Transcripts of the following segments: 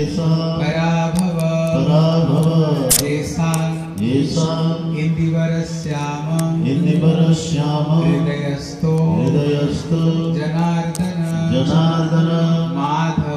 पराभव। पराभव। येषां येषाम् इन्दिवरस्याम। इन्दिवरश्याम हृदयस्थो हृदयस्तु जनार्दन। जनार्दन। माधव।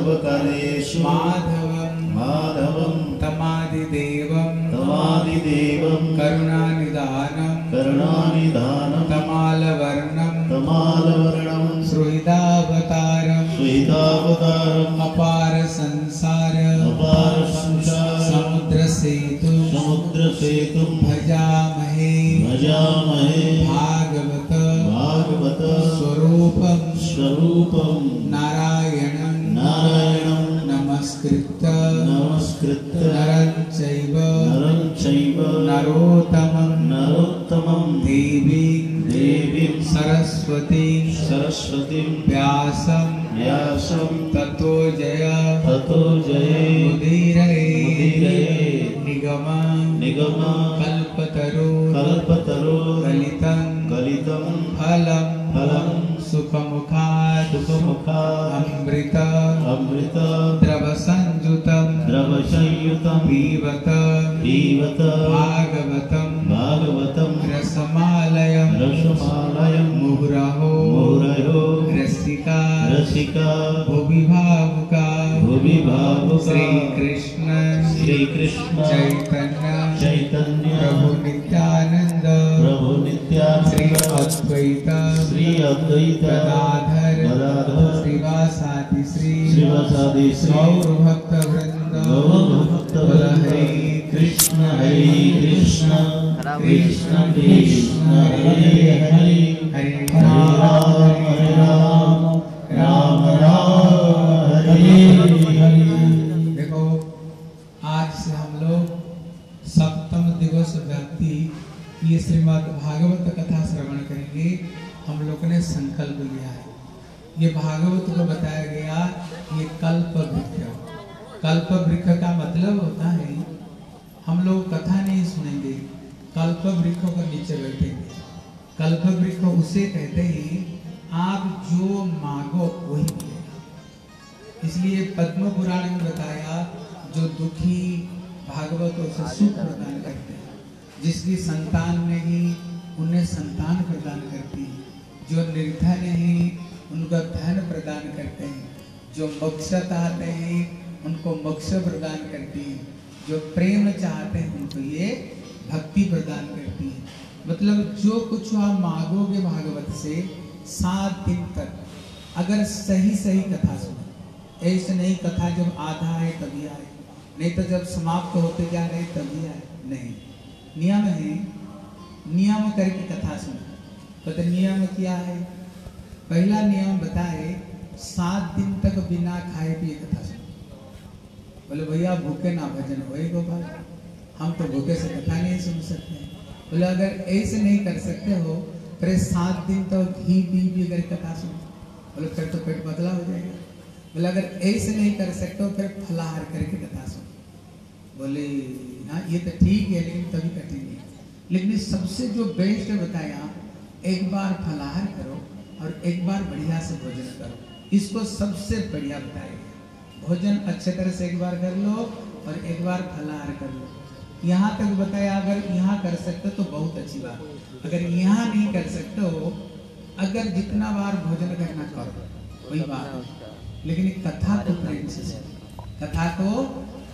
सर्वकार्येषु माधवं माधवं तमादिदेवं तमादिदेवं करुणानिदानं करुणानिधानं तमालवर्णं तमालवर्णं सुहृदावतारम्। श्वेतावतारम् अपार संसार अपार संसार समुद्रसेतु समुद्रसेतुं भजामहे। भजामहे। भागवत। भागवत। स्वरूपं स्वरूपं कल्पतरु कल्पतरो गलितं। गलितं। फलं। फलं। सुखमुखात्। सुखमुखा अमृत। अमृत। द्रवसंयुतं। द्रवसंयुतं। पीबत। पीवत भागवतं। भागवतं। रसमालयं रसमालयं मुहुरहो। मुहुरयो रसिका। रसिका। भुवि भावुका भुवि भावुका श्रीकृष्ण। श्रीकृष्ण। चैतन्य। गौर भक्त वृंद गौर भक्त हरे कृष्ण हरे कृष्ण। कृष्ण कृष्ण हरे हरे बोले, अगर ऐसे नहीं कर सकते हो, फिर सात दिन तो घी पी भी कर कथा सुनो बोले, फिर तो पेट बदला हो जाएगा। बोले, अगर ऐसे नहीं कर सकते हो, फिर फलाहार करके कथा सुनो बोले हाँ ये तो ठीक है, लेकिन तभी कठिन है लेकिन सबसे जो बेस्ट बताया, एक बार फलाहार करो और एक बार बढ़िया से भोजन करो। इसको सबसे बढ़िया बताया भोजन अच्छे तरह से एक बार कर लो और एक बार फलाहार कर लो। यहाँ तक बताया, अगर यहाँ कर सकते तो बहुत अच्छी बात। अगर यहाँ नहीं कर सकते हो, अगर जितना बार भोजन करना करो, कोई बात लेकिन कथा को प्रेम से कथा को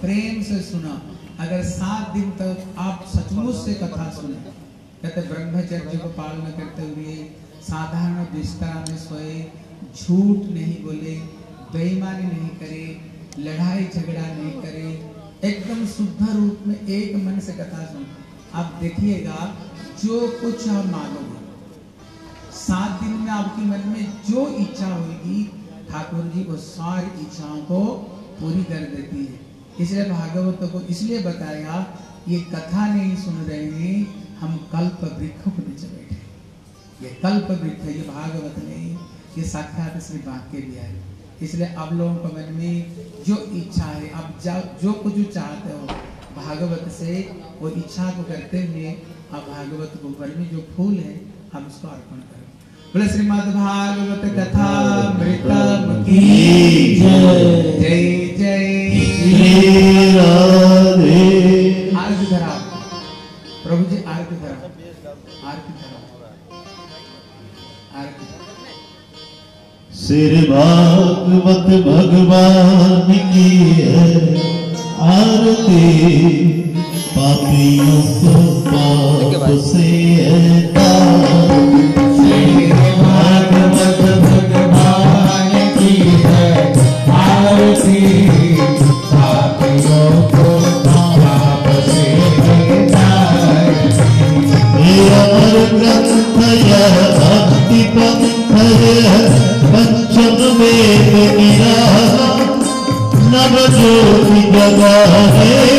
प्रेम से सुनो। अगर सात दिन तक आप सचमुच से कथा सुने, कहते ब्रह्मचर्य को पालन करते हुए, साधारण बिस्तरा में सोए, झूठ नहीं बोले, बेईमानी नहीं करे, लड़ाई झगड़ा नहीं करे एकदम शुद्ध रूप में एक मन से कथा सुन। आप देखिएगा, जो कुछ आप मांगोगे सात दिन में आपके मन में जो इच्छा होगी, ठाकुर जी वो सारी इच्छाओं को पूरी कर देती है। इसलिए भागवत को इसलिए बताया ये कथा नहीं सुन रहे हैं हम कल्प वृक्ष को नीचे बैठे। ये कल्प वृक्ष ये भागवत नहीं, ये साक्षात श्री वाक्य भी आएगी इसलिए आप लोगों को मन में जो इच्छा है आप जा जो कुछ चाहते हो भागवत से वो इच्छा को करते हुए आप भागवत को मन में जो फूल है हम उसको अर्पण करें। बोले श्रीमद भागवत कथा मृतम की जय। जय आज प्रभु जी आज सिर भागवत भगवान की है आरती। पापियों को पाप से है लगा है।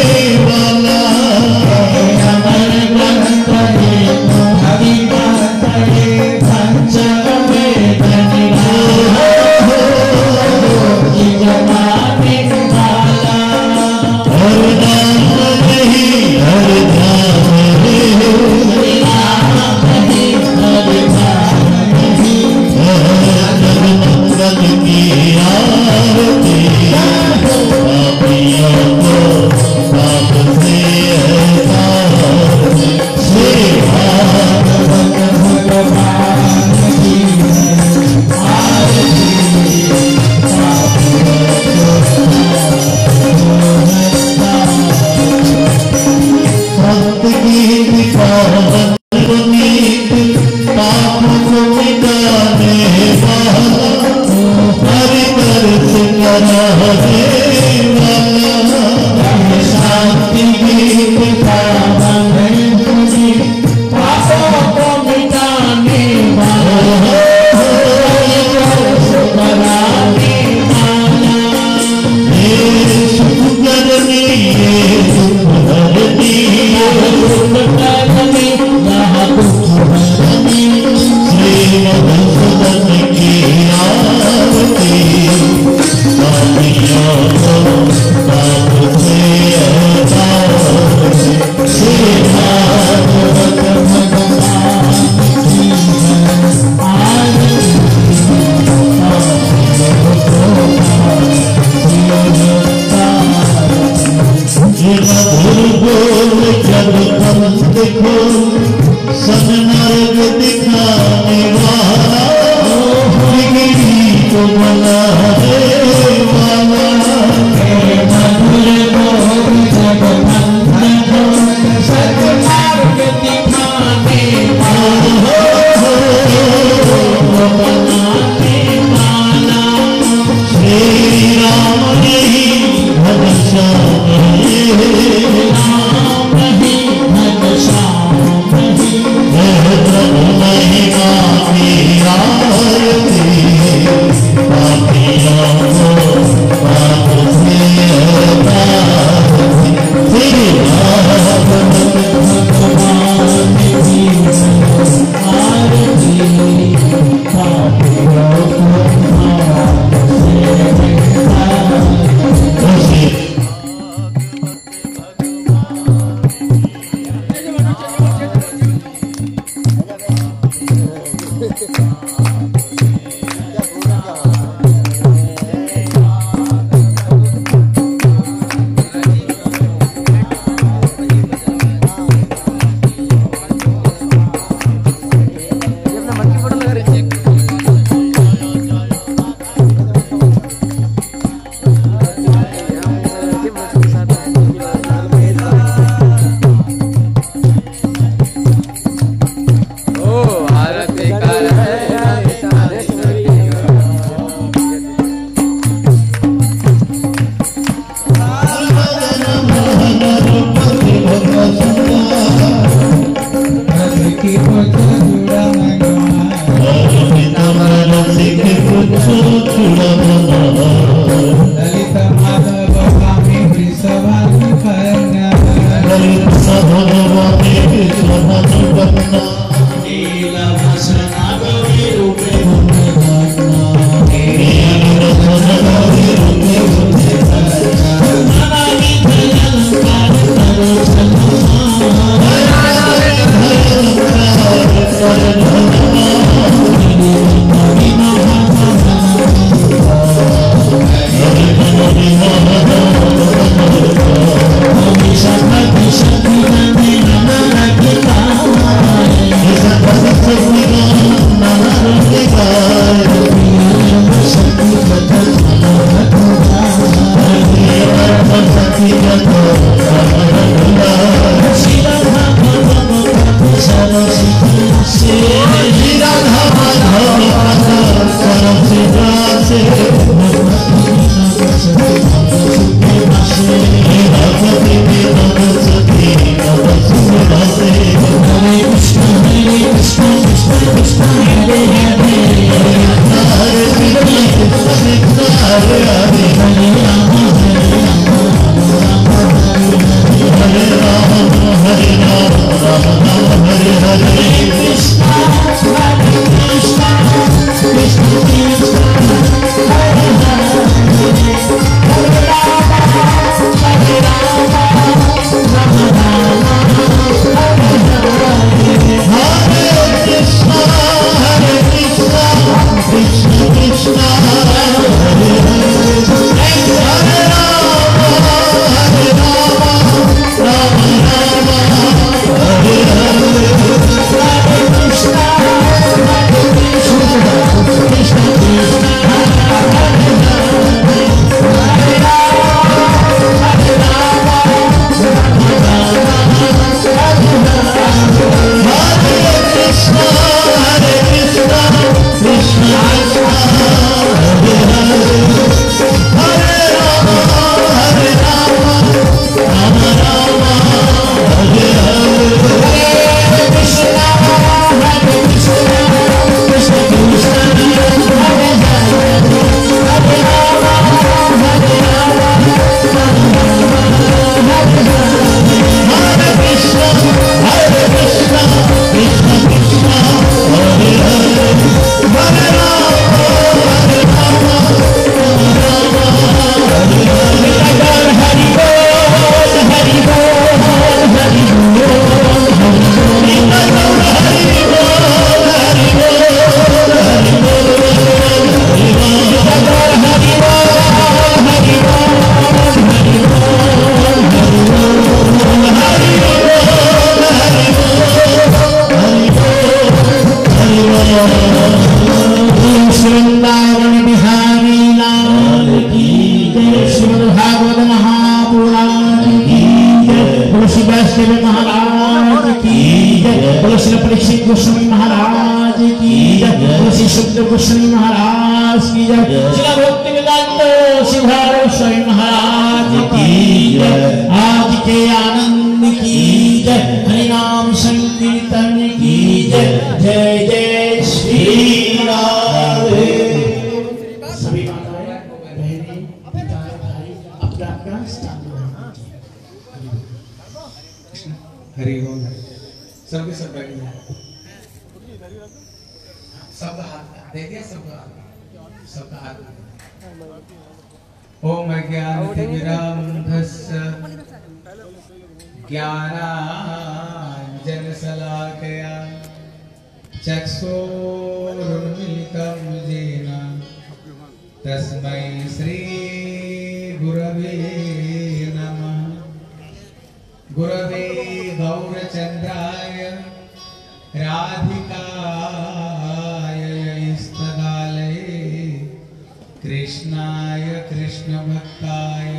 कृष्णभक्ताय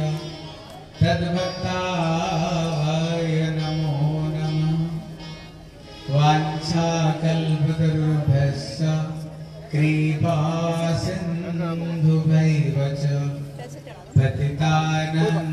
तद्भक्ताय नमो नमः। वाञ्छाकल्पतरुभ्यश्च कृपासिन्धुभैव च पतितानं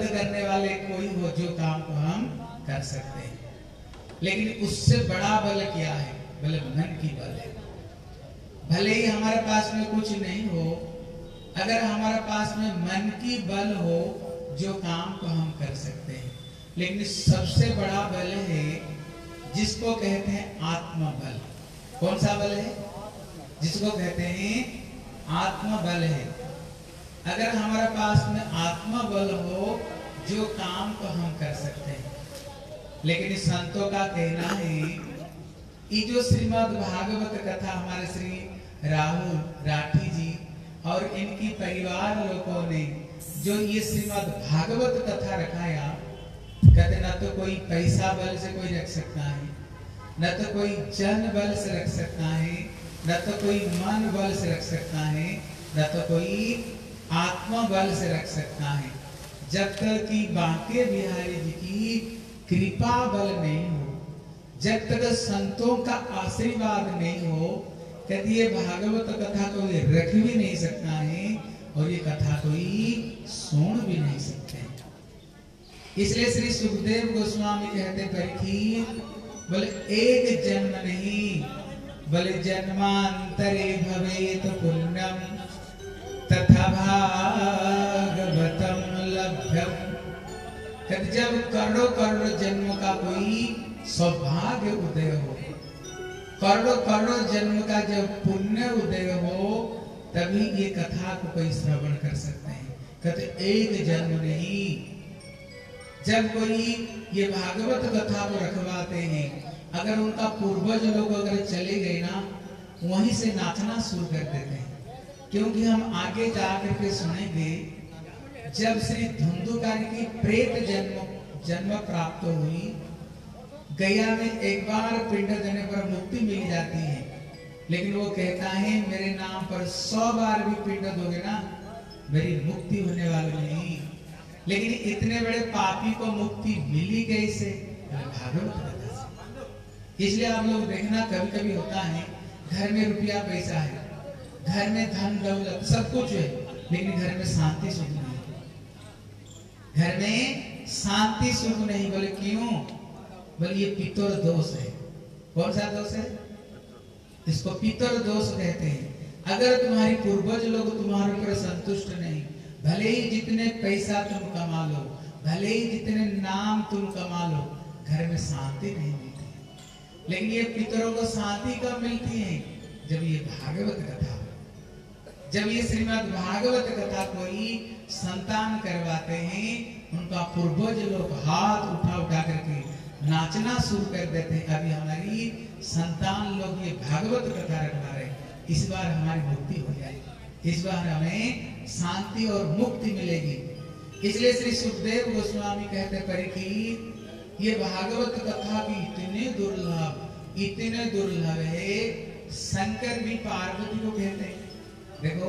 मदद करने वाले कोई हो जो काम को हम कर सकते हैं। लेकिन उससे बड़ा बल क्या है? बल मन की बल है। भले ही हमारे पास में कुछ नहीं हो, अगर हमारे पास में मन की बल हो जो काम को हम कर सकते हैं। लेकिन सबसे बड़ा बल है, जिसको कहते हैं आत्मबल। कौन सा बल है? जिसको कहते हैं आत्मबल है। अगर हमारे पास में आत्मा बल हो, जो काम को हम कर सकते हैं। लेकिन इस संतों का कहना है, ये जो श्रीमद् भागवत कथा हमारे श्री राहुल, राठी जी और इनकी परिवार लोगों ने जो ये श्रीमद् भागवत कथा रखाया, कहते न तो कोई पैसा बल से कोई रख सकता है, न तो कोई जन बल से रख सकता है, न तो कोई मन बल से रख सकता है, न तो कोई आत्मा बल से रख सकता है। जब तक कि बांके बिहारी जी की कृपा बल नहीं हो, जब तक संतों का आशीर्वाद नहीं हो, कहती ये भागवत कथा कोई रख भी नहीं सकता है और ये कथा कोई सुन भी नहीं सकते इसलिए श्री सुखदेव गोस्वामी कहते परीक्षित बोले, एक जन्म नहीं, बोले, जन्मांतरे भवेत पुण्यम। तथा भागवतम लभ्यम। कहते जब करोड़ों करोड़ों जन्म का कोई सौभाग्य उदय हो, करोड़ों करोड़ों जन्म का जब पुण्य उदय हो, तभी ये कथा को कोई श्रवण कर सकते हैं। कहते, एक जन्म नहीं। जब कोई ये भागवत कथा को रखवाते हैं, अगर उनका पूर्वज लोग अगर चले गए ना, वहीं से नाचना शुरू कर देते हैं। क्योंकि हम आगे जाकर के सुनेंगे, जब श्री धुंधुकारी की प्रेत जन्म जन्म प्राप्त हुई, गया में एक बार पिंड देने पर मुक्ति मिल जाती है। लेकिन वो कहता है, मेरे नाम पर सौ बार भी पिंड दोगे ना, मेरी मुक्ति होने वाली नहीं। लेकिन इतने बड़े पापी को मुक्ति मिली कैसे भागवत इसलिए आप लोग देखना कभी कभी होता है, घर में रुपया पैसा है। घर में धन दौलत सब कुछ है, लेकिन घर में शांति, सुख नहीं घर में शांति, सुख नहीं, बोले क्यों? बोले, ये पितर दोष है। कौन सा दोष है? इसको पितर दोष कहते हैं। अगर तुम्हारी पूर्वज लोग तुम्हारे ऊपर संतुष्ट नहीं, भले ही जितने पैसा तुम कमा लो, भले ही जितने नाम तुम कमा लो, घर में शांति नहीं मिलती। लेकिन ये पितरों को शांति कब मिलती है? जब ये भागवत कथा जब ये श्रीमद् भागवत कथा कोई संतान करवाते हैं, उनका पूर्वज लोग हाथ उठा उठा करके नाचना शुरू कर देते हैं। अभी हमारी संतान लोग ये भागवत कथा रखवा रहे इस बार हमारी मुक्ति हो जाएगी। इस बार हमें शांति और मुक्ति मिलेगी। इसलिए श्री सुखदेव गोस्वामी कहते परीक्षित ये भागवत कथा भी इतने दुर्लभ इतने दुर्लभ है। शंकर भी पार्वती को कहते हैं। देखो,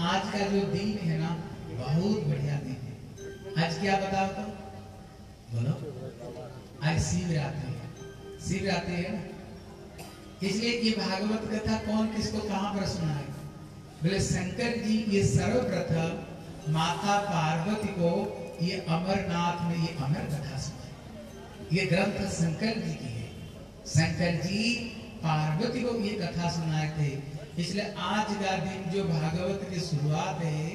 आज का जो दिन है ना, बहुत बढ़िया दिन है। आज क्या बताओ तो बोलो। आज शिवरात्रि है। शिवरात्रि है ना? इसलिए ये भागवत कथा कौन किसको कहाँ पर सुनाए बोले, शंकर जी, ये सर्वप्रथम माता पार्वती को ये अमरनाथ में ये अमर कथा सुनाई। ये ग्रंथ शंकर जी की है। शंकर जी पार्वती को ये कथा सुनाए थे। इसलिए आज का दिन जो भागवत की शुरुआत है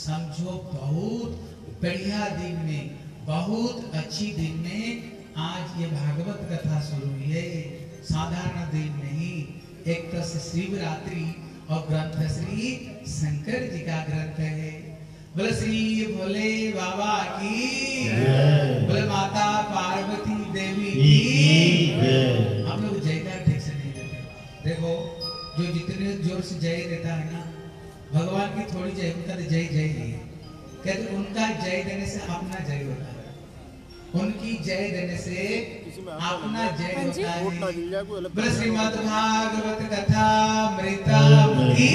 समझो बहुत बढ़िया दिन में बहुत अच्छी दिन में आज ये भागवत कथा शुरू हुई है। साधारण दिन नहीं एक तो शिवरात्रि और ग्रंथ श्री शंकर जी का ग्रंथ है। बोले श्री भोले बाबा की बोले माता पार्वती देवी की हम लोग जयकार ठीक से नहीं देखो जो जितने ज़ोर से जय देता है ना? भगवान की थोड़ी जय उनका तो जय जय नहीं है। कहते उनका जय देने से अपना जय होता है? उनकी जय देने से अपना जय होता है। श्रीमद् भागवत कथा मृतम की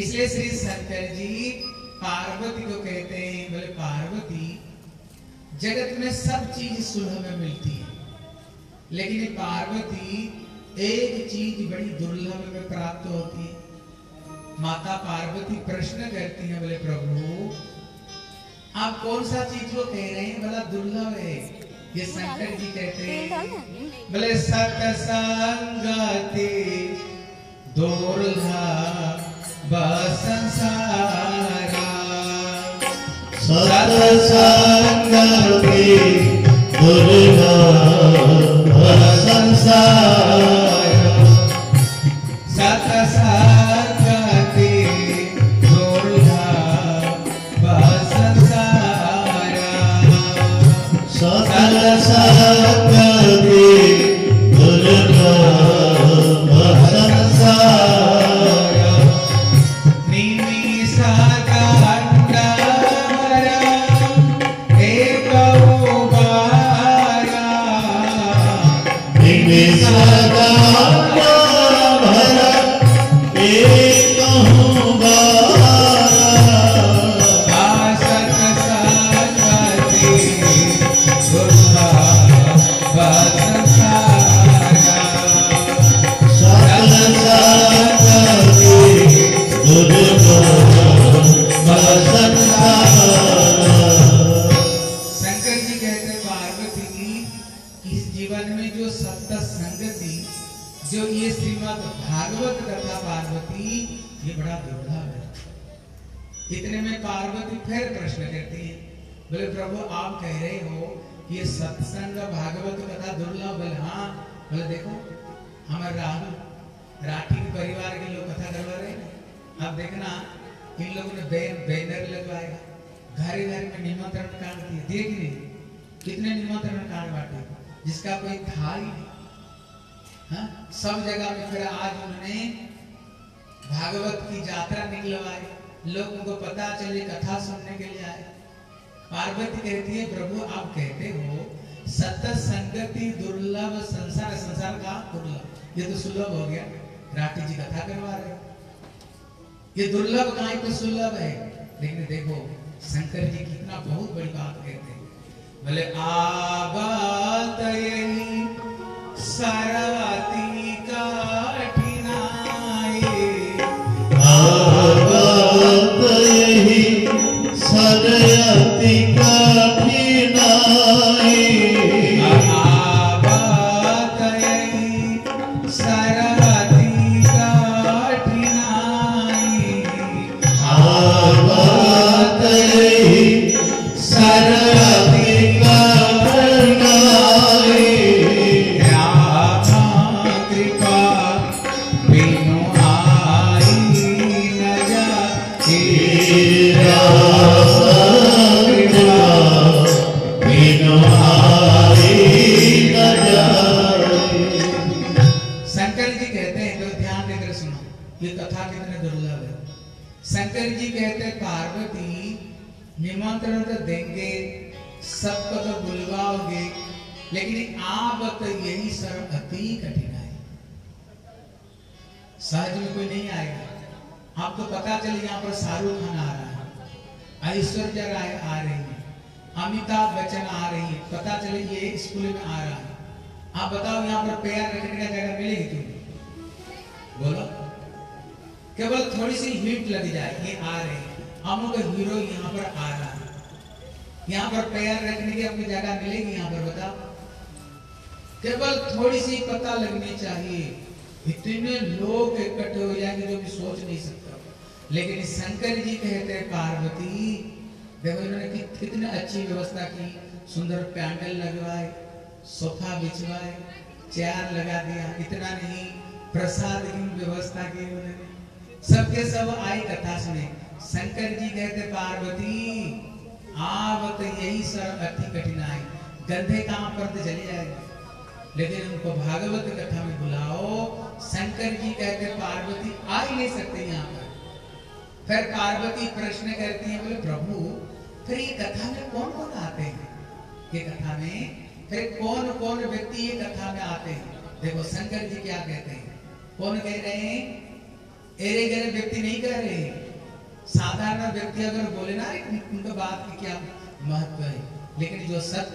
इसलिए श्री शंकर जी पार्वती को कहते हैं बोले पार्वती जगत में सब चीज़ सुलभ में मिलती है। लेकिन पार्वती एक चीज़ बड़ी दुर्लभ में प्राप्त होती माता पार्वती प्रश्न करती है, बोले, प्रभु, आप कौन सा चीज़ वो कह रहे हैं बोला दुर्लभ है? ये शंकर जी कहते हैं, बोले सतसंगति दुर्लभ संसार दुर्लभ 走，走，走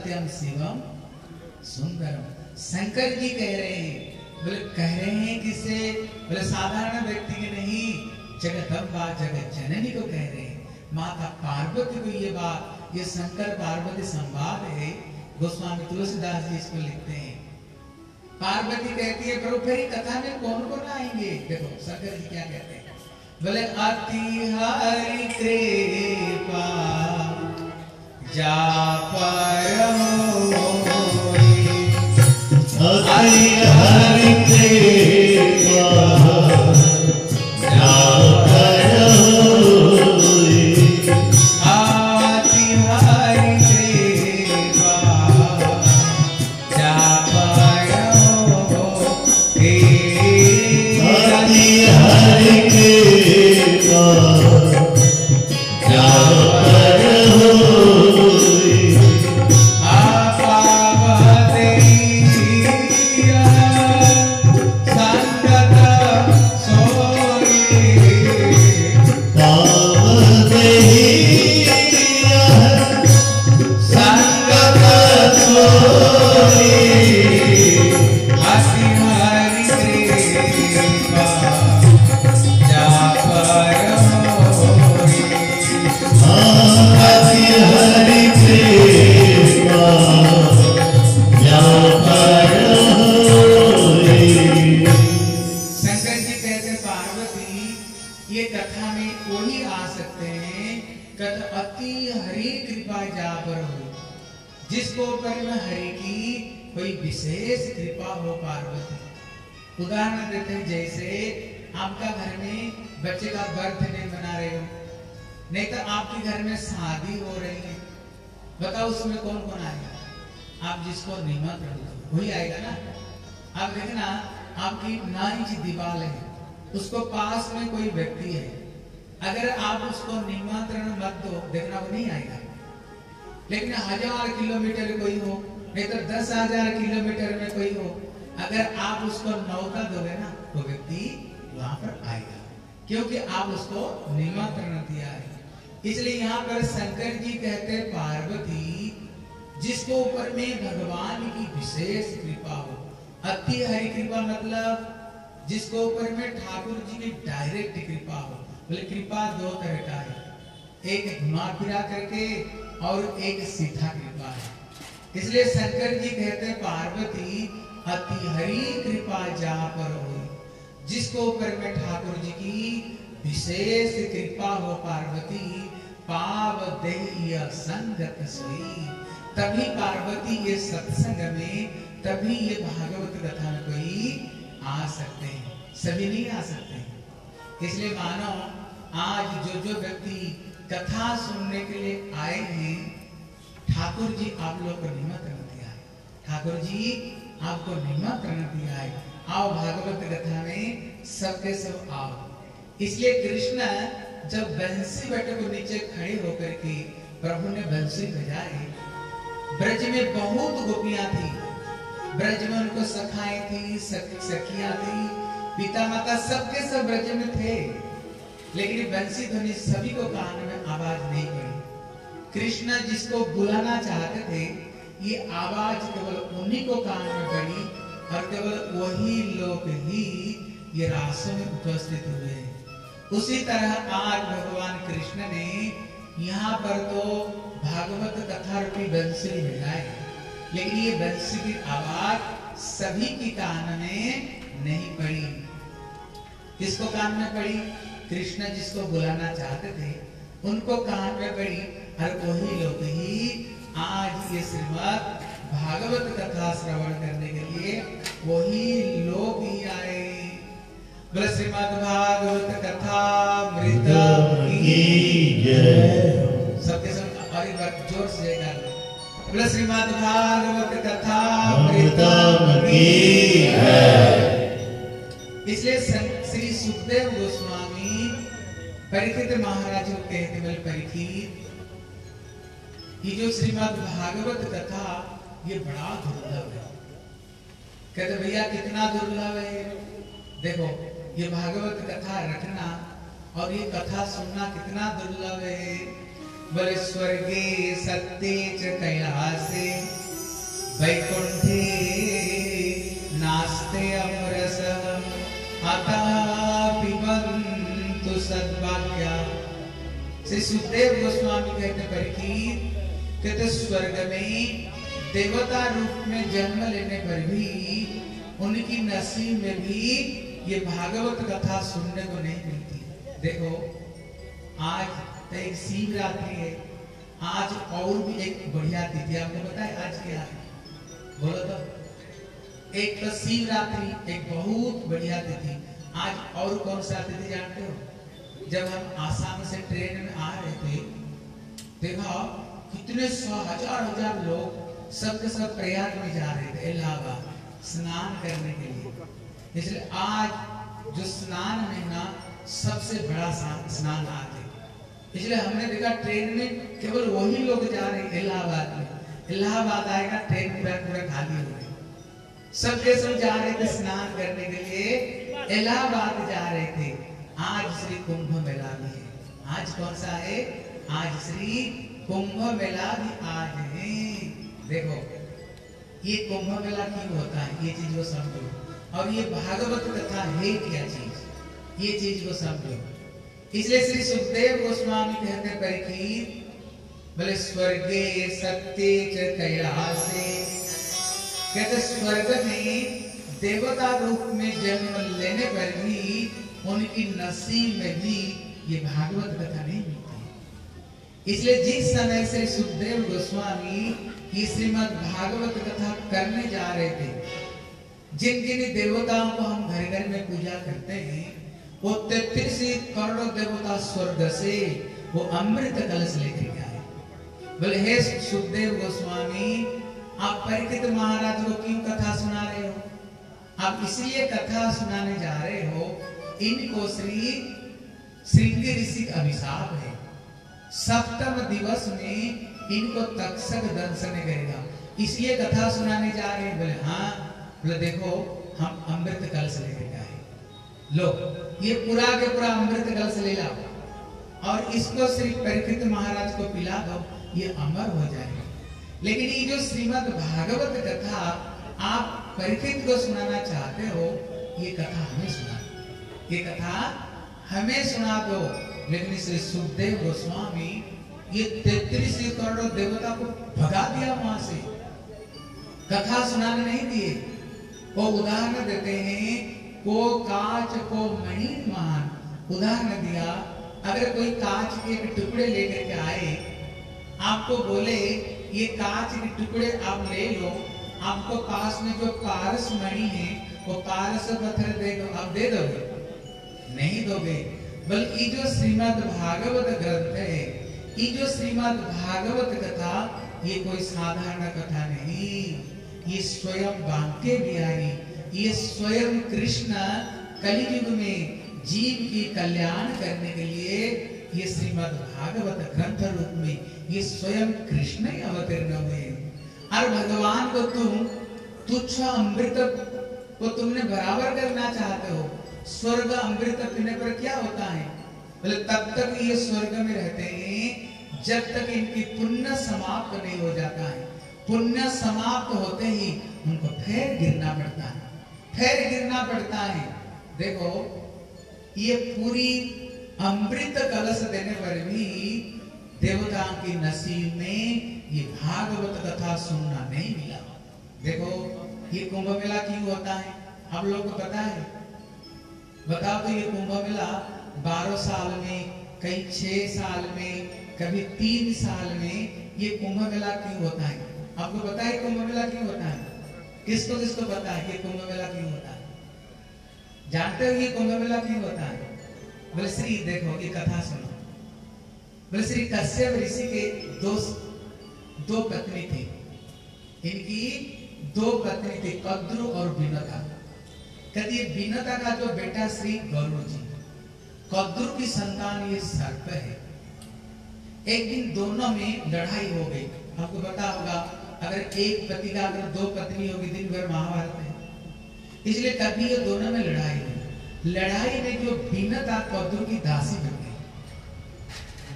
सत्यम शिवम सुंदरम। शंकर जी कह रहे हैं, बोले, कह रहे हैं किसे? बोले, साधारण व्यक्ति के नहीं जगत अम्बा जगत जननी को कह रहे हैं। माता पार्वती को ये बात, ये शंकर पार्वती संवाद है, गोस्वामी तुलसीदास जी इसको लिखते हैं। पार्वती कहती है, प्रभु, फिर कथा में कौन कौन आएँगे? देखो, शंकर जी क्या कहते हैं। बोले, अति हरि कृपा जा परमो जी आपको निमंत्रण दिया है। आओ भागवत कथा में सबके सब आओ। इसलिए कृष्ण जब बंसी बटे को नीचे खड़े होकर के प्रभु ने बंसी बजाए ब्रज में बहुत गोपियाँ थी। ब्रज में उनको सखाएँ थी सख, सखियाँ थी। पिता माता सबके सब ब्रज में थे। लेकिन बंसी ध्वनि सभी को कान में आवाज़ नहीं पड़ी कृष्ण जिसको बुलाना चाहते थे ये आवाज़ केवल उन्हीं को कान में पड़ी और केवल वही लोग ही ये रासों में उपस्थित हुए। उसी तरह आज भगवान कृष्ण ने यहाँ पर तो भागवत कथा रूपी बंसी बजाए लेकिन ये बंसी की आवाज़ सभी की कान में नहीं पड़ी। किसको कान में पड़ी? कृष्ण जिसको बुलाना चाहते थे, उनको कान में पड़ी, और वही लोग ही आज ये श्रीमद भागवत कथा श्रवण करने के लिए वही लोग ही आए। बोले श्रीमद भागवत कथा मृत की जय। सबके सब और एक बार ज़ोर से बोले श्रीमद भागवत कथा अमृतम की जय इसलिए श्री सुखदेव गोस्वामी परीक्षित महाराज को कहते बोले परीक्षित ये जो श्रीमद भागवत कथा, ये बड़ा दुर्लभ है। कहते, भैया, कितना दुर्लभ है देखो, ये भागवत कथा रखना और ये कथा सुनना कितना दुर्लभ है। बोले, स्वर्गे सत्य च कैलासे, वैकुंठे नास्ते अमरस अतः सद्भाग्या। श्री सुखदेव गोस्वामी कहते परीक्षित कहते स्वर्ग में देवता रूप में जन्म लेने पर भी उनकी नसीब में भी ये भागवत कथा सुनने को नहीं मिलती। देखो, आज तो एक शिवरात्रि है। आज और भी एक बढ़िया तिथि आपको पता है आज क्या है? बोलो तो। एक तो शिवरात्रि, एक बहुत बढ़िया तिथि। आज और कौन सा तिथि जानते हो? जब हम आसाम से ट्रेन में आ रहे थे, देखा कितने सौ, हज़ार हज़ार लोग सब के सब प्रयाग में जा रहे थे, इलाहाबाद स्नान करने के लिए। इसलिए आज जो स्नान महीना सबसे बड़ा स्नान आज है। इसलिए हमने देखा ट्रेन में केवल वही लोग जा रहे हैं इलाहाबाद में। इलाहाबाद आएगा, ट्रेन पूरा पूरा खाली हो गई सब के सब जा रहे थे स्नान करने के लिए। इलाहाबाद जा रहे थे। आज श्री कुंभ मेला भी है। आज कौन सा है? आज श्री कुंभ मेला भी आज है। देखो, ये कुंभ मेला क्यों होता है? ये चीज़ को समझो। और ये भागवत कथा है क्या चीज़? ये चीज़ को समझो। इसलिए श्री सुखदेव गोस्वामी कहते परीक्षित बोले, स्वर्गे सत्य कैलासे। कहते, स्वर्ग में देवता रूप में जन्म लेने पर भी उनकी नसीब में भी ये भागवत कथा नहीं इसलिए जिस समय से सुखदेव गोस्वामी ये श्रीमद भागवत कथा करने जा रहे थे, जिन जिन देवताओं को हम घर घर में पूजा करते हैं, वो तैतीस करोड़ देवता स्वर्ग से वो अमृत कलश लेकर आए। बोले, हे सुखदेव गोस्वामी, आप परिचित महाराज को क्यों कथा सुना रहे हो? आप इसलिए कथा सुनाने जा रहे हो, इनको श्री, श्रृंगी ऋषि का अभिशाप है। सप्तम दिवस में इनको तक्षक दंशन करेगा। इसलिए कथा सुनाने जा रहे हैं। बोले हाँ। बोले, देखो, हम अमृत कलश लेकर आए लो, ये पूरा के पूरा अमृत कलश ले लाओ। और इसको श्री परीक्षित महाराज को पिला दो, ये अमर हो जाएगा। लेकिन ये जो श्रीमद् भागवत कथा आप परीक्षित को सुनाना चाहते हो, ये कथा हमें सुना ये कथा हमें सुना दो। लेकिन श्री सुखदेव गोस्वामी ये तैतीस करोड़ देवता को भगा दिया वहाँ से। कथा सुनाने नहीं दिए। वो उदाहरण देते हैं, को काच को मणि मान। उदाहरण दिया, अगर कोई कांच के टुकड़े लेकर के आए, आपको बोले, ये कांच के टुकड़े आप ले लो, आपको पास में जो पारस मणि है, वो पारस पत्थर दे दो, आप दे दोगे? नहीं दोगे। बल्कि जो श्रीमद् भागवत ग्रंथ है, ये जो श्रीमद् भागवत कथा, ये कोई साधारण कथा नहीं। ये स्वयं बांके बिहारी ये स्वयं कृष्ण कलयुग में जीव की कल्याण करने के लिए ये श्रीमद् भागवत ग्रंथ रूप में, ये स्वयं कृष्ण ही अवतीर्ण हुए। और भगवान को तुम, तुच्छ अमृत को तुमने बराबर करना चाहते हो स्वर्ग अमृत पीने पर क्या होता है? बोले, तब तक ये स्वर्ग में रहते हैं जब तक इनकी पुण्य समाप्त नहीं हो जाता है। पुण्य समाप्त होते ही उनको फिर गिरना पड़ता है। फिर गिरना पड़ता है। देखो, ये पूरी अमृत कलश देने पर भी देवताओं की नसीब में ये भागवत कथा सुनना नहीं मिला। देखो, ये कुंभ मेला क्यों होता है? हम लोग को पता है बताओ तो ये कुंभ मेला बारह साल में कई छह साल में, कभी तीन साल में ये कुंभ मेला क्यों होता है? आपको पता है कुंभ मेला क्यों होता है? किसको किसको पता है ये कुंभ मेला क्यों होता है? जानते हो ये कुंभ मेला क्यों होता है? बोले, श्री, देखो, ये कथा सुनो। बोले, श्री कश्यप ऋषि के दो दो पत्नी थी। इनकी दो पत्नी थी, कद्रु और विनता कहती है विनता का जो बेटा श्री गौरव जी कद्रु की संतान ये सर्प है। एक दिन दोनों में लड़ाई हो गई। आपको पता होगा, अगर एक पति का अगर दो पत्नी होगी, दिन भर महाभारत है। इसलिए कभी ये दोनों में लड़ाई हुई। लड़ाई में जो बीनता कद्रु की दासी बन गई।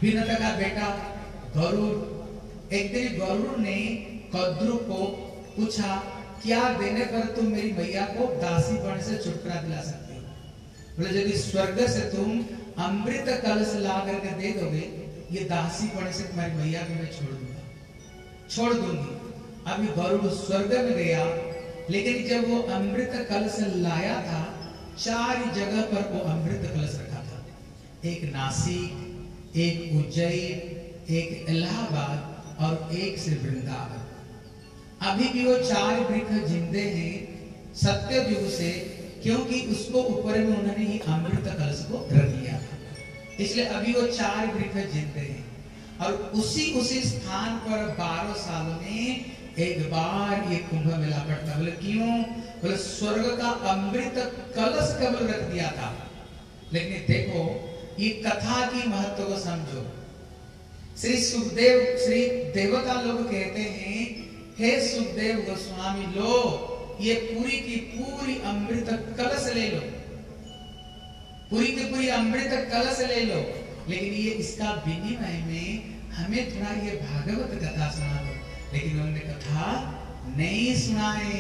बीनता का बेटा गरुड़ एक दिन गरुड़ ने कद्रु को पूछा क्या देने पर तुम मेरी मैया को दासी बन से छुटकारा दिला सकते हो? बोले, यदि स्वर्ग से तुम अमृत कलश ला करके दे दोगे, ये दासी पड़े से तुम्हारी मैया को मैं छोड़ दूँगा। छोड़ दूँगी। अभी गौरव स्वर्ग में गया, लेकिन जब वो अमृत कलश लाया था, चार जगह पर वो अमृत कलश रखा था। एक नासिक, एक उज्जैन, एक इलाहाबाद और एक से वृंदावन। अभी भी वो चार वृक्ष जिंदे हैं, सत्य युग से क्योंकि उसको ऊपर में उन्होंने ही अमृत कलश को रख लिया इसलिए अभी वो चार वृक्ष जिंदे हैं। और उसी उसी स्थान पर बारह साल में एक बार ये कुंभ मेला पड़ता। बोले, क्यों? बोले, स्वर्ग का अमृत कलश कबल रख दिया था? लेकिन देखो, ये कथा की महत्व को समझो। श्री सुखदेव, श्री देवता लोग कहते हैं हे सुखदेव गोस्वामी, लो, ये पूरी की पूरी अमृत कलश ले लो। पूरी की पूरी अमृत कलश ले लो। लेकिन ये इसका विनिमय में हमें थोड़ा ये भागवत कथा सुना दो लेकिन उन्होंने कथा नहीं सुनाए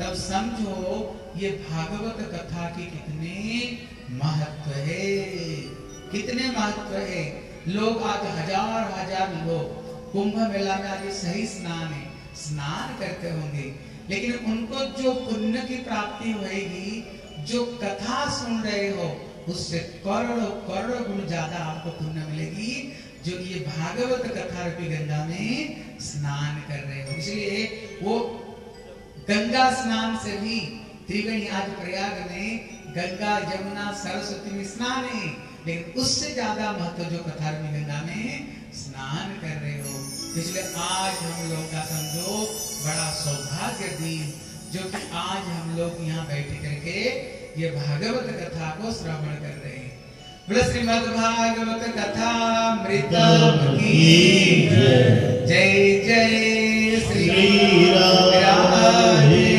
तब समझो ये भागवत कथा की कितने महत्व है। कितने महत्व है। लोग आज हज़ार हज़ार लोग कुंभ मेला में आज सही स्नान है। स्नान करते होंगे। लेकिन उनको जो पुण्य की प्राप्ति होगी जो कथा सुन रहे हो, उससे करोड़ों करोड़ों गुण ज़्यादा आपको पुण्य मिलेगी, जो ये भागवत कथा रूपी गंगा में स्नान कर रहे हो। इसलिए वो गंगा स्नान से भी त्रिवेणी आज प्रयाग में गंगा, यमुना, सरस्वती में स्नान है। लेकिन उससे ज़्यादा महत्व जो कथा रूपी गंगा में स्नान कर रहे हो। इसलिए आज हम लोग का समझो बड़ा सौभाग्य दिन जो कि आज हम लोग यहाँ बैठ करके ये भागवत कथा को श्रवण कर रहे हैं। श्रीमद भागवत कथा मृतम की जय। जय श्री श्री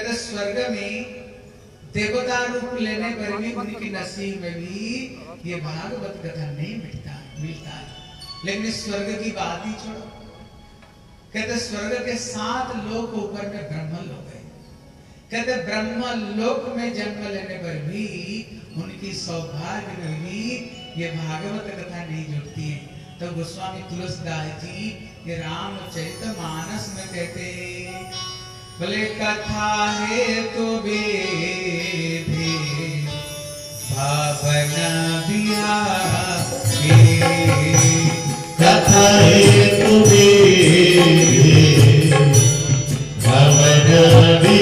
कहते स्वर्ग में देवता रूप लेने पर भी उनकी नसीब में भी ये भागवत कथा नहीं मिलता मिलता है। लेकिन स्वर्ग की बात ही छोड़ो। कहते स्वर्ग के सात लोक ऊपर में ब्रह्म लोक है। कहते ब्रह्म लोक में जन्म लेने पर भी उनकी सौभाग्य में भी ये भागवत कथा नहीं जुड़ती है। तो गोस्वामी तुलसीदास जी, ये राम रामचरित मानस में कहते बोले कथा है तो बेधे भावना बिहारी कथा हेतु भवन बिहारी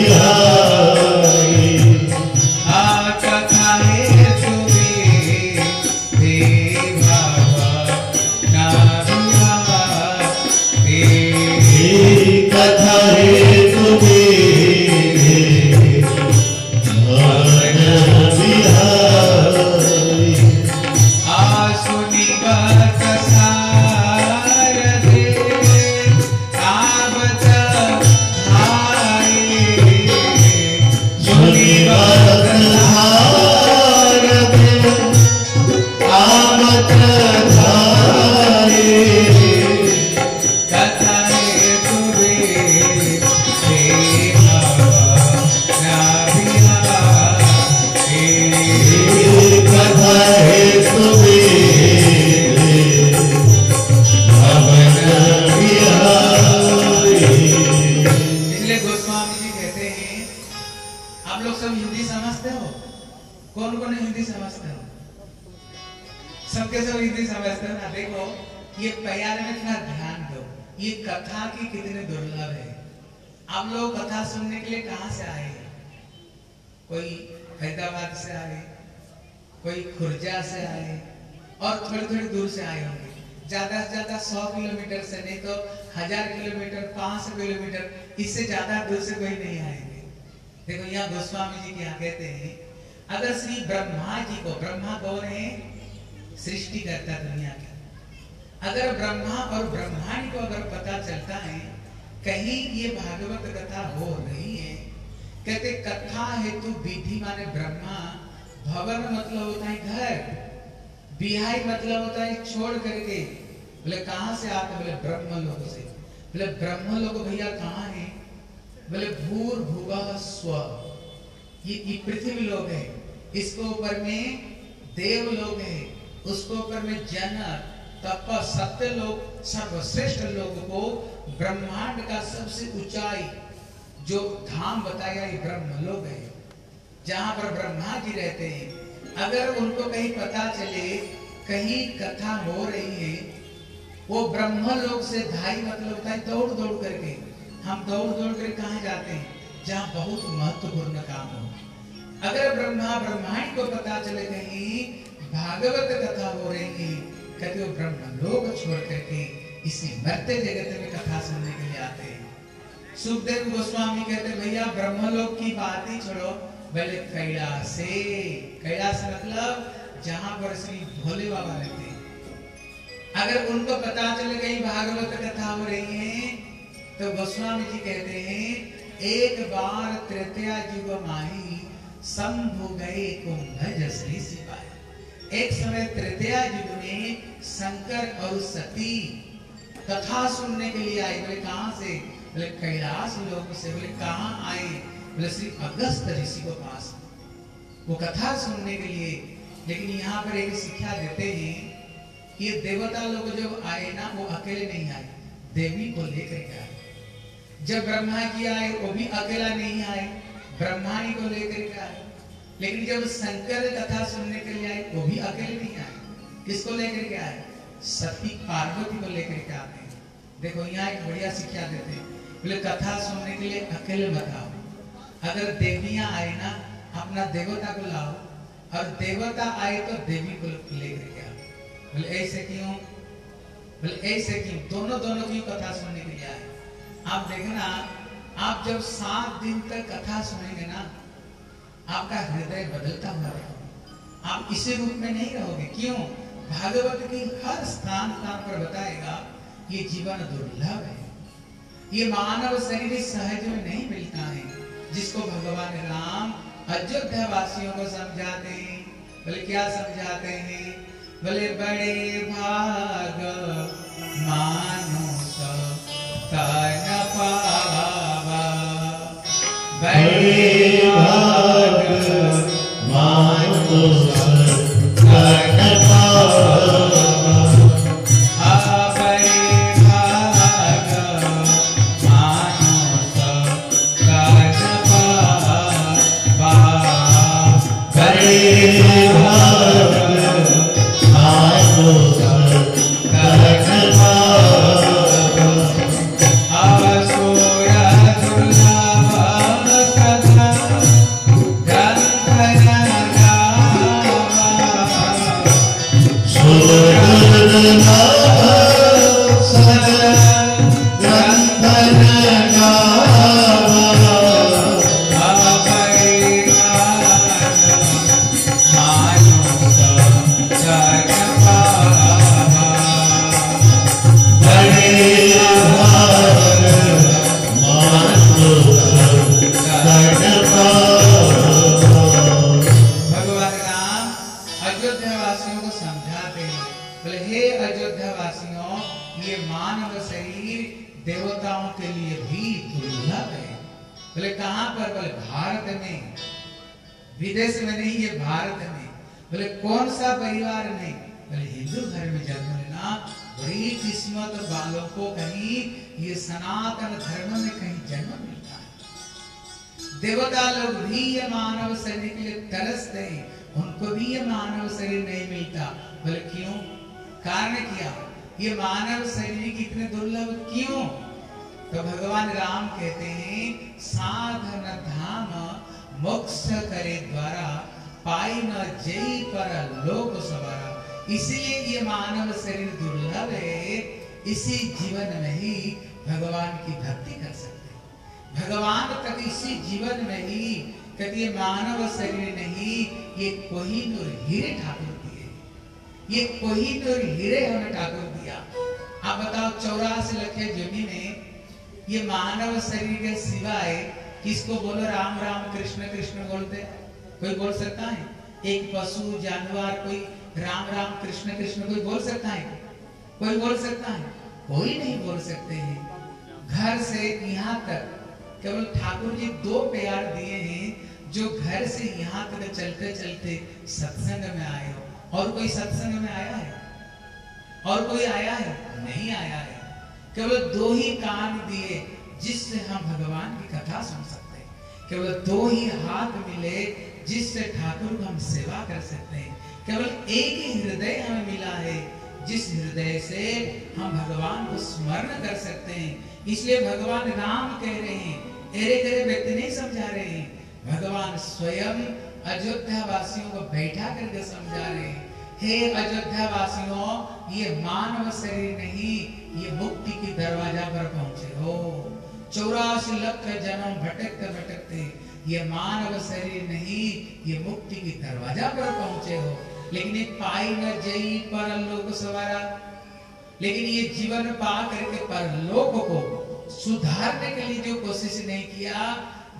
हज़ार किलोमीटर, पाँच सौ किलोमीटर, इससे ज़्यादा दूर से कोई नहीं आएँगे। देखो, यहाँ गोस्वामी जी क्या कहते हैं, अगर श्री ब्रह्मा जी को, ब्रह्मा कौन है? सृष्टि करता दुनिया की। अगर ब्रह्मा और ब्रह्मांड को अगर पता चलता है, कहीं ये भागवत कथा हो रही है, कहते कथा हेतु विधि माने ब्रह्मा, भवन मतलब होता है घर, बिहाई मतलब होता है छोड़ करके। बोले, कहाँ से आते बोले ब्रह्म लोग से। बोले ब्रह्म लोग भैया कहाँ है? बोले, भूर भुवा स्व। ये पृथ्वी लोक है। इसको ऊपर में देव लोक है। उसको ऊपर में जन, तप सत्य लोक सर्वश्रेष्ठ लोग को ब्रह्मांड का सबसे ऊंचाई, जो धाम बताया ये ब्रह्म लोग है। जहाँ पर ब्रह्मा जी रहते हैं। अगर उनको कहीं पता चले, कहीं कथा हो रही है वो ब्रह्म लोक से धाई मतलब दौड़ दौड़ करके। हम दौड़ दौड़ कर कहा जाते हैं? जहाँ बहुत महत्वपूर्ण काम हो। अगर ब्रह्मा ब्रह्मांड को पता चले कहीं, भागवत कथा हो रही है कहते वो ब्रह्म लोक छोड़ करके इसी मरते जगत में कथा सुनने के लिए आते हैं। सुखदेव गोस्वामी कहते भैया, ब्रह्मलोक की बात ही छोड़ो। बोले कैलाश से कैलाश मतलब जहाँ पर श्री भोले बाबा रहते अगर उनको पता चले कहीं भागवत कथा हो रही है तो गोस्वामी जी कहते हैं, एक बार तृतीया युग माही, शंभु गए कुंभ जसरी सिपाही। एक समय तृतीया युग में शंकर और सती कथा सुनने के लिए आए। बोले, कहाँ से? बोले, कैलाश लोग से। बोले, कहाँ आए? बोले, श्री अगस्त ऋषि को पास। वो कथा सुनने के लिए, लेकिन यहाँ पर एक शिक्षा देते हैं ये देवता लोग जब आए ना, वो अकेले नहीं आए। देवी को लेकर के आए। जब ब्रह्मा जी आए, वो भी अकेला नहीं आए। ब्रह्मा जी को लेकर के आए। लेकिन जब शंकर कथा सुनने के लिए आए, वो भी अकेले नहीं आए। किसको लेकर के आए? सती पार्वती को लेकर के आते हैं। देखो, यहाँ एक बढ़िया शिक्षा देते हैं। बोले, कथा सुनने के लिए अकेले मत आओ। अगर देवियाँ आए ना, अपना देवता को लाओ। और देवता आए तो देवी को लेकर बोले, ऐसे क्यों? बोले, ऐसे क्यों? दोनों दोनों की कथा सुनने के लिए आए। आप देखना आप जब सात दिन तक कथा सुनेंगे ना, आपका हृदय बदलता हुआ रहेगा। आप इसी रूप में नहीं रहोगे। क्यों? भागवत की हर स्थान स्थान पर बताएगा, ये जीवन दुर्लभ है। ये मानव शरीर सहज में नहीं मिलता है, जिसको भगवान राम अयोध्या वासियों को समझाते हैं। बोले, क्या समझाते हैं? बोले बड़े भाग मानो तन पावा। बड़े भाग मानो तन पावा। तरसते हैं उनको भी ये मानव शरीर नहीं मिलता बोले क्यों कारण क्या ये मानव शरीर कितने दुर्लभ क्यों तो भगवान राम कहते हैं साधन धाम मोक्ष करे द्वारा पाई न जई पर लोक सवारा इसलिए ये मानव शरीर दुर्लभ है इसी जीवन में ही भगवान की भक्ति कर सकते भगवान तक इसी जीवन में ही कहती है मानव शरीर नहीं, ये कोहिनूर हीरे ठाकुर दिए। ये कोहिनूर हीरे हमें ठाकुर दिया। आप बताओ, चौरासी लखे जमी में ये मानव शरीर के सिवाय किसको बोलो, राम राम, कृष्ण कृष्ण बोलते कोई बोल सकता है? एक पशु, जानवर, कोई राम राम, कृष्ण कृष्ण, कोई बोल सकता है? कोई बोल सकता है? कोई नहीं बोल सकते हैं। घर से यहाँ तक, केवल ठाकुर जी दो प्यार दिए हैं जो घर से यहाँ तक चलते चलते सत्संग में आए हो। और कोई सत्संग में आया है? और कोई आया है? नहीं आया है। केवल दो ही कान दिए जिससे हम भगवान की कथा सुन सकते हैं। केवल दो ही हाथ मिले जिससे ठाकुर को हम सेवा कर सकते हैं। केवल एक ही हृदय हमें मिला है जिस हृदय से हम भगवान को स्मरण कर सकते हैं। इसलिए भगवान राम कह रहे हैं, एरे करे व्यक्ति नहीं समझा रहे हैं? भगवान स्वयं अयोध्या वासियों को बैठा करके समझा रहे हैं। अयोध्या वासियों ये मानव शरीर नहीं, ये मुक्ति की दरवाज़ा पर पहुँचे हो। चौरासी लाख जन्म भटकते भटकते ये मानव शरीर नहीं, ये मुक्ति की दरवाज़ा पर पहुँचे हो। लेकिन ये पाई न जई पर लोक सवारा। लेकिन ये जीवन पा करके पर परलोक को सुधारने के लिए जो कोशिश नहीं किया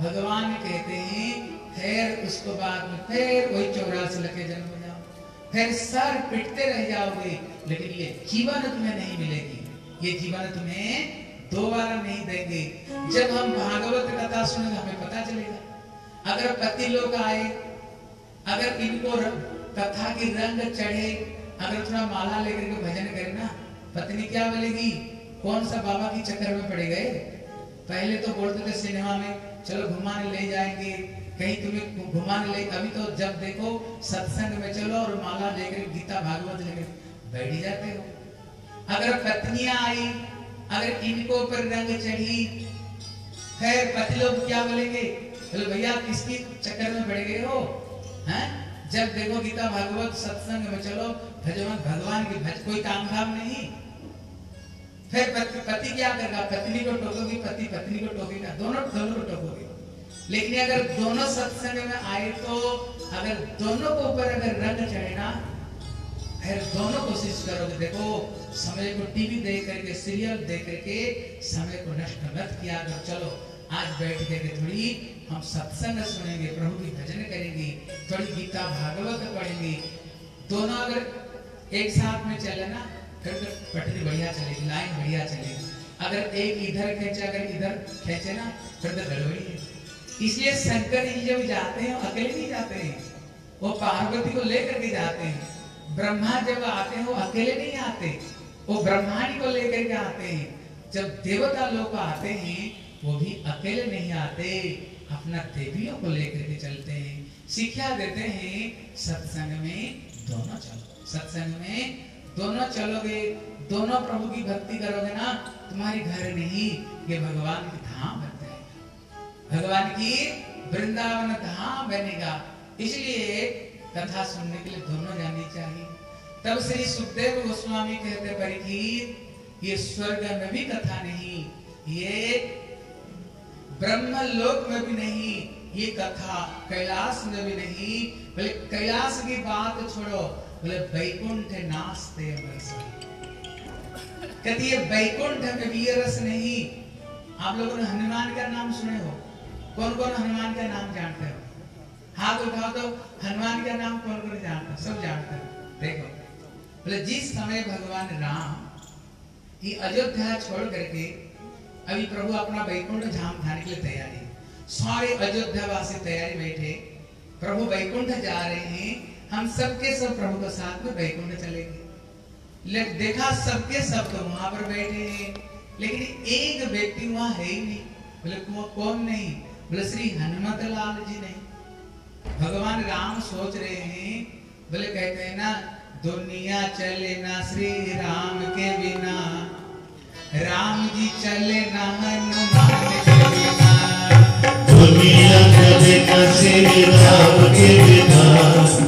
भगवान कहते हैं, फिर उसको बाद में फिर वही चौरासी लगे जन्म जाओ। फिर सर पिटते रह जाओगे, लेकिन ये जीवन तुम्हें नहीं मिलेगी। ये जीवन तुम्हें दोबारा नहीं देंगे। जब हम भागवत कथा सुनेंगे, हमें पता चलेगा। अगर पति लोग आए, अगर इनको कथा की रंग चढ़े, अगर थोड़ा माला लेकर के भजन करे ना, पत्नी क्या बोलेगी? कौन सा बाबा की चक्कर में पड़े गए? पहले तो बोलते थे सिनेमा में चलो घुमाने ले जाएँगे। कहीं तुम्हें घुमाने ले अभी तो जब देखो, सत्संग में चलो और माला लेकर गीता भागवत लेकर बैठ जाते हो। अगर पत्नियाँ आई, अगर इनको ऊपर रंग चढ़ी फिर पति लोग क्या बोलेंगे? बोले, भैया किसकी चक्कर में पड़ गए हो? हैं? जब देखो गीता भागवत सत्संग में चलो भगवान भगवान की भज कोई काम धाम नहीं। फिर पति, क्या करेगा? पत्नी को टोकोगी पति पत्नी को टोकेगा। दोनों दोनों को टोकोगे। लेकिन अगर दोनों सत्संग में आए तो अगर दोनों को ऊपर अगर रंग चढ़े ना फिर दोनों कोशिश करोगे। देखो समय को टीवी देख करके सीरियल देख करके समय को नष्ट मत किया करो। चलो आज बैठ करके थोड़ी हम सत्संग सुनेंगे प्रभु की भजन करेंगे थोड़ी गीता भागवत पढ़ेंगे दोनों अगर एक साथ में चले ना फिर तो पटरी बढ़िया चलेगी लाइन बढ़िया चलेगी अगर एक इधर खींचे, अगर इधर खींचे ना, फिर तो गड़बड़ी है। इसलिए शंकर जी जब जाते हैं, अकेले नहीं जाते हैं। वो पार्वती को लेकर के जाते हैं। ब्रह्मा जब आते हैं, वो अकेले नहीं आते। वो ब्रह्मांड को लेकर के आते हैं। जब देवता लोग आते हैं, वो भी अकेले नहीं आते। अपना देवियों को लेकर के चलते हैं। शिक्षा देते हैं, सत्संग में दोनों चलो। सत्संग में दोनों चलोगे, दोनों प्रभु की भक्ति करोगे ना, तुम्हारे घर नहीं, ये भगवान की धाम बन जाएगा। भगवान की वृंदावन धाम बनेगा। इसलिए कथा सुनने के लिए दोनों जानी चाहिए। तब श्री सुखदेव गोस्वामी कहते परीक्षित ये स्वर्ग में भी कथा नहीं, ये ब्रह्म लोक में भी नहीं, ये कथा कैलाश में भी नहीं, बोले, कैलाश की बात छोड़ो बोले, वैकुंठ नाचते कहती है, वैकुंठ में भी रस नहीं। आप लोगों ने हनुमान का नाम सुने हो? कौन कौन हनुमान का नाम जानते हो? हाथ उठाओ तो हनुमान का नाम कौन कौन जानता है? सब जानते हो। देखो, बोले, जिस समय भगवान राम ये अयोध्या छोड़ करके अभी प्रभु अपना वैकुंठ धाम खाने के लिए तैयारी सारे अयोध्या वासी तैयारी बैठे, प्रभु वैकुंठ जा रहे हैं हम सबके सब प्रभु के साथ में वैकुंठ चलेंगे। ले- देखा सबके सब तो वहाँ पर बैठे हैं। लेकिन एक व्यक्ति वहाँ है ही नहीं। बोले "कौ- कौन नहीं? बोले, श्री हनुमत लाल जी नहीं। भगवान राम सोच रहे हैं। बोले, कहते हैं ना, दुनिया चले ना श्री राम के बिना। राम जी चले ना हनुमान के बिना। दुनिया चले न श्री राम के बिना।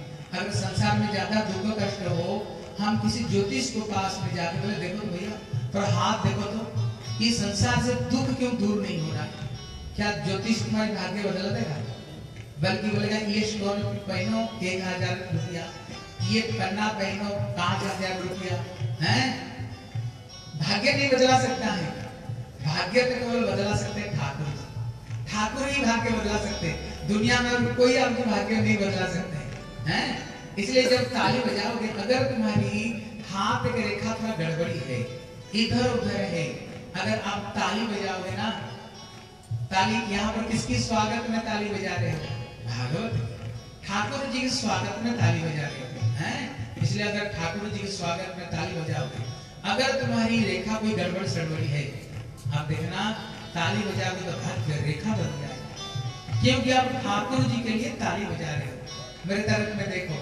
अगर संसार में ज़्यादा दुख कष्ट हो, हम किसी ज्योतिष को पास में जाके बोले, देखो भैया, थोड़ा हाथ देखो तो ये संसार से दुख क्यों दूर नहीं हो रहा क्या ज्योतिष तुम्हारे भाग्य बदल देगा? बल्कि बोलेगा, ये स्टोन पहनो, एक हज़ार रुपया। ये पन्ना पहनो, पाँच हज़ार रुपया। है? भाग्य नहीं बदला सकता है। भाग्य तो केवल बदला सकते हैं ठाकुर ठाकुर ही भाग्य बदला सकते दुनिया में कोई आपके भाग्य नहीं बदला सकते। हैं? इसलिए जब ताली बजाओगे, अगर तुम्हारी हाथ की रेखा थोड़ा गड़बड़ी है, इधर उधर है, अगर आप ताली बजाओगे ना, ताली, यहाँ पर किसकी स्वागत में ताली बजा रहे हो? भागवत। ठाकुर जी के स्वागत में ताली बजा रहे हो हैं? इसलिए अगर ठाकुर जी के स्वागत में ताली बजाओगे, अगर तुम्हारी रेखा कोई गड़बड़ सड़बड़ी है, आप देखना, ताली बजाओगे तो भाग्य रेखा बन जाएगी। क्योंकि आप ठाकुर जी के लिए ताली बजा रहे हो। मेरे तरफ़ में देखो,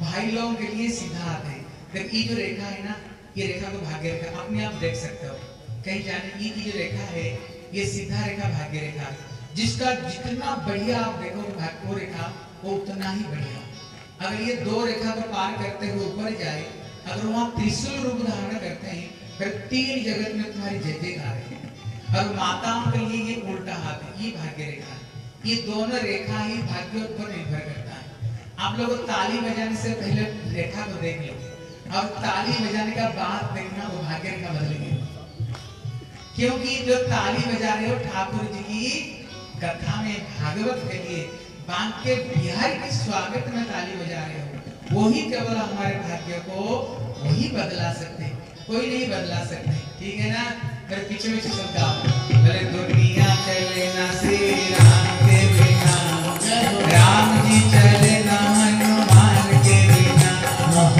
भाई लोगों के लिए सीधा हाथ है। फिर ये जो रेखा है ना, ये रेखा को भाग्य रेखा, अपने आप देख सकते हो। कहीं जाने, ये की जो रेखा है, ये सीधा रेखा भाग्य रेखा जिसका जितना बढ़िया आप भाग्य वो रेखा, वो उतना ही बढ़िया। अगर ये दो रेखा को पार करते हुए ऊपर जाए, अगर वहाँ त्रिशूल रूप धारण करते हैं, फिर तीन जगत में तुम्हारी जय जयकार है। और माताओं के लिए ये उल्टा हाथ है, ये भाग्य रेखा ये दोनों रेखा ही भाग्य पर निर्भर करता आप लोग ताली बजाने से पहले रेखा को देख लो। और ताली बजाने का बाद देखना वो भाग्य रेखा बदलेगी क्योंकि जो ताली बजा रहे हो ठाकुर जी की कथा में, भागवत के लिए बाँध के बिहार के स्वागत में ताली बजा रहे हो, वही केवल हमारे भाग्य को वही बदला सकते, कोई नहीं बदला सकते। ठीक है ना? फिर पीछे पीछे गाओ। बोले, दुनिया चले ना श्री राम के बिना, राम जी चले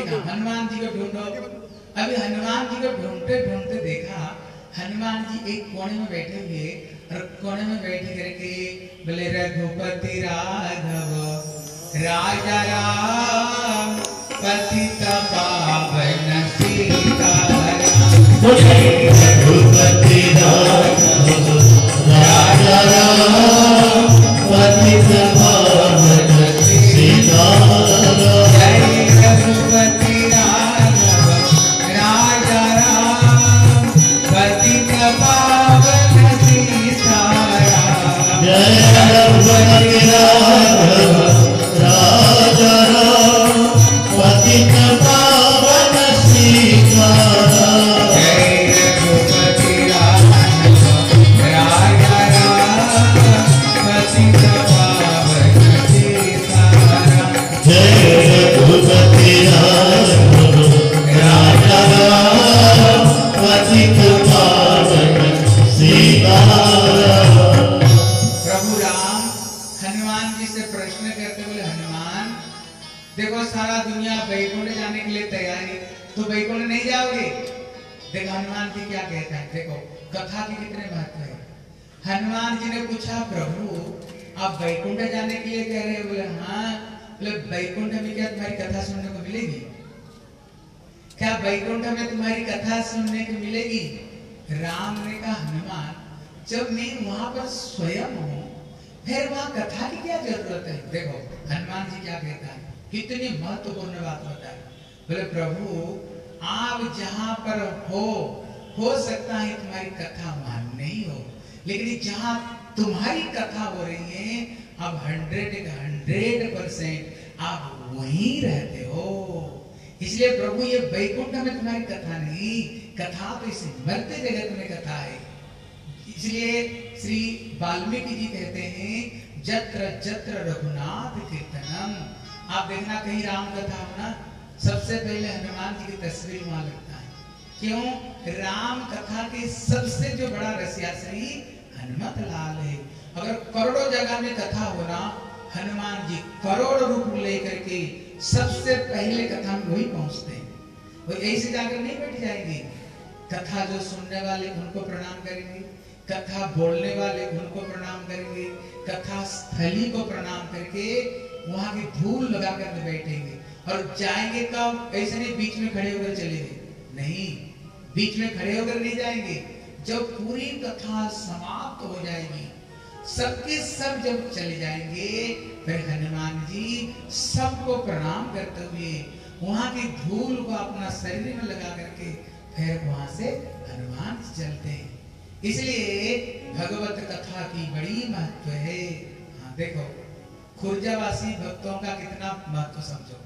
हनुमान जी हनुमान जी को ढूंढो। अभी हनुमान जी को ढूंढते ढूंढते देखा हनुमान जी एक कोने में बैठे हुए और कोने में बैठे करके बोले रघुपति राघव राजा राम पतित पावन सीताराम रघुपति राघव राजा राम पतित देखना कहीं राम कथा होना सबसे पहले हनुमान जी की तस्वीर वहाँ लगता है। क्यों? राम कथा के सबसे जो बड़ा रसिया श्री हनुमत लाल है। अगर करोड़ों जगह में कथा होना हनुमान जी करोड़ रूप लेकर के सबसे पहले कथा में वही पहुँचते हैं। वो ऐसे जाकर नहीं बैठ जाएँगे। कथा जो सुनने वाले उनको प्रणाम करेंगे। कथा बोलने वाले उनको प्रणाम करेंगे। कथा स्थली को प्रणाम करके वहाँ की धूल लगा कर बैठेंगे और जाएँगे कब? ऐसे नहीं बीच में खड़े होकर चले गए नहीं, बीच में खड़े होकर नहीं जाएँगे। जब पूरी कथा समाप्त हो जाएगी, सबके सब जब चले जाएँगे, फिर हनुमान जी सबको प्रणाम करते हुए वहाँ की धूल को अपना शरीर में लगा करके फिर वहाँ से हनुमान चलते हैं। इसलिए भगवत कथा की बड़ी महत्व है। हाँ देखो। खुर्जावासी भक्तों का कितना महत्व समझो।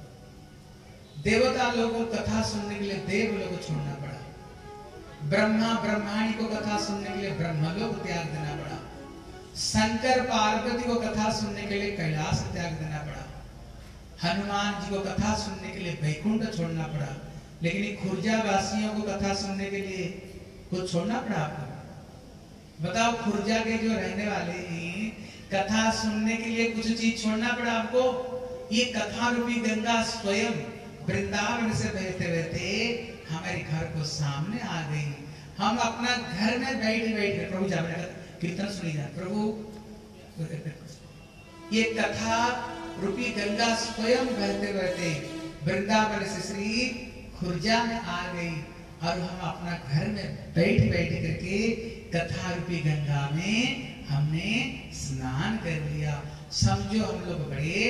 देवता लोगों कथा सुनने के लिए देव लोग छोड़ना पड़ा। ब्रह्मा ब्रह्माणी को कथा सुनने के लिए ब्रह्मलोक त्याग देना पड़ा। शंकर पार्वती को कथा सुनने के लिए कैलाश त्याग देना पड़ा। हनुमान जी को कथा सुनने के लिए वैकुंठ छोड़ना पड़ा। लेकिन खुर्जा वासियों को कथा सुनने के लिए कुछ छोड़ना पड़ा आपको? बताओ, खुर्जा के जो रहने वाले हैं कथा सुनने के लिए कुछ चीज़ छोड़ना पड़ा आपको? ये कथा रूपी गंगा स्वयं वृंदावन से बहते बहते हमारे घर को सामने आ गई। हम अपना घर में बैठ बैठ, प्रभु जा कीर्तन सुनी जा, प्रभु। ये कथा रूपी गंगा स्वयं बहते बहते वृंदावन से श्री खुर्जा में आ गई। और हम अपना घर में बैठ बैठ करके कथा रूपी गंगा में हमने स्नान कर लिया। समझो हम लोग बड़े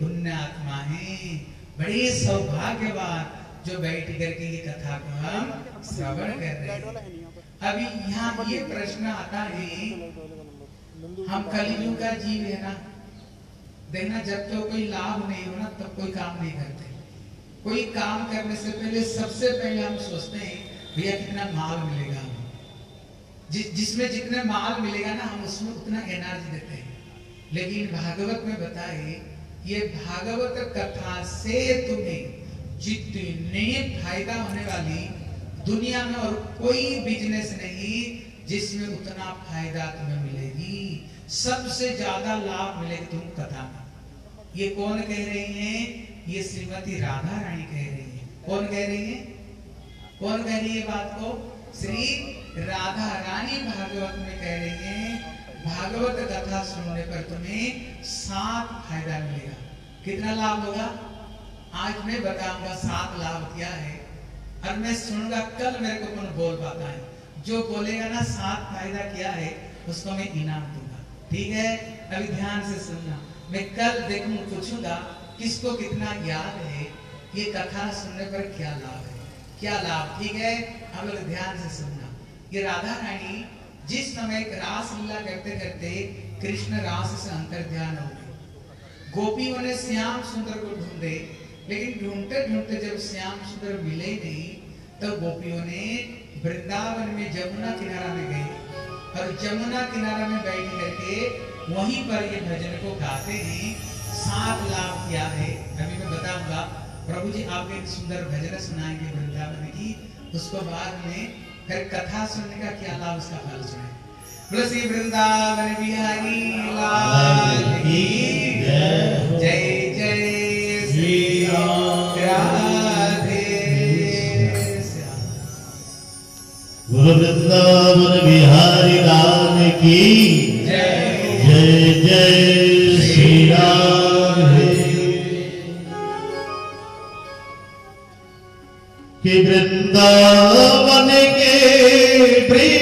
पुण्य आत्मा हैं, बड़े सौभाग्यवान। जो बैठ करके ये कथा को हम श्रवण कर रहे हैं। अभी यहाँ ये प्रश्न आता है, हम कलयुग का जीव है ना? देखना, जब तो कोई लाभ नहीं हो ना, तब तो कोई काम नहीं करते। कोई काम करने से पहले सबसे पहले हम सोचते हैं, भैया कितना माल मिलेगा जिसमें जितना माल मिलेगा ना, हम उसमें उतना एनर्जी देते हैं। लेकिन भागवत में बताए, ये भागवत कथा से तुम्हें जितने फ़ायदा होने वाली दुनिया में और कोई बिज़नेस नहीं, जिसमें उतना फ़ायदा तुम्हें मिलेगी। सबसे ज़्यादा लाभ मिलेगा तुम कथा में। ये कौन कह रही हैं? ये श्रीमती राधा रानी कह रही है। कौन कह रही है? कौन कह रही है बात को? श्री राधा रानी भागवत में कह रही है, भागवत कथा सुनने पर तुम्हें सात फ़ायदा मिलेगा। कितना लाभ होगा? आज मैं बताऊँगा, सात लाभ क्या है, और मैं सुनूँगा, कल मेरे को कौन बोल पाता है। जो बोलेगा ना, सात फ़ायदा क्या है, उसको मैं इनाम दूँगा। ठीक है? अभी ध्यान से सुनना। मैं कल देखूँ, पूछूँगा, किसको कितना याद है, ये कथा सुनने पर क्या लाभ है? क्या लाभ? ठीक है? लोग ध्यान से सुनना। ये राधा रानी जिस समय रास लीला करते करते कृष्ण रास से अंतर ध्यान हो गए। गोपियों ने श्याम सुंदर को ढूंढे, लेकिन ढूंढते ढूंढते जब श्याम सुंदर मिले नहीं तो गोपियों ने वृंदावन में जमुना किनारा में गए और जमुना किनारा में बैठ करके वहीं पर ये भजन को गाते हैं। सात लाभ क्या है, अभी मैं बताऊँगा। प्रभु जी आपको एक सुंदर भजन सुनाएँगे वृंदावन की, उसको बाद में फिर कथा सुनने का क्या लाभ उसका फल सुने? श्री वृंदावन बिहारी लाल की जय जय श्री राधे वृंदावन बिहारी लाल की जय जय श्री राधे। कि वृंदावन के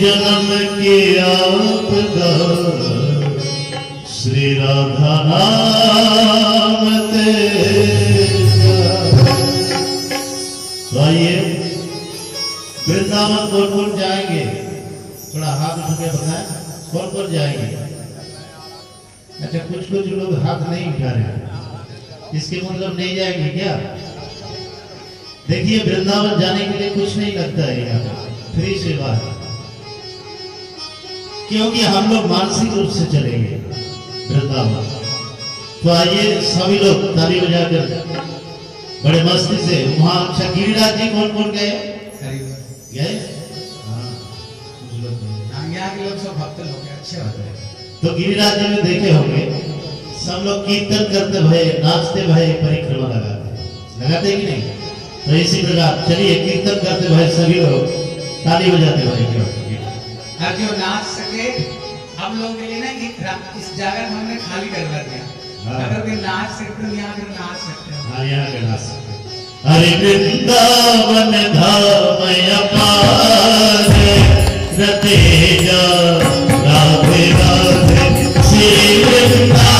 जन्म के आपदा श्री राधा नाम। तो आइए, वृंदावन कौन कौन जाएँगे। थोड़ा हाथ उठा के बताएँ कौन कौन जाएँगे। अच्छा कुछ कुछ लोग हाथ नहीं उठा रहे इसके मतलब नहीं जाएँगे क्या? देखिए, वृंदावन जाने के लिए कुछ नहीं लगता है यहाँ। फ्री सेवा है। क्योंकि हम लोग मानसिक रूप से चलेंगे। वृंदावन। तो आइए सभी लोग ताली बजाकर, बड़े मस्ती से, वहाँ अच्छा गिरिराज जी कौन कौन गए? गए? तो गिरिराज जी में देखे होंगे, सब लोग कीर्तन करते भय, नाचते भय, परिक्रमा लगाते। लगाते कि नहीं? तो इसी प्रकार, चलिए, कीर्तन करते भय सभी लोग, ताली बजाते भय क्यों और जो नाच सके हम लोग के लिए ना एक इस जगह हमने खाली कर दिया हाँ। अगर कोई नाच सकते हो यहाँ पर नाच सकते हो हाँ यहाँ के नाच सकते। हरे वृंदावन धाम अपार रते जा राधे राधे श्री वृंदावन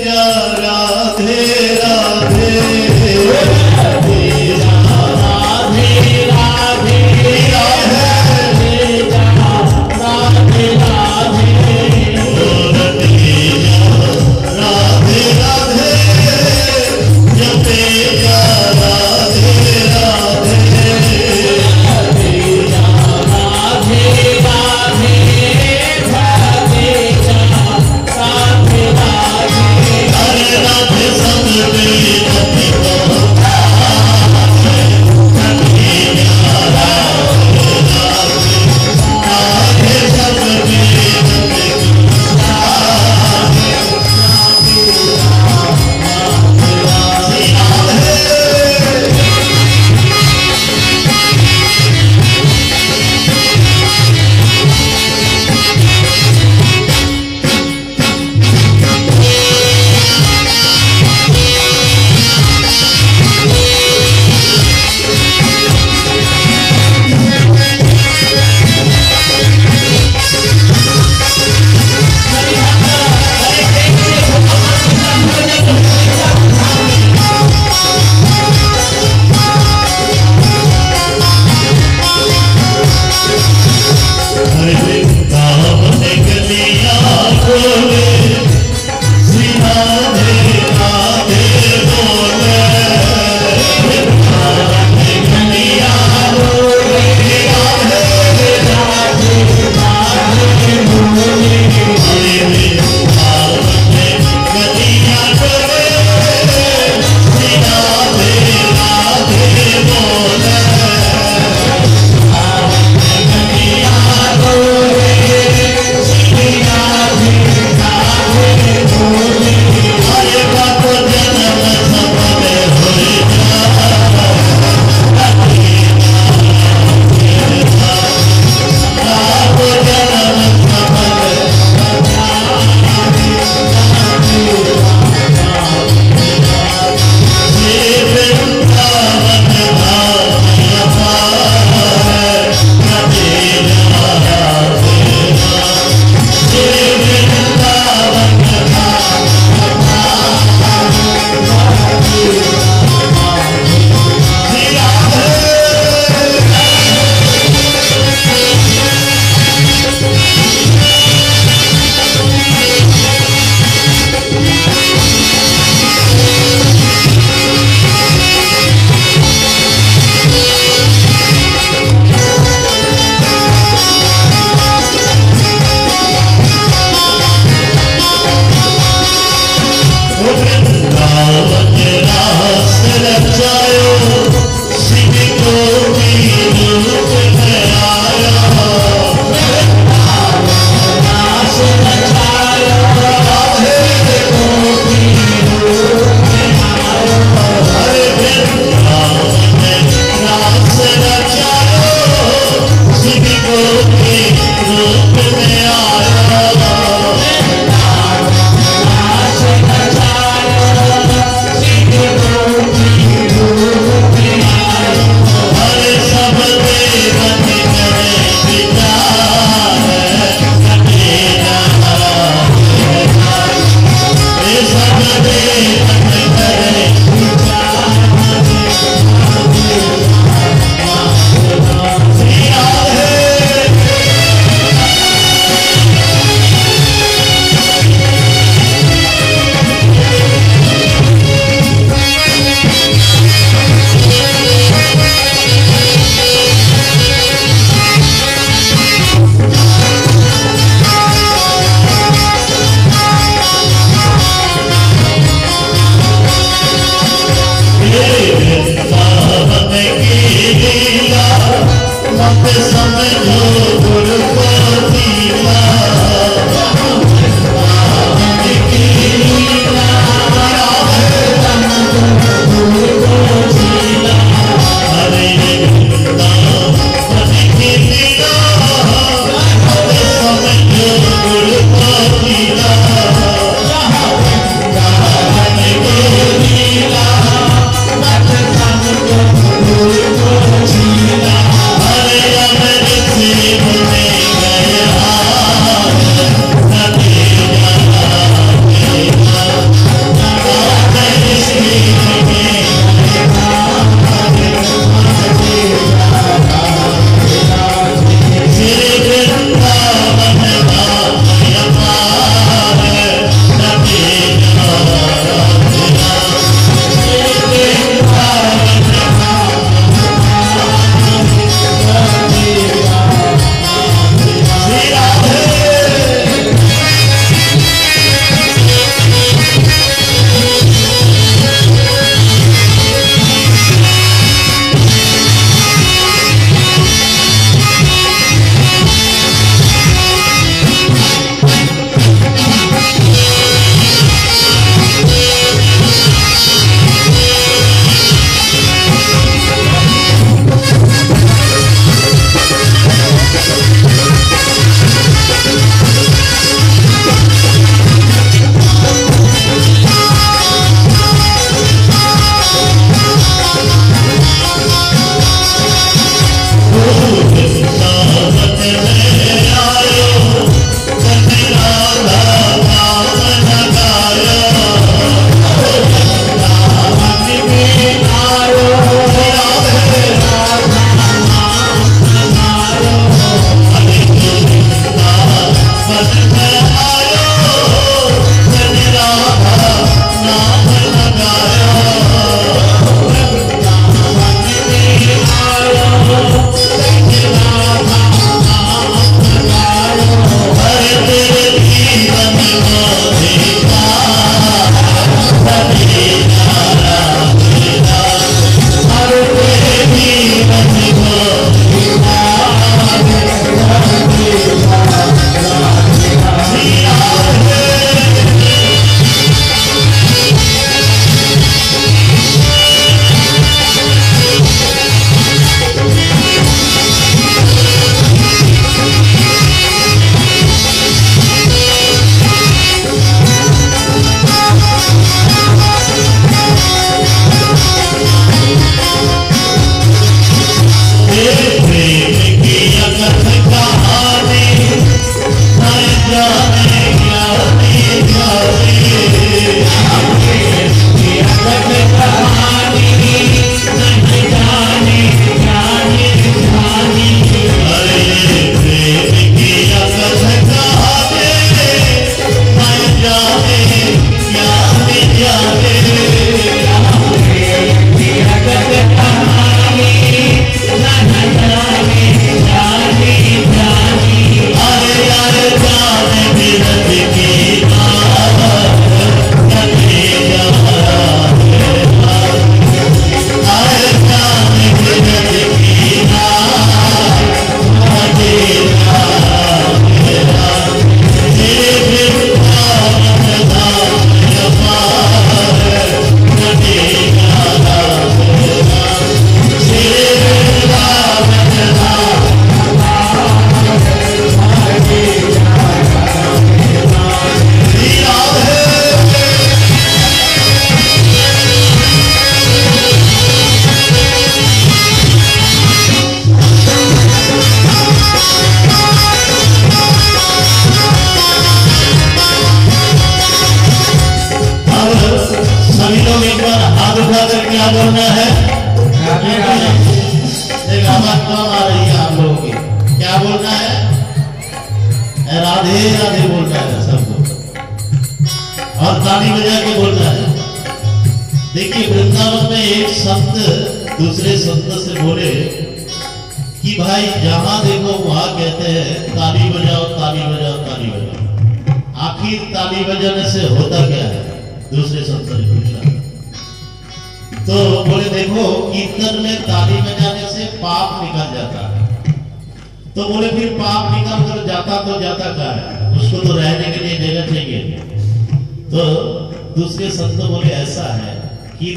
राधे राधे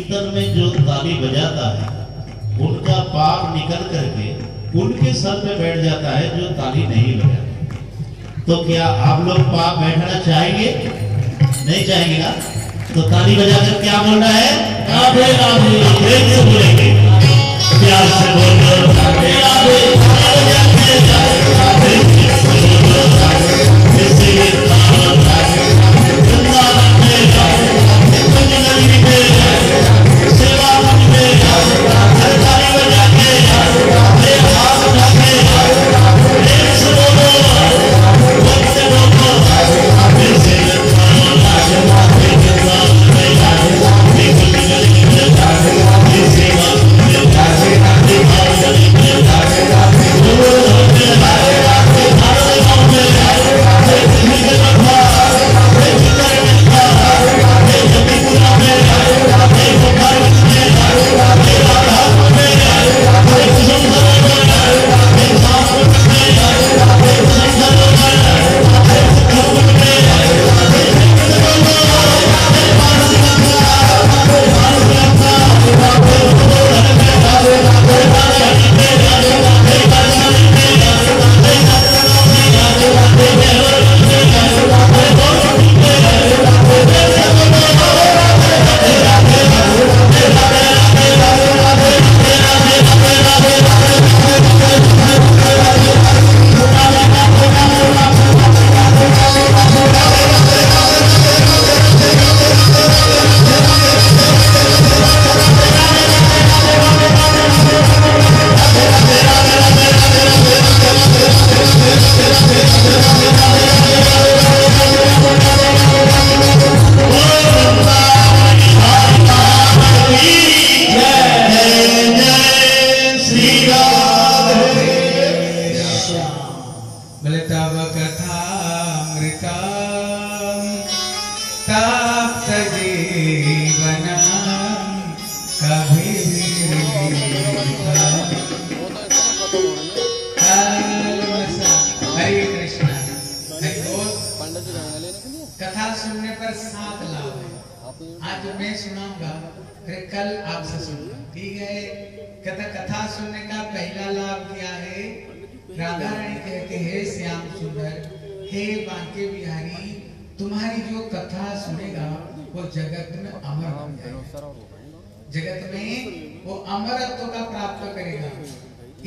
कीर्तन में जो ताली बजाता है उनका पाप निकल करके उनके सर पे बैठ जाता है जो ताली नहीं बजाता तो क्या आप लोग पाप बैठना चाहेंगे नहीं चाहेंगे ना तो ताली बजाकर क्या बोलना है प्रेम से बोलेंगे प्यार से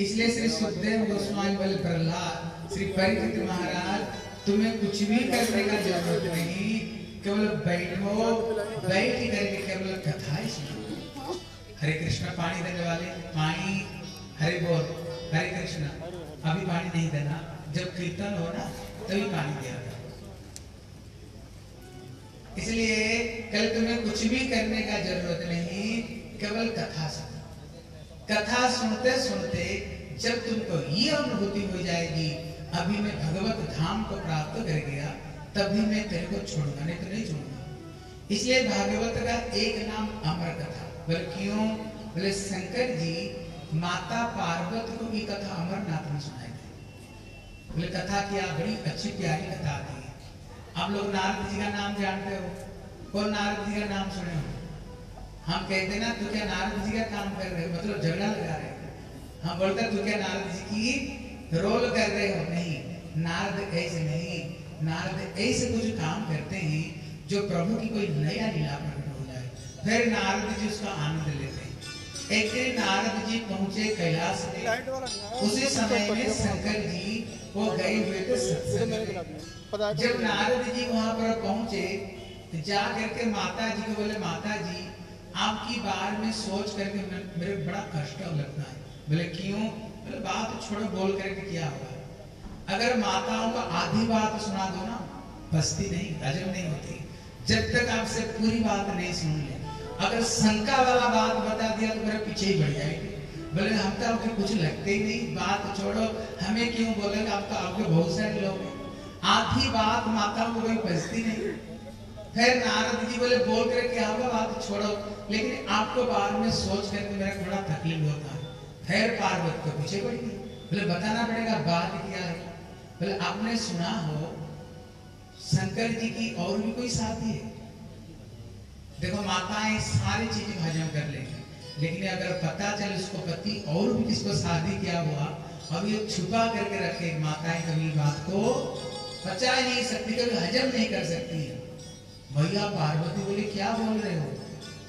इसलिए श्री सुखदेव गोस्वामी बल, प्रहलाद, श्री परीक्षित महाराज, तुम्हें कुछ भी करने का ज़रूरत नहीं, केवल बैठो, बैठ करके केवल कथा सुनो। हरे कृष्ण, पानी देने वाले, पानी, हरे बोल, हरे कृष्ण, अभी पानी नहीं देना, जब कीर्तन हो ना, तभी पानी दिया इसलिए कल तुम्हें कुछ भी करने का ज़रूरत नहीं, केवल कथा सुनो। कथा सुनते सुनते जब तुमको ये अनुभूति हो जाएगी, अभी मैं भगवत धाम को प्राप्त कर गया, तभी मैं तेरे को छोड़ूँगा नहीं तो नहीं छोड़ूँगा इसलिए भागवत का एक नाम अमर कथा, बोले क्यों? बोले, शंकर जी माता पार्वती को ये कथा अमरनाथ में सुनाई थी। बोले, कथा क्या बड़ी अच्छी प्यारी कथा थी। आप लोग नारद जी का नाम जानते हो? कौन नारद जी का नाम सुने हो? हम कहते ना तू क्या नारद जी का काम कर रहे हो? मतलब झगड़ा लगा रहे हम बोलते तू क्या नारद जी की रोल कर रहे हो? नहीं, नारद ऐसे नहीं। नारद ऐसे कुछ काम करते हैं जो प्रभु की कोई नया लीला प्रकट हो जाए। फिर नारद जी उसका आनंद लेते हैं। एक दिन नारद जी पहुँचे कैलाश में। उसी समय में शंकर जी वो गए हुए थे सत्संग जब नारद जी वहाँ पर पहुँचे जा करके माता जी को बोले, माता जी आपकी बारे में सोच करके मेरे बड़ा कष्ट लगता है। बोले, क्यों? बोले, बात छोड़ो, बोल करके क्या होगा? अगर माताओं का आधी बात सुना दो ना, बस्ती नहीं हजम नहीं होती। जब तक आपसे पूरी बात नहीं सुन ले। अगर शंका वाला बात बता दिया तो मेरे पीछे ही बढ़ जाएगी। बोले, हम तो आपके कुछ लगते ही नहीं। बात छोड़ो। हमें क्यों बोलेगा आप तो आपके बहुत सारे लोग हैं। आधी बात माताओं को कोई बचती नहीं। फिर नारद जी बोले, बोल कर क्या होगा बात छोड़ो। लेकिन आपको बार में सोच करके मेरा थोड़ा तकलीफ़ होता। है फिर पार्वती को पीछे पड़ गई बोले, बताना पड़ेगा, बात क्या है? बोले, आपने सुना हो, शंकर जी की और भी कोई साथी है? देखो, माताएँ सारी चीज़ें हजम कर लेंगी। लेकिन अगर पता चले उसको पति और भी किसको शादी किया हुआ, अब ये छुपा करके रखे, माताएँ कभी बात को बचा नहीं सकती, कभी हजम नहीं कर सकती। है भैया पार्वती बोले, क्या बोल रहे हो?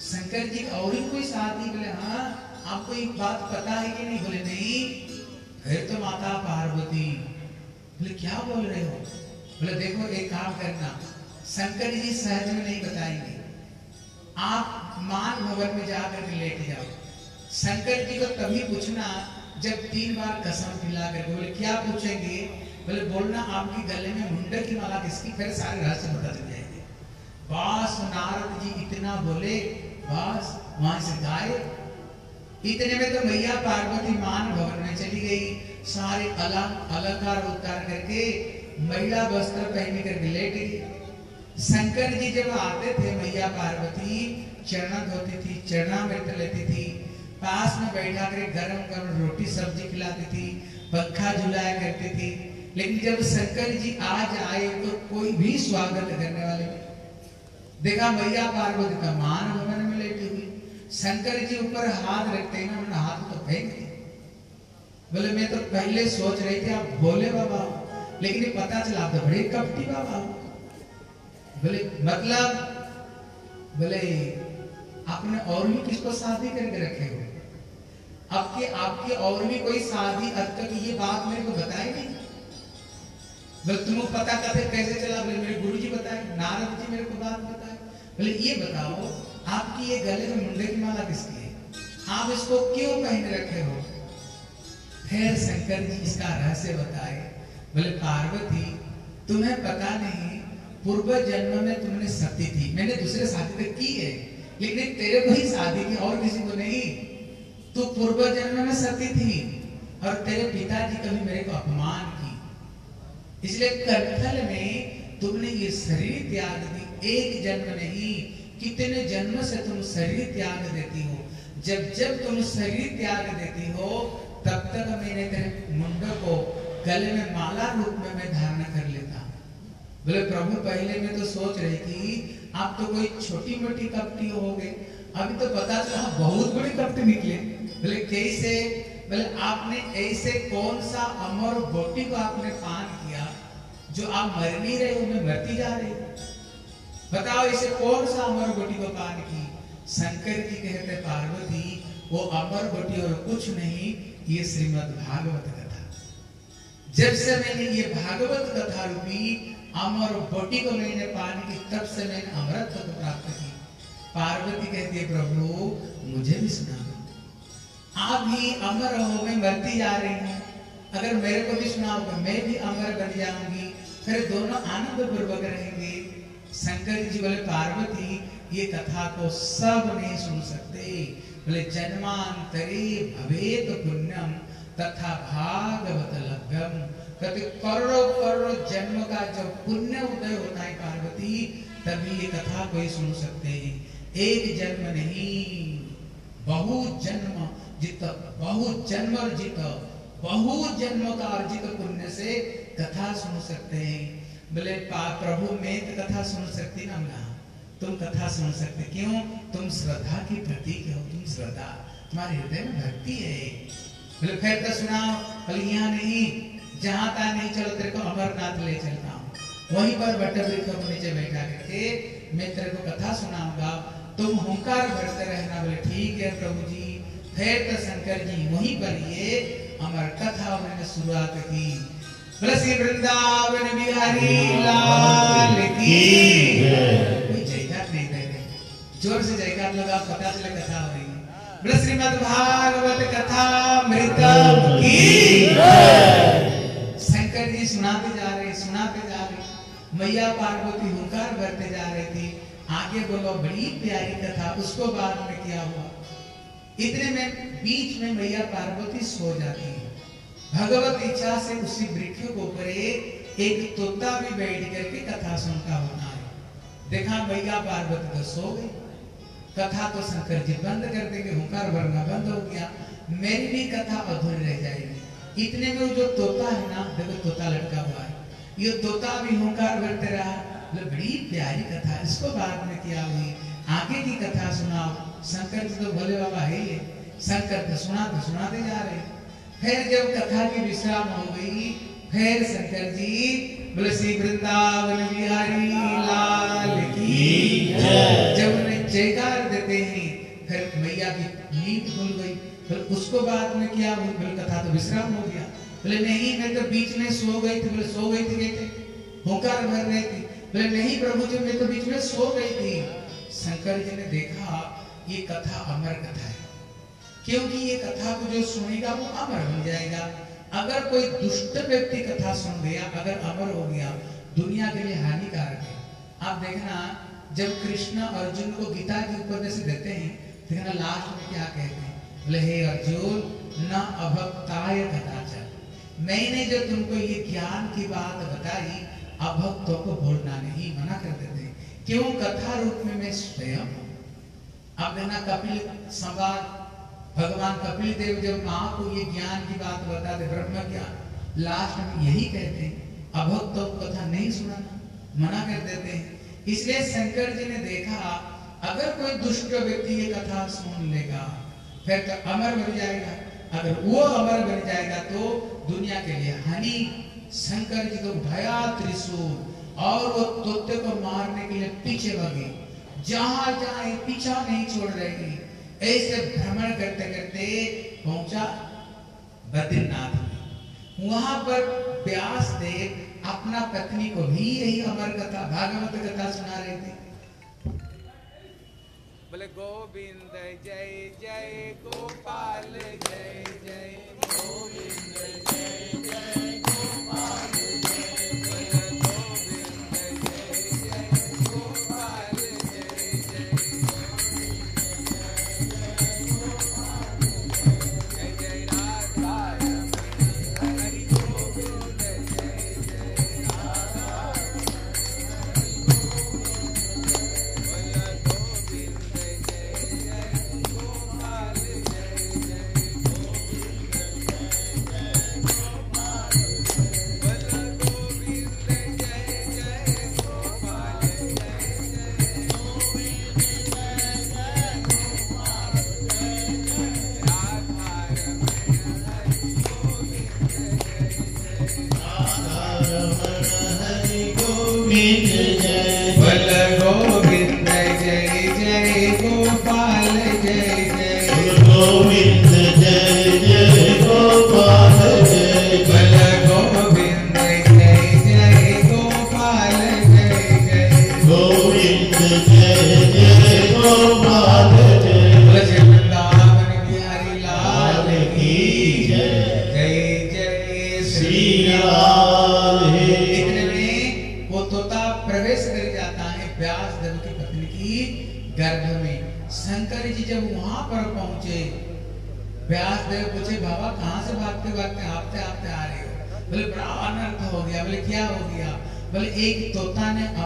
शंकर जी और ही कोई साथी बोले हाँ आपको एक बात पता है कि नहीं? बोले, नहीं। फिर तो माता पार्वती। बोले, क्या बोल रहे हो? बोले, देखो, एक काम करना। शंकर जी सहज में नहीं बताएँगे। आप मान भवन में जाकर के लेट जाओ। शंकर जी को तभी पूछना जब तीन बार कसम खिला कर बोले, क्या पूछेंगे? बोले, बोलना आपकी गले में मुंडे की माला किसकी? फिर सारे रहस्य बता जाएँगे बस नारद जी इतना बोले, बस, वहाँ से गायब इतने में तो मैया पार्वती मान भवन में चली गई। सारे अलग अलंकार उतार करके महिला वस्त्र पहन करके लेट गई। शंकर जी जब आते थे, मैया पार्वती, चरण धोती थी चरणामृत लेती थी। पास में बैठा कर गरम गरम रोटी सब्ज़ी खिलाती थी, पंखा झुलाया करती थी। लेकिन जब शंकर जी आज आए तो कोई भी स्वागत करने वाले नहीं देखा, भैया, पार्वती का मान भवन में लेटी हुई शंकर जी ऊपर हाथ रखते हैं ना हाथ तो फेंक दिए। बोले, मैं तो पहले सोच रही थी, आप भोले बाबा लेकिन ये पता चला तो बड़े कपटी बाबा बोले मतलब? बोले, आपने और भी किसको शादी करके रखे हो? आपके आपके और भी कोई शादी अब तक ये बात मेरे को बताई नहीं? बोले तुमको पता कैसे चला? बोले, मेरे गुरु जी बताए, नारद जी मेरे को बात बताए। बोले ये बताओ, आपकी ये गले में मुंडे की माला किसकी है? आप इसको क्यों पहन रखे हो? फिर शंकर जी इसका रहस्य बताए। बोले, पार्वती, तुम्हें पता नहीं, पूर्व जन्म में तुमने सती थी। मैंने दूसरे शादी तक की है, लेकिन तेरे को ही शादी की, और किसी को नहीं। तू पूर्व जन्म में सती थी, और तेरे पिताजी कभी मेरे को अपमान की। इसलिए कटथल में तुमने ये शरीर त्याग दी एक जन्म नहीं, कितने जन्म से तुम शरीर त्याग देती हो? जब जब तुम शरीर त्याग देती हो, तब तक मैंने तेरे मुंड को गले में माला रूप में मैं धारण कर लेता। बोले, प्रभु, पहले में तो सोच रही थी आप तो कोई छोटी मोटी कपटी हो गए अभी तो पता चला, बहुत बड़ी कपटी निकले। बोले, कैसे? बोले, आपने ऐसे कौन सा अमर बोटी को आपने पान किया, जो आप मर नहीं रहे हो मैं मरती जा रही हूँ। बताओ, इसे कौन सा अमर बोटी को पान की? शंकर जी कहते पार्वती, वो अमर बोटी और कुछ नहीं, ये श्रीमद भागवत कथा। जब से मैंने ये भागवत कथा रूपी अमर बोटी को मैंने पान की, तब से मैंने अमृत को प्राप्त की। पार्वती कहती है, प्रभु, मुझे भी सुना आप भी अमर हो, मैं मरती जा रही हूँ। अगर मेरे को भी सुनाओगे, मैं भी अमर बन जाऊँगी। फिर दोनों आनंद पूर्वक रहेंगे। शंकर जी बोले, पार्वती, ये कथा को सब नहीं सुन सकते। बोले, जन्मांतरे भवेत पुण्यम, तथा भागवत लभ्यम कहते, करोड़ों करोड़ों जन्म का जब पुण्य उदय होता है पार्वती, तभी ये कथा कोई सुन सकते हैं। एक जन्म नहीं, बहुत जन्म जित, बहुत जन्म अर्जित, बहुत जन्म का अर्जित पुण्य से कथा सुन सकते हैं। बोले प्रभु, मैं तो कथा सुन सकती ना ना तुम कथा सुन सकते। क्यों? तुम श्रद्धा की प्रतीक हो, तुम श्रद्धा। तुम्हारे हृदय में भक्ति है। बोले, फिर तो सुनाओ बोले नहीं, जहाँ तक नहीं चलो, तेरे को अमरनाथ ले चलता हूँ। वहीं पर बट वृक्ष को नीचे बैठा करके मैं तेरे को कथा सुनाऊँगा। तुम हुंकार भरते रहना। बोले, ठीक है प्रभु जी। फिर तो शंकर जी, वहीं पर ये अमर कथा उन्होंने शुरुआत की। श्री वृंदावन बिहारी लाल की जयकार नहीं दे ज़ोर से जयकार लगा पता चले कथा हो रही है। श्रीमद् भागवत कथा मृतम की शंकर जी सुनाते जा रहे सुनाते जा रहे। मैया पार्वती हुंकार भरते जा रहे थे। आगे बोलो बड़ी प्यारी कथा उसको बाद में क्या हुआ? इतने में बीच में मैया पार्वती सो जाती है। भगवत इच्छा से उसी वृक्ष के ऊपर एक तोता भी बैठ करके कथा सुनता होना है। देखा मैया पार्वती तो सो गई। कथा तो शंकर जी बंद कर देंगे, हुंकार भरना बंद हो गया। मेरी भी कथा अधूरी रह जाएगी। इतने में जो तोता है ना, देखो तोता लटका हुआ है। ये तोता भी हुंकार भरते रहा। बोले, बड़ी प्यारी कथा इसको बाद में क्या हुई? आगे की कथा सुनाओ। शंकर जी तो भोले बाबा, है ही है शंकर तो सुनाते सुनाते जा रहे। फिर जब कथा की विश्राम हो गई, फिर शंकर जी बोले श्री वृंदावन बिहारी लाल की जब उन्हें जयकार देते हैं, फिर मैया की नींद खुल गई। फिर उसको बाद में क्या बोले, कथा तो विश्राम हो गया। बोले, नहीं, मैं तो बीच में सो गई थी। बोले, सो गई थी कहते हुंकार भर रही थी। बोले, नहीं प्रभु जी, मैं तो बीच में सो गई थी। शंकर जी ने देखा, ये कथा अमर कथा है। क्योंकि ये कथा को जो सुनेगा वो अमर बन जाएगा। अगर कोई दुष्ट व्यक्ति कथा सुन गया, अगर अमर हो गया, दुनिया के लिए हानिकारक है। आप देखना, जब कृष्ण अर्जुन को गीता के उपदेश देते हैं देखना लास्ट में क्या कहते हैं? बोले, हे अर्जुन, न अभक्ताय कदाचन मैंने जो तुमको ये ज्ञान की बात बताई, अभक्तों को बोलना नहीं, मना कर देते क्यों कथा रूप में मैं स्वयं हूँ? आप देखना, कपिल संवाद भगवान कपिल देव जब माँ को ये ज्ञान की बात बताते, ब्रह्म ज्ञान लास्ट में यही कहते हैं अभक्तों को कथा नहीं सुनाना मना कर देते हैं। इसलिए शंकर जी ने देखा, अगर कोई दुष्ट व्यक्ति ये कथा सुन लेगा, फिर तो अमर बन जाएगा। अगर वो अमर बन जाएगा तो दुनिया के लिए हानि। शंकर जी को भया त्रिशूल, और वो तोते को मारने के लिए पीछे भागे। जहाँ जाए पीछा नहीं छोड़ रहे ऐसे भ्रमण करते करते पहुँचा बद्रीनाथ वहाँ पर व्यास देव अपना पत्नी को भी यही अमर कथा, भागवत कथा सुना रहे थे। बोले, गोविंद, जय जय, गोपाल, जय जय, गोविंद, जय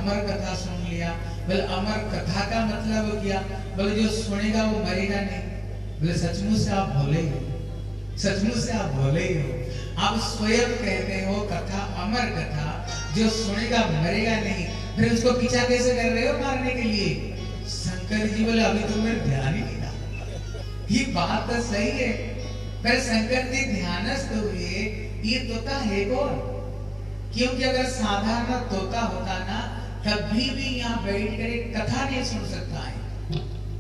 अमर कथा सुन लिया। बोले, अमर कथा का मतलब क्या? बोले, जो सुनेगा वो मरेगा नहीं। बोले, सचमुच से आप भोले हो सचमुच से आप भोले हो आप स्वयं कहते हो कथा, अमर कथा, जो सुनेगा मरेगा नहीं। फिर उसको पीछा कैसे कर रहे हो मारने के लिए? शंकर जी बोले, अभी तो मेरे ध्यान ही नहीं था ये बात तो सही है फिर शंकर जी ध्यानस्थ हुए, ये तोता है कौन? क्योंकि अगर साधारण तोता होता ना कभी भी यहाँ बैठ कर एक कथा नहीं सुन सकता है।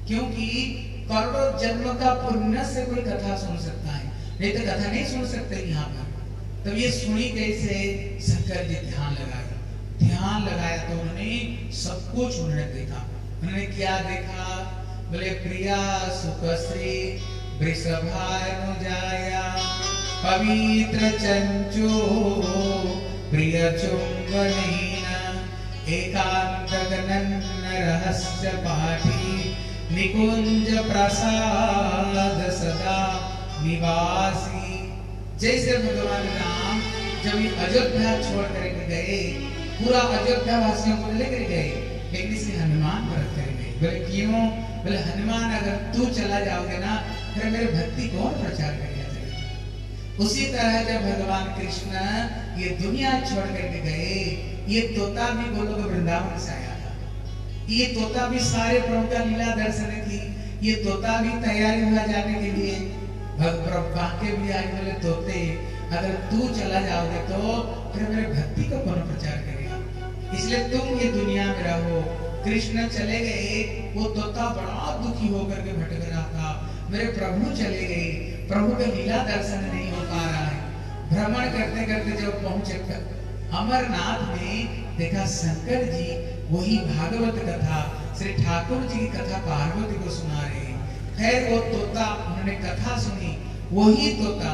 क्योंकि करोड़ों जन्म का पुण्य से कोई कथा सुन सकता है। नहीं तो कथा नहीं सुन सकते यहाँ पर। तब ये सुनी कैसे शंकर जी ध्यान लगाए। ध्यान लगाया तो उन्होंने सब कुछ उन्होंने देखा। उन्होंने क्या देखा? बोले, प्रिया सुखश्री वृषभानुजाया पवित्र चंचो, प्रिय चुंबनेन निकुंज प्रसाद सदा निवासी। जैसे भगवान राम जब ये अयोध्या छोड़ करके गए, पूरा अयोध्या वासियों को लेकर गए, लेकिन इसे हनुमान व्रत कर गए। बोले, क्यों? बोले, हनुमान, अगर तू चला जाओगे ना, फिर मेरे भक्ति कौन प्रचार करेगा? उसी तरह जब भगवान कृष्ण ये दुनिया छोड़ करके गए ये तोता भी गोलोक वृंदावन से आया था। ये तोता भी सारे प्रभु का लीला दर्शन की, ये तोता भी तैयारी हुआ जाने के लिए बांके भी आए बोले, तोते, अगर तू चला जाओगे तो फिर मेरे भक्ति को कौन प्रचार करेगा? इसलिए तुम ये दुनिया में रहो। कृष्ण चले गए, वो तोता बड़ा दुखी होकर के भटक रहा था। मेरे प्रभु चले गए, प्रभु का लीला दर्शन नहीं हो पा रहा है। भ्रमण करते करते जब पहुँचे क- अमरनाथ में देखा शंकर जी, वही भागवत कथा, श्री ठाकुर जी की कथा पार्वती को सुना रहे खैर, वो तोता, उन्होंने कथा सुनी, वही तोता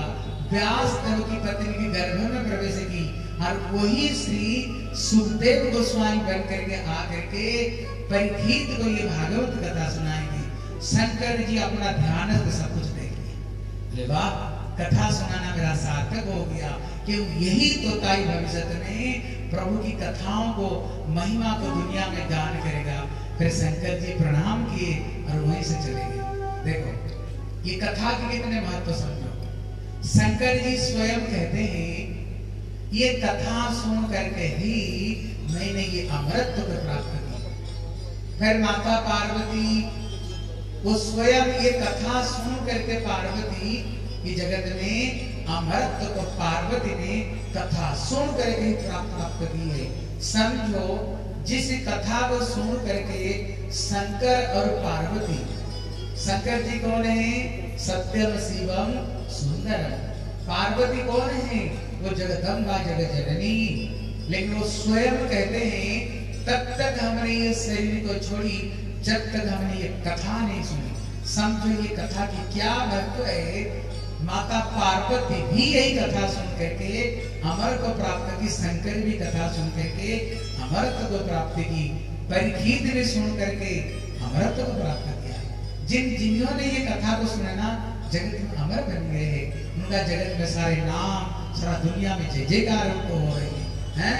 व्यास देव की पत्नी के गर्भ में प्रवेश की और वही श्री सुखदेव गोस्वामी बन करके आ करके परीक्षित को ये भागवत कथा सुनाएँगे। शंकर जी अपना ध्यान सब कुछ वाह, कथा सुनाना मेरा सार्थक हो गया। कि यही तोताई भविष्य में प्रभु की कथाओं को महिमा को दुनिया में गान करेगा। फिर शंकर जी प्रणाम किए और वहीं से चले गए। देखो, ये कथा के कितने महत्व समझो। शंकर जी स्वयं कहते हैं, ये कथा सुन करके ही मैंने ये अमृत को प्राप्त किया। फिर माता पार्वती, वो स्वयं ये कथा सुन करके पार्वती, ये जगत में अमृत को पार्वती ने कथा सुन करके प्राप्त प्राप्त की है समझो, जिस कथा को सुन करके शंकर और पार्वती, शंकर जी कौन है? सत्यम शिवम सुंदरम। पार्वती कौन है? वो जगदम्बा जगत जननी लेकिन वो स्वयं कहते हैं, तब तक हमने ये शरीर को छोड़ी, जब तक हमने ये कथा नहीं सुनी। समझो ये कथा की क्या महत्व है? माता पार्वती भी यही कथा सुन करके, अमर को प्राप्त की शंकर भी कथा सुन करके, अमरत्व को प्राप्त की परीक्षित भी सुन करके अमरत्व को प्राप्त किया जिन जिन्होंने ये कथा को सुना ना, जगत में अमर बन गए हैं। उनका जगत में सारे नाम, सारा दुनिया में जय जयकार उनको हो रही है।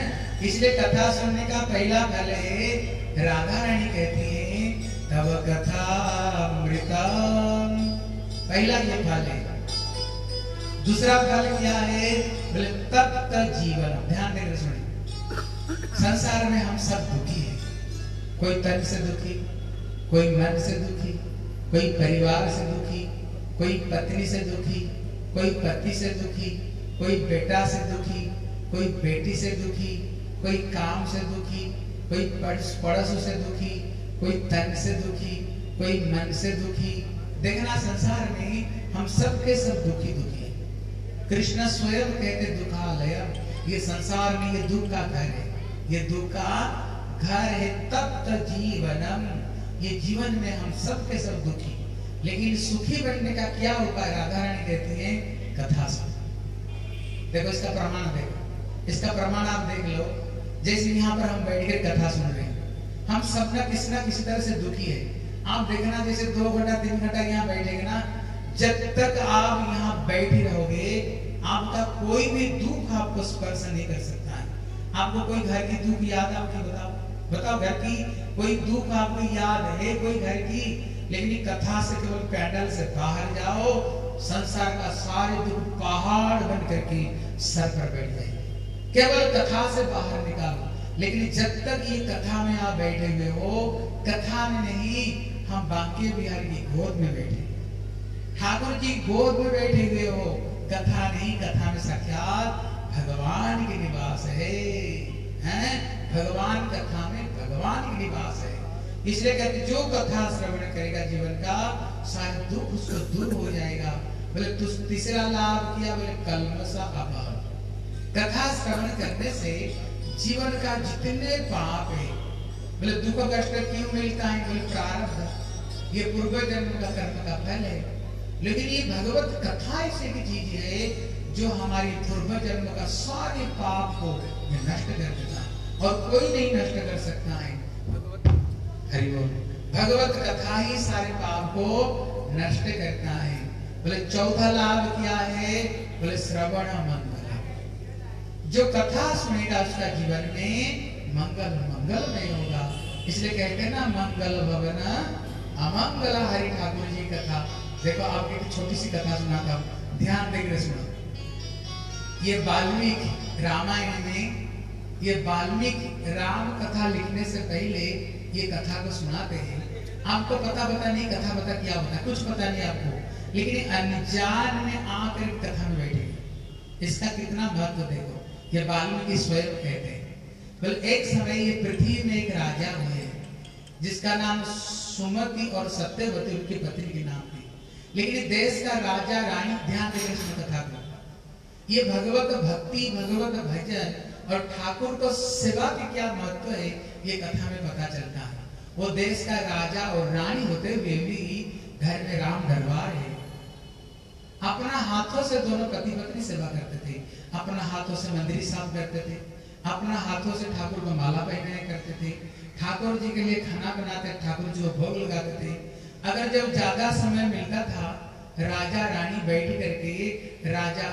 इसलिए कथा सुनने का पहला फल है, राधा रानी कहती है तब कथा अमृतम। पहला ये फल है दूसरा फल क्या है बोले तप्त जीवन ध्यान देकर सुनिए संसार में हम सब दुखी हैं कोई तन से दुखी कोई मन से दुखी कोई परिवार से दुखी कोई पत्नी से दुखी कोई पति से दुखी कोई बेटा से दुखी कोई बेटी से दुखी कोई काम से दुखी कोई पड़ोस से दुखी कोई तन से दुखी कोई मन से दुखी देखना संसार में हम सबके सब दुखी दुखी हैं कृष्ण स्वयं कहते दुखालय, ये संसार में ये दुख का घर है। ये दुख का घर है तप्त जीवनम। ये जीवन में हम सब के सब दुखी लेकिन सुखी बनने का क्या उपाय? राधा रानी कहती है, कथा सुन। देखो, इसका प्रमाण देखो। इसका प्रमाण आप देख लो। जैसे यहाँ पर हम बैठ कर कथा सुन रहे हैं। हम सब ना किसी ना किसी तरह से दुखी है। आप देखना, जैसे दो घंटा, तीन घंटा यहाँ बैठेंगे ना जब तक आप यहाँ बैठे रहोगे, आपका कोई भी दुख आपको स्पर्श नहीं कर सकता है। आपको कोई घर की दुख याद आपकी बताओ। बताओ घर की कोई दुख आपको याद है? कोई घर की? लेकिन कथा से केवल पैडल से बाहर जाओ, संसार का सारे दुख पहाड़ बन करके सर पर बैठ जाए केवल कथा से बाहर निकालो। लेकिन जब तक ये कथा में आप बैठे हुए हो, कथा में नहीं, हम बांके बिहारी की गोद में बैठे। ठाकुर जी गोद में बैठे हुए हो। कथा नहीं, कथा में साक्षात भगवान के निवास है। हैं? भगवान कथा में भगवान के निवास है। इसलिए कहते जो कथा श्रवण करेगा जीवन का सारे दुख उसको दूर हो जाएगा। बोले तीसरा लाभ किया? बोले कलमसा अभाव कथा श्रवण करने से जीवन का जितने पाप है, बोले, दुख कष्ट क्यों मिलता है? बोले, प्रारब्ध। ये पूर्व जन्म का कर्म का फल है। लेकिन ये भगवत कथा ऐसी की चीज़ है जो हमारी पूर्व जन्म का सारे पाप को नष्ट कर देता है। और कोई नहीं नष्ट कर सकता है। हरि बोल। भगवत कथा ही सारे पाप को नष्ट करता है। बोले, चौथा लाभ क्या है? बोले, श्रवण मंगल। जो कथा सुनेगा उसका जीवन में मंगल मंगल नहीं होगा। इसलिए कहते हैं ना, मंगल भवन अमंगल हरि ठाकुर जी कथा। देखो, आपकी एक छोटी सी कथा सुनाता हूँ। ध्यान देकर सुनो। ये वाल्मीकि रामायण में, ये वाल्मीकि राम कथा लिखने से पहले ये कथा को सुनाते हैं। आपको पता पता नहीं, कथा पता क्या होता कुछ पता नहीं आपको। लेकिन अनजान में आकर कथा में बैठे इसका कितना महत्व देखो, ये वाल्मीकि स्वयं कहते हैं। बोले, एक समय ये पृथ्वी में एक राजा हुए, जिसका नाम सुमति और सत्यवती, उनकी पत्नी के नाम लेकिन देश का राजा रानी ध्यान देकर इसमें कथा को ये भगवत भक्ति, भगवत भजन और ठाकुर को सेवा की क्या महत्व है, ये कथा में पता चलता है। वो देश का राजा और रानी होते हुए भी घर में राम दरबार है। अपना हाथों से दोनों पति पत्नी सेवा करते थे। अपना हाथों से मंदिर साफ़ करते थे। अपना हाथों से ठाकुर को माला पहनाया करते थे। ठाकुर जी के लिए खाना बनाते, ठाकुर जी को भोग लगाते थे। अगर जब ज़्यादा समय मिलता था, राजा रानी बैठ करके, राजा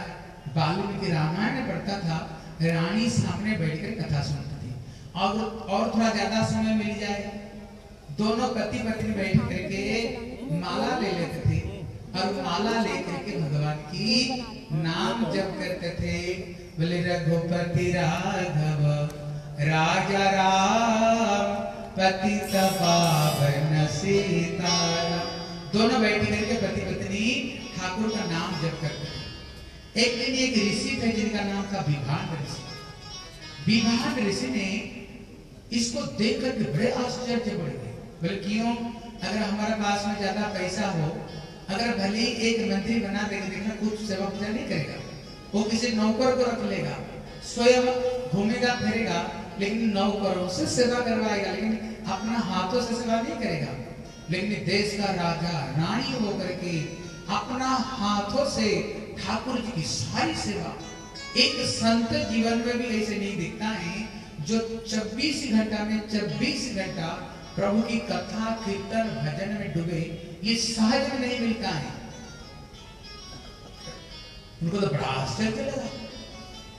वाल्मीकि रामायण पढ़ता था, रानी सामने बैठकर कथा सुनती थी। और और थोड़ा ज़्यादा समय मिल जाए, दोनों पति पत्नी बैठ करके माला ले लेते थे। और माला लेकर के भगवान की नाम जप करते थे। बोले, रघुपति राघव, राजा राम पति पावन सीताराम दोनों बैठ करके पति पत्नी ठाकुर का नाम जप करते थे एक दिन एक ऋषि थे जिनका नाम था विभान ऋषि। विभान ऋषि ने इसको देख करके बड़े आश्चर्य पड़। गए बोले, क्यों? अगर हमारे पास में ज़्यादा पैसा हो, अगर भले ही एक मंत्री बना देगा देखना कुछ सेवा पूजा नहीं करेगा, वो किसी नौकर को रख लेगा, स्वयं घूमेगा, फिरेगा लेकिन नौकरों से सेवा करवाएगा, लेकिन अपना हाथों से सेवा नहीं करेगा। लेकिन देश का राजा, रानी होकर के अपना हाथों से ठाकुर जी की सारी सेवा, एक संत जीवन में भी ऐसे नहीं दिखता है, जो 24 घंटा में 24 घंटा प्रभु की कथा, कीर्तन, भजन में डूबे, ये सहज में नहीं मिलता है। उनको तो बड़ा आश्चर्य लगा।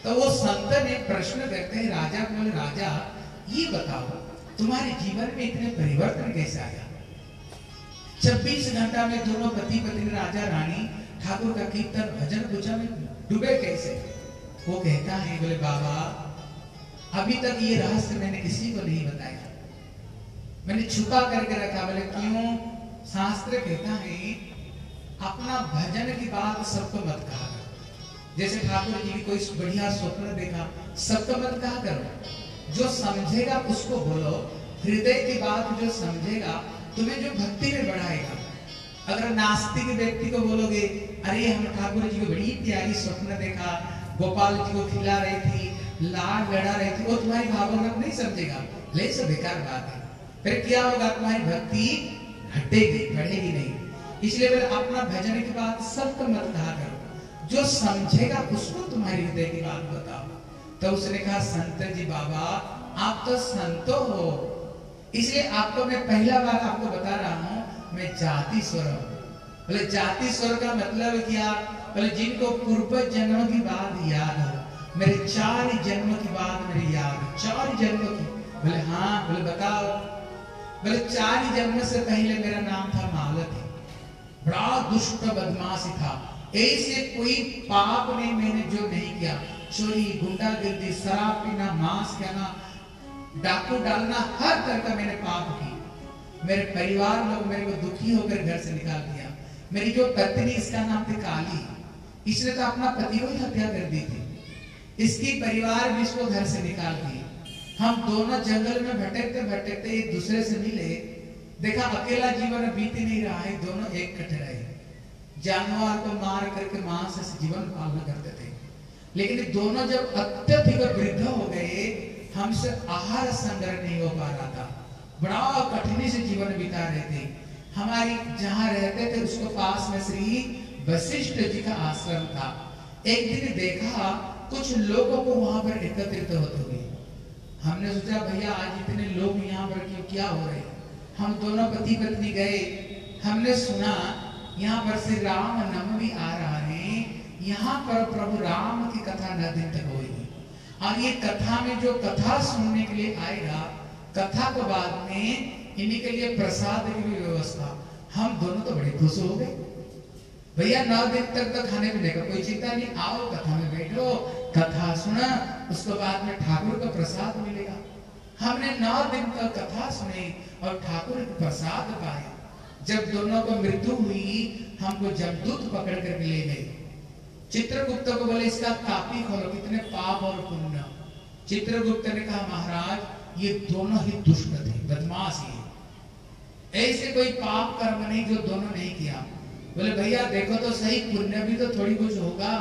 तो वो संत ने प्रश्न करते हैं, राजा को राजा, ये बताओ, तुम्हारे जीवन में इतने परिवर्तन कैसे आया? छब्बीस घंटा में दोनों पति पत्नी, राजा, रानी, ठाकुर का कीर्तन, भजन पूजा में डूबे कैसे? वो कहता है, बोले, बाबा, अभी तक ये रहस्य मैंने किसी को नहीं बताया। मैंने छुपा करके रखा, बोले, क्यों? शास्त्र कहता है, अपना भजन की बात सबको मत कहा। जैसे ठाकुर जी की कोई बढ़िया स्वप्न देखा, सबको मत कहा करो। जो समझेगा उसको बोलो। हृदय की बात जो समझेगा, तुम्हें जो भक्ति में बढ़ाएगा। अगर नास्तिक व्यक्ति को बोलोगे, अरे, हम ठाकुर जी को बड़ी प्यारी स्वप्न देखा, गोपाल जी को खिला रही थी, लाड लड़ा रही थी, वो तुम्हारी भावना नहीं समझेगा। ले सब बेकार बात है। फिर क्या होगा, तुम्हारी भक्ति घटेगी बढ़ेगी नहीं। इसलिए मैंने अपना भजन की बात सबको मत कहा करो। जो समझेगा उसको तुम्हारी हृदय की बात बताओ। तो उसने कहा, संत जी बाबा, आप तो संतो हो। इसलिए आपको मैं पहला बार आपको बता रहा हूँ, मैं जाति स्वर हूँ। बोले, जाति स्वर का मतलब क्या? बोले, जिनको पूर्व जन्म की बात याद हो। मेरे चार जन्म की बात मेरी याद चार जन्म की। बोले हाँ बोले, बताओ। बोले, चार जन्म से पहले मेरा नाम था मालती। बड़ा दुष्ट बदमाश था। ऐसे कोई पाप नहीं मैंने जो नहीं किया। चोरी, गुंडागर्दी, शराब पीना, मांस खाना, डाकू डालना, हर तरह का मैंने पाप की मेरे परिवार लोग मेरे को दुखी होकर घर से निकाल दिया। मेरी जो पत्नी, इसका नाम थी काली। इसने तो अपना पति को ही हत्या कर दी थी। इसकी परिवार भी इसको घर से निकाल दिए हम दोनों जंगल में भटकते भटकते एक दूसरे से मिले। देखा, अकेला जीवन बीत नहीं रहा है, दोनों एक कट रहे। जानवर को मार करके मांस से जीवन पालन करते थे। लेकिन दोनों जब अत्यधिक वृद्ध हो गए, हमसे आहार संग्रह नहीं हो पा रहा था। बड़ा कठिनी से जीवन बिता रहे थे। हमारी जहाँ रहते थे, उसके पास में श्री वशिष्ठ जी का आश्रम था। एक दिन देखा, कुछ लोगों को वहाँ पर एकत्रित होते हुए। हमने सोचा, भैया, आज इतने लोग यहाँ पर क्यों, क्या हो रहे हम दोनों पति पत्नी गए। हमने सुना यहाँ पर श्री राम नवमी आ रहा है, यहाँ पर प्रभु राम की कथा न दिन तक होगी और ये कथा में जो कथा सुनने के लिए आएगा, कथा के बाद में इन्हीं के लिए प्रसाद की भी व्यवस्था। हम दोनों तो बड़े खुश हो गए। भैया, नौ दिन तक तो खाने का कोई चिंता नहीं। आओ, कथा में बैठो कथा सुना, उसके बाद में ठाकुर का प्रसाद मिलेगा। हमने नौ दिन तक कथा सुनी और ठाकुर प्रसाद पाए। जब दोनों को मृत्यु हुई, हमको जमदूत पकड़ कर ले गए चित्रगुप्त को बोले, इसका कापी खोलो, कितने पाप और पुण्य। चित्रगुप्त ने कहा, महाराज, ये दोनों ही दुष्ट थे, बदमाश ही। ऐसे कोई पाप कर्म नहीं जो दोनों नहीं किया। बोले, भैया, देखो तो सही, पुण्य भी तो थोड़ी कुछ होगा।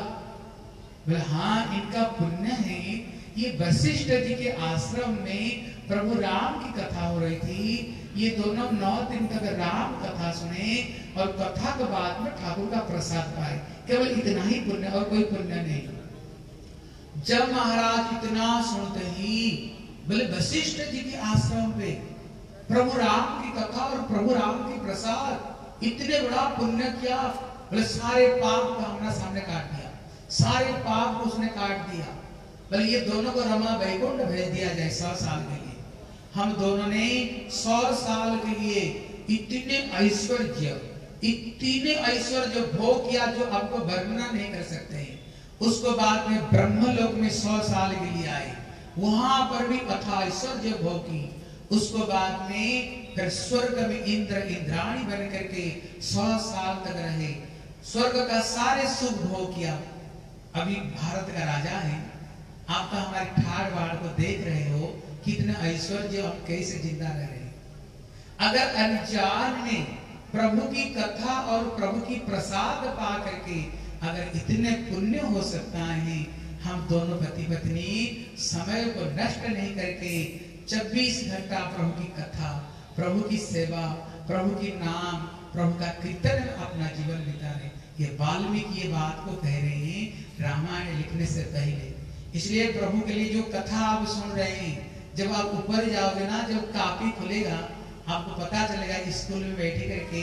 बोले हाँ इनका पुण्य है। ये वशिष्ठ जी के आश्रम में प्रभु राम की कथा हो रही थी। ये दोनों नौ दिन तक राम कथा सुने और कथा के बाद में ठाकुर का प्रसाद पाए। केवल इतना ही पुण्य और कोई पुण्य नहीं। जब महाराज इतना सुनते ही, बोले, वशिष्ठ जी के आश्रम पे प्रभु राम की कथा और प्रभु राम की प्रसाद, इतने बड़ा पुण्य किया। बोले, सारे पाप को हमने सामने काट दिया। सारे पाप को उसने काट दिया। बोले, ये दोनों को रमा वैकुंठ भेज दिया जाए सौ साल के लिए हम दोनों ने सौ साल के लिए इतने ऐश्वर्य इतने ऐश्वर्य भोग किया जो आपको वर्णना नहीं कर सकते हैं। उसको बाद में ब्रह्मलोक में सौ साल के लिए आए। वहाँ पर भी अथा ऐश्वर्य भोग की। उसको बाद में फिर स्वर्ग में इंद्र इंद्राणी बन करके सौ साल तक रहे। स्वर्ग का सारे सुख भोग किया। अभी भारत का राजा है। आप तो हमारे ठाड़ को देख रहे हो। कितना ऐश्वर्य हम कैसे ज़िंदा रह रहे अगर अनजान में प्रभु की कथा और प्रभु की प्रसाद पा करके अगर इतने पुण्य हो सकता है, हम दोनों पति पत्नी समय को नष्ट नहीं करके 24 घंटा प्रभु की कथा, प्रभु की सेवा, प्रभु की नाम, प्रभु का कीर्तन अपना जीवन बिता रहे ये वाल्मीकि ये बात को कह रहे हैं, रामायण लिखने से पहले। इसलिए प्रभु के लिए जो कथा आप सुन रहे हैं जब आप ऊपर जाओगे ना, जब कापी खुलेगा, आपको पता चलेगा स्कूल में बैठे करके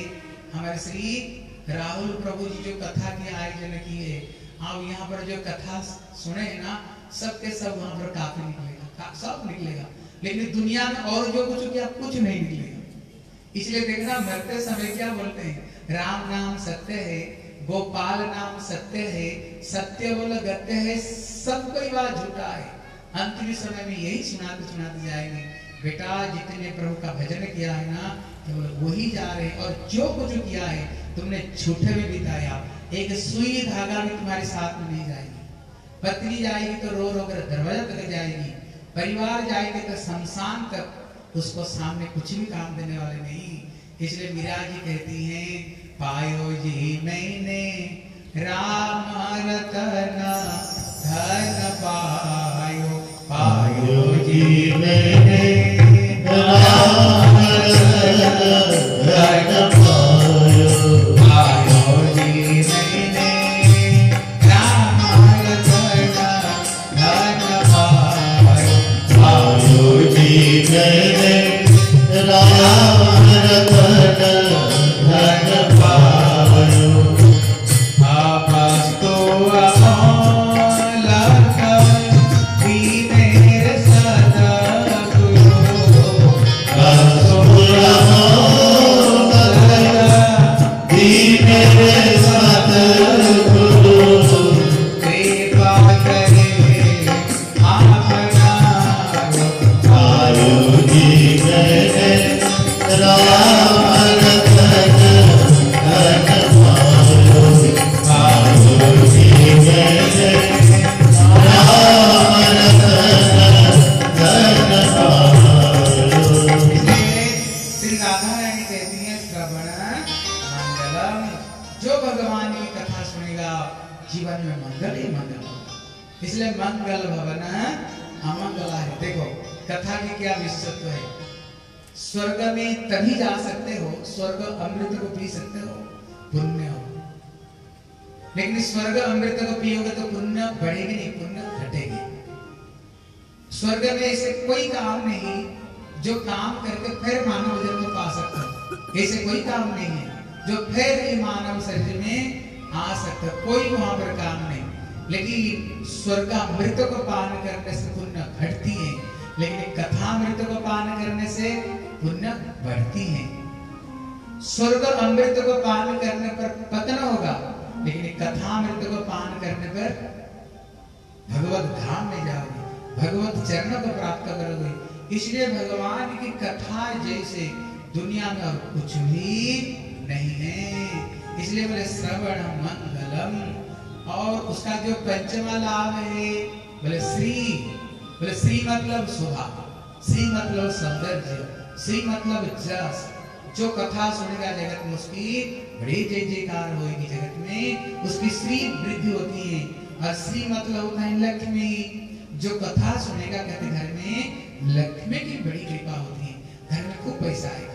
हमारे श्री राहुल प्रभु जी जो कथा के आयोजन किए, आप यहाँ पर जो कथा सुने हैं ना सबके सब वहाँ पर काफ़ी निकलेगा, का- सब निकलेगा। लेकिन दुनिया में और जो कुछ किया कुछ नहीं निकलेगा। इसलिए देखना, मरते समय क्या बोलते हैं? राम नाम सत्य है, गोपाल नाम सत्य है, सत्य बोल गत्य है, सब कोई बात झूठा है। अंतिम समय में यही सुनाते सुनाते जाएँगे, बेटा, जितने प्रभु का भजन किया है ना केवल वही जा रहे और जो कुछ किया है, तुमने झूठे में बिताया। एक सुई धागा भी तुम्हारे साथ में नहीं जाएगी। पत्नी जाएगी तो रो रो कर दरवाज़ा तक जाएगी। परिवार जाएँगे तो शमशान तक। उसको सामने कुछ भी काम देने वाले नहीं। इसलिए मीरा जी कहती हैं, पायो जी, मैंने राम रतन धन पायो। पायो जी जो काम करके फिर मानव जन्म पा सकते ऐसे कोई काम नहीं है। जो फिर मानव शरीर में आ सकता कोई वहाँ पर काम नहीं। लेकिन स्वर्ग अमृत को पान करने से पुण्य घटती है, लेकिन कथा मृत को पान करने से पुण्य बढ़ती है। स्वर्ग अमृत को पान करने पर पतन होगा, लेकिन कथा मृत को पान करने पर भगवत धाम में जाओगे, भगवत चरण को प्राप्त करोगे इसलिए भगवान की कथा जैसे दुनिया और कुछ भी नहीं है। इसलिए बोले, श्रवण मंगलम। और उसका जो पंचमा लाभ है, बोले, श्री। बोले, श्री मतलब शोभा श्री मतलब सौंदर्य, श्री मतलब जस। जो कथा सुनेगा जगत में उसकी बड़ी जय जयकार होगी जगत में। उसकी श्री वृद्धि होती है। और श्री मतलब होता है लक्ष्मी। जो कथा सुनेगा कहते घर में लक्ष्मी की बड़ी कृपा होती है। घर में खूब पैसा आएगा।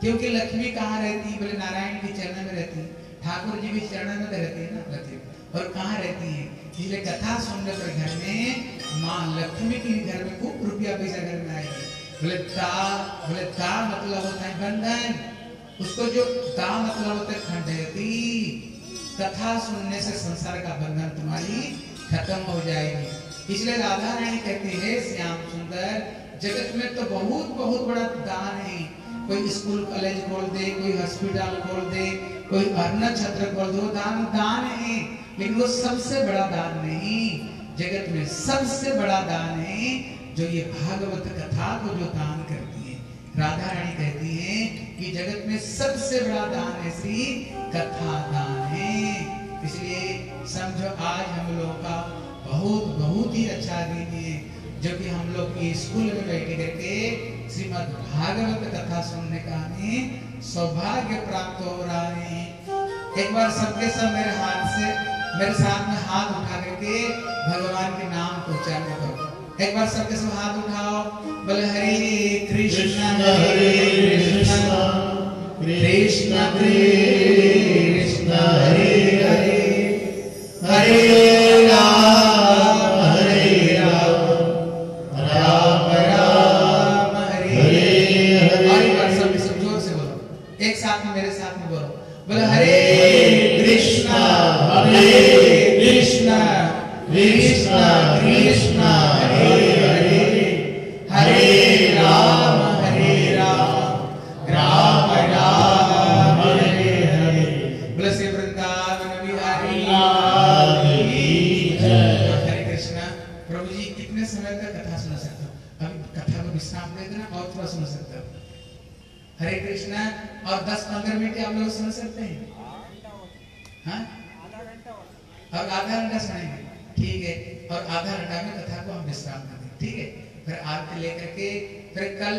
क्योंकि लक्ष्मी कहाँ रहती है? बोले, नारायण के चरण में रहती है। ठाकुर जी के चरण में तो रहती है ना, लक्ष्मी। और कहाँ रहती है? इसलिए कथा सुनने पर घर में माँ लक्ष्मी की घर में खूब रुपया पैसा घर में आएगी। बोले, ता बोले, ता मतलब होता है बंधन। उसको जो ता मतलब होता है खंडती कथा सुनने से संसार का बंधन तुम्हारी खत्म हो जाएगी। इसलिए राधा रानी कहती है, श्याम सुंदर जगत में तो बहुत बहुत बड़ा दान है। कोई स्कूल, कॉलेज खोल दे, कोई हॉस्पिटल खोल दे, कोई अन्न छत्र खोल दो दान दान है। लेकिन वो सबसे बड़ा दान नहीं। जगत में सबसे बड़ा दान है जो ये भागवत कथा को जो दान करती है। राधा रानी कहती है कि जगत में सबसे बड़ा दान ऐसी कथा दान है। इसलिए समझो, आज हम लोगों का बहुत बहुत ही अच्छा दिन है। जब कि हम लोग ये स्कूल में बैठे करके श्रीमद भागवत कथा सुनने का हमें सौभाग्य प्राप्त हो रहा है। एक बार सबके सब मेरे हाथ से, मेरे साथ में हाथ उठा करके भगवान के नाम को उच्चारण करो। एक बार सबके सब हाथ उठाओ। बोले, हरे कृष्ण हरे कृष्ण कृष्ण कृष्ण, हरे हरे हरे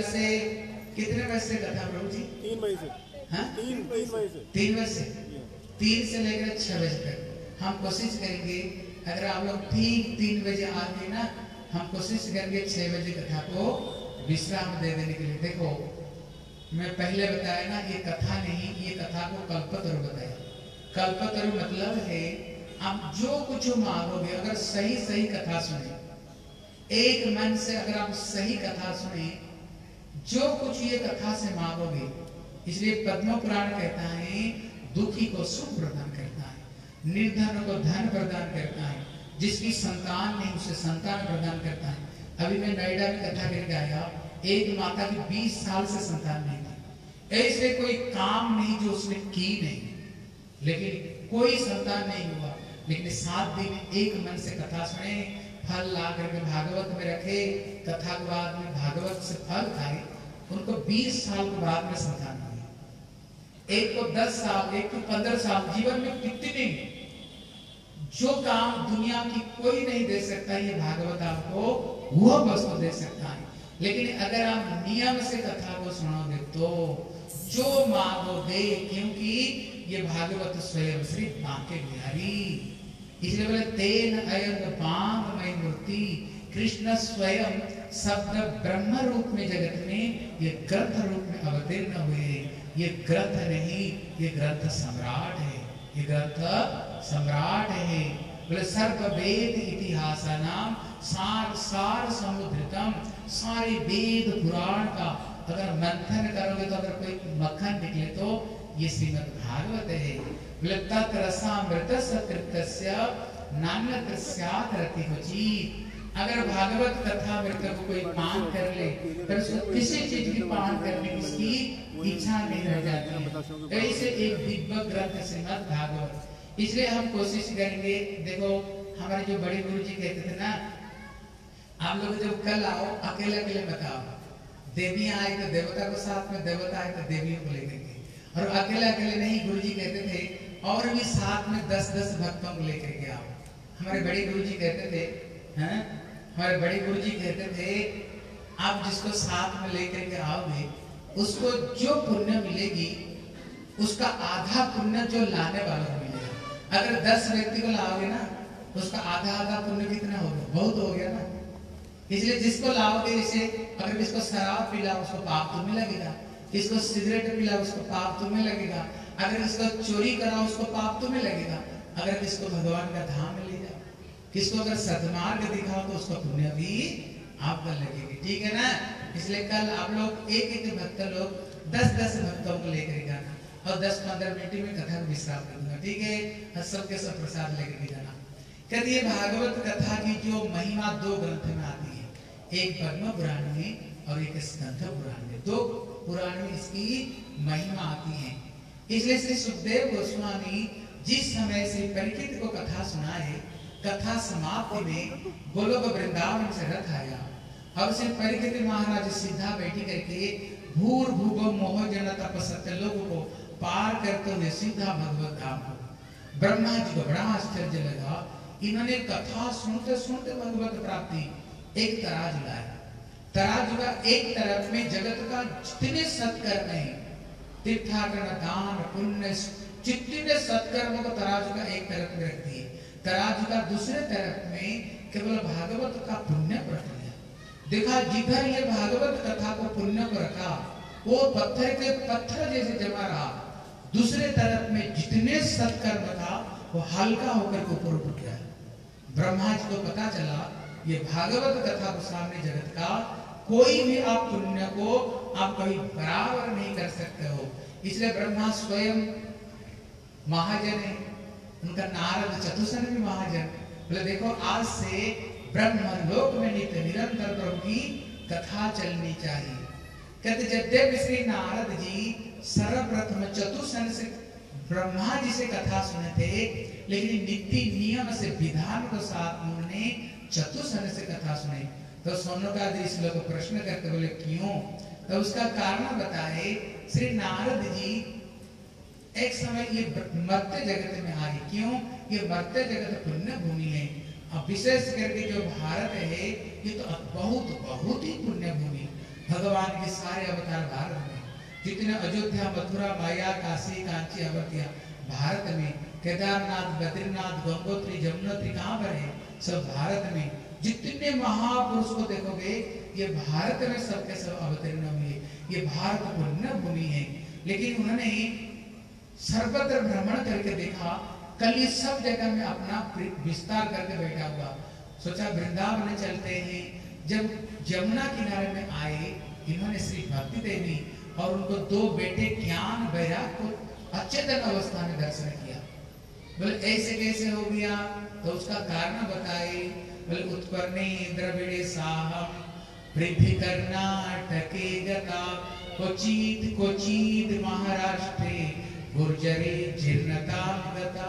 कल से कितने बजे से कथा प्रभु जी? तीन बजे से। हाँ? तीन तीन बजे से। तीन बजे से? तीन से लेकर छह बजे तक। हम कोशिश करेंगे अगर आप लोग ठीक तीन बजे आ गए ना हम कोशिश करेंगे छह बजे कथा को विश्राम दे देने के लिए। देखो मैं पहले बताया ना ये कथा नहीं ये कथा को कल्पतरु बताया। कल्पतरु मतलब है आप जो कुछ मांगोगे अगर सही सही कथा सुने। एक मन से अगर आप सही कथा सुने जो कुछ ये कथा से मांगोगे, इसलिए पद्म पुराण कहता है, दुखी को सुख प्रदान करता है, निर्धन को धन प्रदान करता है, जिसकी संतान नहीं, उसे संतान प्रदान करता है। अभी मैं नोएडा में कथा करके आया, एक माता की 20 साल से संतान नहीं थी। ऐसे कोई काम नहीं जो उसने की नहीं। लेकिन कोई संतान नहीं हुआ। लेकिन सात दिन एक मन से कथा सुने फल ला करके भागवत में रखे कथा के बाद में भागवत से फल खाए, उनको 20 साल के बाद में संतान एक को 10 साल, एक को 15 साल, जीवन में कितने जो काम दुनिया की कोई नहीं दे सकता, ये भागवत आपको वह वस्तु दे सकता है। लेकिन अगर आप नियम से कथा को सुनोगे तो जो मांगोगे क्योंकि ये भागवत स्वयं श्री बांके बिहारी इसलिए बोले तेन अयंग पांग मय मूर्ति कृष्ण स्वयं शब्द ब्रह्म रूप में जगत में ये ग्रंथ रूप में अवतीर्ण हुए ये ग्रंथ नहीं ये ग्रंथ सम्राट है ये ग्रंथ सम्राट है बोले सर्व वेद इतिहास नाम सार सार समुद्रतम सारे वेद पुराण का अगर मंथन करोगे तो अगर कोई मक्खन निकले तो ये श्रीमद भागवत है। बोले तत्रसामृत सकृतस्य नान्यत्र स्यात् रतिरुचित अगर भागवत कथा मृत को कोई पान कर ले तो उसको किसी चीज़ की पान करने की उसकी इच्छा नहीं रह जाती है। ऐसे एक दिव्य ग्रंथ श्रीमद् भागवत इसलिए हम कोशिश करेंगे, देखो, हमारे जो बड़े गुरु जी कहते थे ना, आप लोग जब कल आओ, अकेले अकेले बताओ देवियाँ आए तो देवता को साथ में, देवता आए तो देवियों को लेकर के और अकेले अकेले नहीं गुरु जी कहते थे और भी साथ में दस दस भक्तों को लेकर के आओ। हमारे बड़े गुरु जी कहते थे, हैं? हमारे बड़े गुरु जी कहते थे, आप जिसको साथ में लेकर के आओगे, उसको जो पुण्य मिलेगी, उसका आधा पुण्य जो लाने वाला को मिलेगा। अगर दस व्यक्ति को लाओगे ना, उसका आधा आधा पुण्य कितना हो गया बहुत हो गया ना। इसलिए जिसको लाओगे जैसे अगर किसको शराब पिला उसको पाप तुम्हें लगेगा। किसको सिगरेट पिला उसको पाप तुम्हें लगेगा। अगर किसको चोरी करा, उसको पाप तो तुम्हें लगेगा। अगर किसको भगवान का धाम में ले जाओ किसको अगर सदमार्ग दिखाओ तो उसका पुण्य भी आपका लगेगी। ठीक है ना? इसलिए कल आप लोग एक एक भक्त लोग दस दस भक्तों को लेकर जाना और दस पंद्रह मिनट में कथा को विश्राम कर दूँगा। ठीक है? और सबके सब प्रसाद लेकर के जाना। कहती है भागवत कथा की जो महिमा दो ग्रंथ में आती है, एक पद्म पुराण में और एक स्कंध पुराण में। दो पुराण में इसकी महिमा आती है। इसलिए श्री सुखदेव गोस्वामी जिस समय से परीक्षित को कथा सुनाए, कथा समाप्ति में गोलोक वृंदावन से रथ आया। और श्री परीक्षित महाराज सीधा बैठी करके भूर भूव मोह जन तपसत्य लोग को पार करते हुए सीधा भगवत धाम को। ब्रह्मा जी को बड़ा आश्चर्य लगा। इन्होंने कथा सुनते सुनते भगवत प्राप्ति एक तराजू लाया। तराजू का एक तरफ़ में जगत का जितने सत्कर्म है तीर्थाटन दान पुण्य जितने सत्कर्मों को तराजू का एक तरफ़ में रख दिए तराजू का दूसरे तरफ़ में केवल भागवत का पुण्य को रख दिया देखा, जिधर ये भागवत कथा को पुण्य को रखा, वो पत्थर के पत्थर जैसे जमा रहा। दूसरे तरफ़ में जितने सत्कर्म था, वो हल्का होकर के ऊपर उठ गया। ब्रह्मा जी को पता चला, ये भागवत कथा को सामने जगत का कोई भी आप पुण्य को आप कभी बराबर नहीं कर सकते हो। इसलिए ब्रह्मा स्वयं महाजन है। उनका नारद चतुसन भी महाजन। बोले, देखो, आज से ब्रह्म लोक में नित्य निरंतर प्रभु की कथा चलनी चाहिए। कहते जद्यपि श्री नारद जी सर्वप्रथम चतुसन से ब्रह्मा जी से कथा सुने थे लेकिन नीति नियम से विधान के साथ उन्होंने चतुसन से कथा सुने। तो सोनो का लोग प्रश्न करते बोले, क्यों? तो उसका कारण बताए, श्री नारद जी, एक समय ये मर्त्य जगत में आए। क्यों? ये मर्त्य जगत पुण्य भूमि है। अब विशेष करके जो भारत है, ये तो बहुत बहुत ही पुण्य भूमि। भगवान के सारे अवतार भारत में। जितने अयोध्या, मथुरा, माया, काशी, कांची अवतिया भारत में, केदारनाथ, बद्रीनाथ, गंगोत्री जमुनोत्री कहाँ पर है? सब भारत में। जितने महापुरुष को देखोगे ये भारत में सबके सब अवतीर्ण हुए ये भारत पुण्य भूमि है। लेकिन उन्होंने सर्वत्र भ्रमण करके देखा, कल ये सब जगह में अपना विस्तार करके बैठा हुआ। सोचा वृंदावन चलते हैं। जब जमुना किनारे में आए, इन्होंने श्री भक्ति देवी और उनको दो बेटे ज्ञान वैराग को अचेतन अवस्था में दर्शन किया। बोले, ऐसे कैसे हो गया? तो उसका कारण बताए। बोले, उत्पन्ने द्रविड़े साहम वृद्धि कर्नाटके गता क्वचित क्वचित महाराष्ट्रे गुर्जरे जीर्णता गता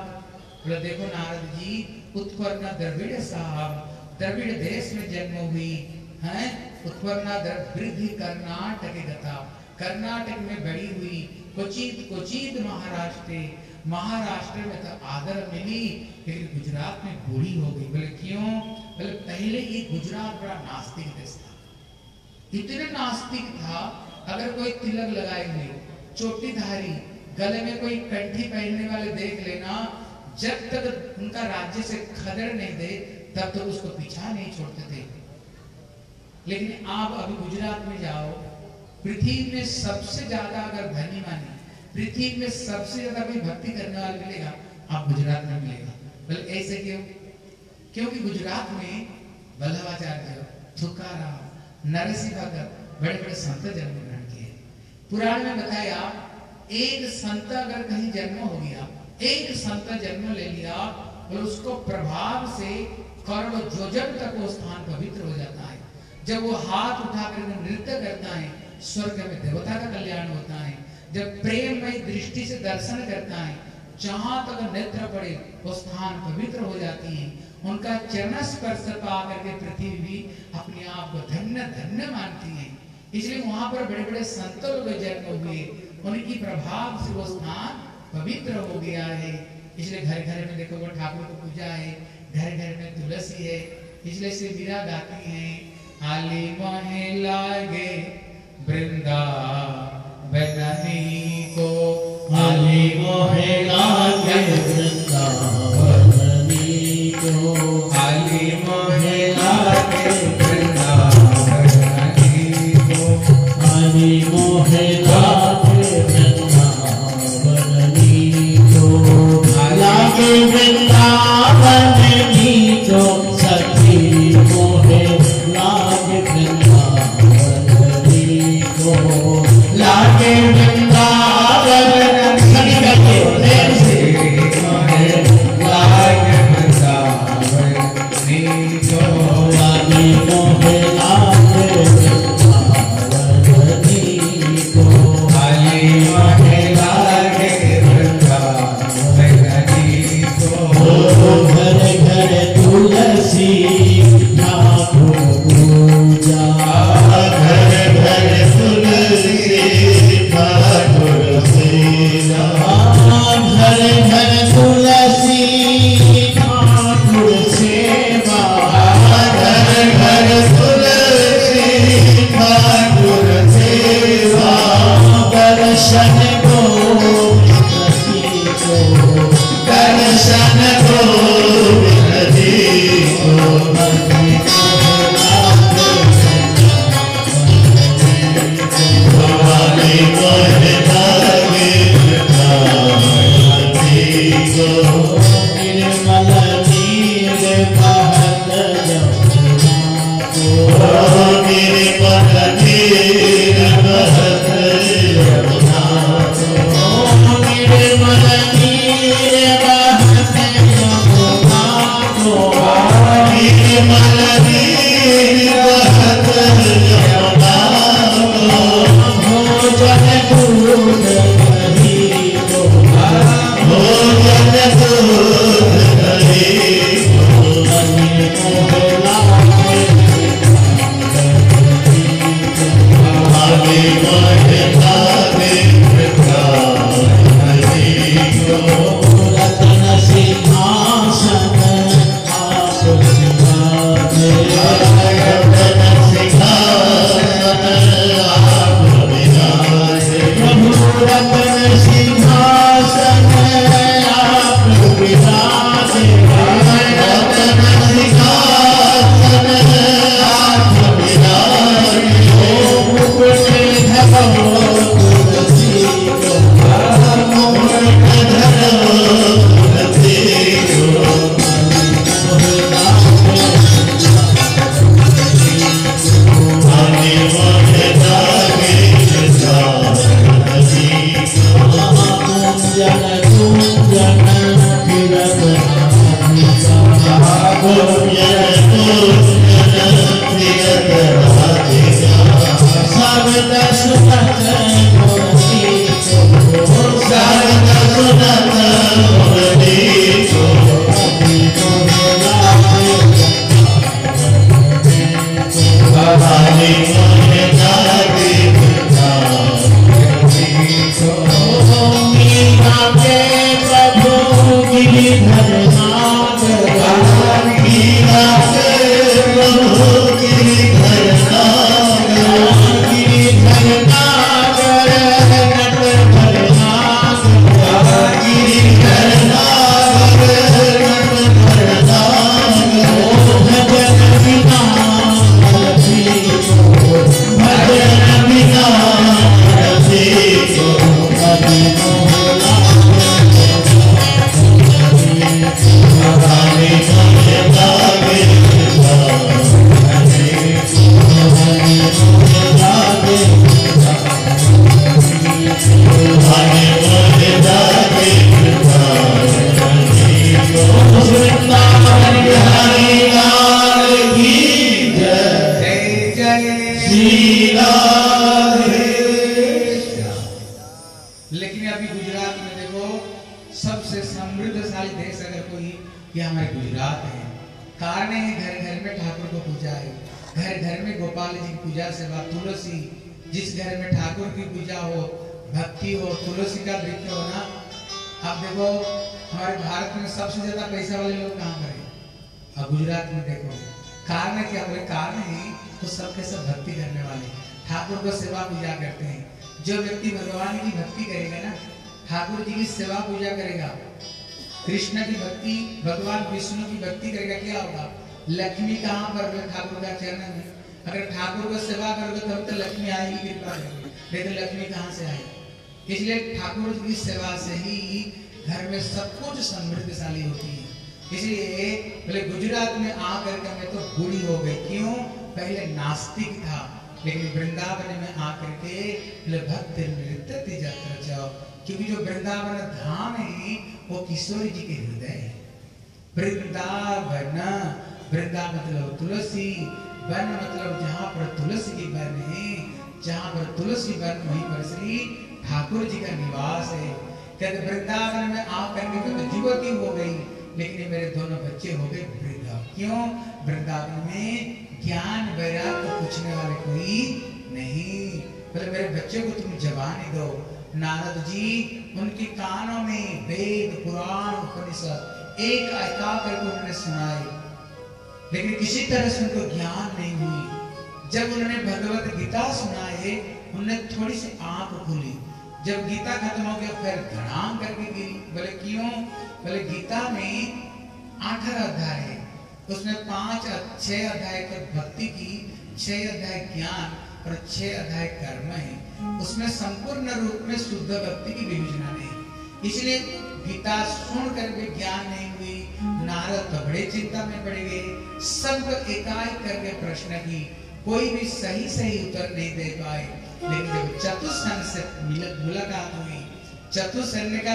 बोले देखो नारद जी उत्पन्न द्रविड़ साहब द्रविड़ देश में जन्म हुई है उत्पन्न वृद्धि कर्नाटक गता कर्नाटक में बड़ी हुई क्वचित क्वचित महाराष्ट्र महाराष्ट्र में तो आदर मिली लेकिन गुजरात में बूढ़ी हो गई बोले क्यों बोले पहले ये गुजरात बड़ा नास्तिक देश इतने नास्तिक था, अगर कोई तिलक लगाए हुए चोटीधारी, गले में कोई कंठी पहनने वाले देख लेना, जब तक उनका राज्य से खदड़ नहीं दे, तब तक तो उसको पीछा नहीं छोड़ते थे। लेकिन आप अभी गुजरात में जाओ, पृथ्वी में सबसे ज़्यादा अगर धनी माने, पृथ्वी में सबसे ज़्यादा कोई भक्ति करने वाला मिलेगा, आप गुजरात में मिलेगा। ऐसे क्यों? क्योंकि गुजरात में वल्लभाचार्य तुकाराम नरसिंह भगत बड़े बड़े संत जन्म ग्रहण किए पुराण में बताया, एक संत अगर कहीं जन्म हो गया, एक संत जन्म ले लिया, और उसको प्रभाव से करोड़ जोजन तक वो स्थान पवित्र हो जाता है। जब वो हाथ उठा कर नृत्य करता है, स्वर्ग में देवता का कल्याण होता है, जब प्रेम में दृष्टि से दर्शन करता है, जहाँ तक नेत्र पड़े, वो स्थान पवित्र हो जाती है। उनका चरण स्पर्श पा करके पृथ्वी भी अपने आप को धन्य धन्य मानती है। इसलिए वहाँ पर बड़े बड़े संत लोग जन्म हुए उनकी प्रभाव से वो स्थान पवित्र हो गया है। इसलिए घर घर में देखो वो ठाकुर की पूजा है। घर घर में तुलसी है। इसलिए से मीरा गाती है। आली मोहे लागे वृंदा वृंदावननी को। आली मोहे लागे वृंदावननी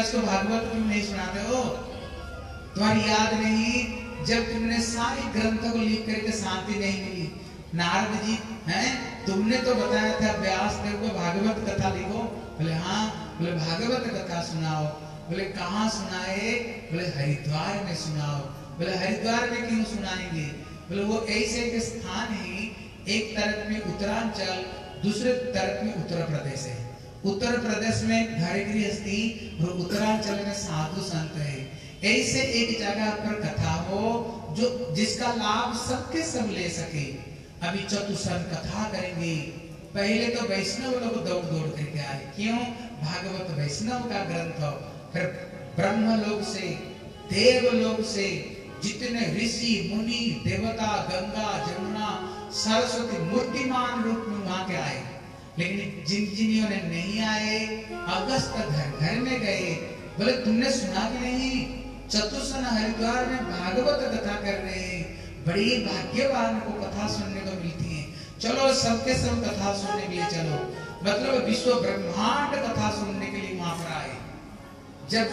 उसको भागवत तुम नहीं सुनाते हो? तुम्हारी याद नहीं, जब तुमने सारे ग्रंथों को लिख करके शांति नहीं मिली। नारद जी, हैं? तुमने तो बताया था, व्यास देव को भागवत कथा लिखो। बोले हाँ। बोले, भागवत कथा सुनाओ। बोले, कहाँ सुनाए? बोले, हरिद्वार में सुनाओ। बोले, हरिद्वार में क्यों सुनाएँगे? बोले, वो ऐसे एक स्थान है, एक तरफ़ में उत्तरांचल, दूसरे तरफ़ में उत्तर प्रदेश है। उत्तर प्रदेश में घर गृहस्थी और उत्तरांचल में साधु संत है। ऐसे एक जगह पर कथा हो जो, जिसका लाभ सबके सब ले सके। अभी चतुसन कथा करेंगे। पहले तो वैष्णव लोग दौड़ दौड़ करके आए। क्यों? भागवत वैष्णव का ग्रंथ। फिर ब्रह्म लोग से, देव लोक से, जितने ऋषि, मुनि, देवता, गंगा जमुना सरस्वती, मूर्तिमान रूप में वहाँ के आए। लेकिन जिन जिन्होंने नहीं आए, अगस्त घर घर में गए, बोले, तुमने सुना कि नहीं? चतुसन हरिद्वार में भागवत कथा कर रहे हैं। बड़ी भाग्यवान को कथा सुनने को मिलती है। चलो, सबके सब कथा सुनने के लिए चलो। मतलब विश्व ब्रह्मांड कथा सुनने के लिए वहाँ पर आए। जब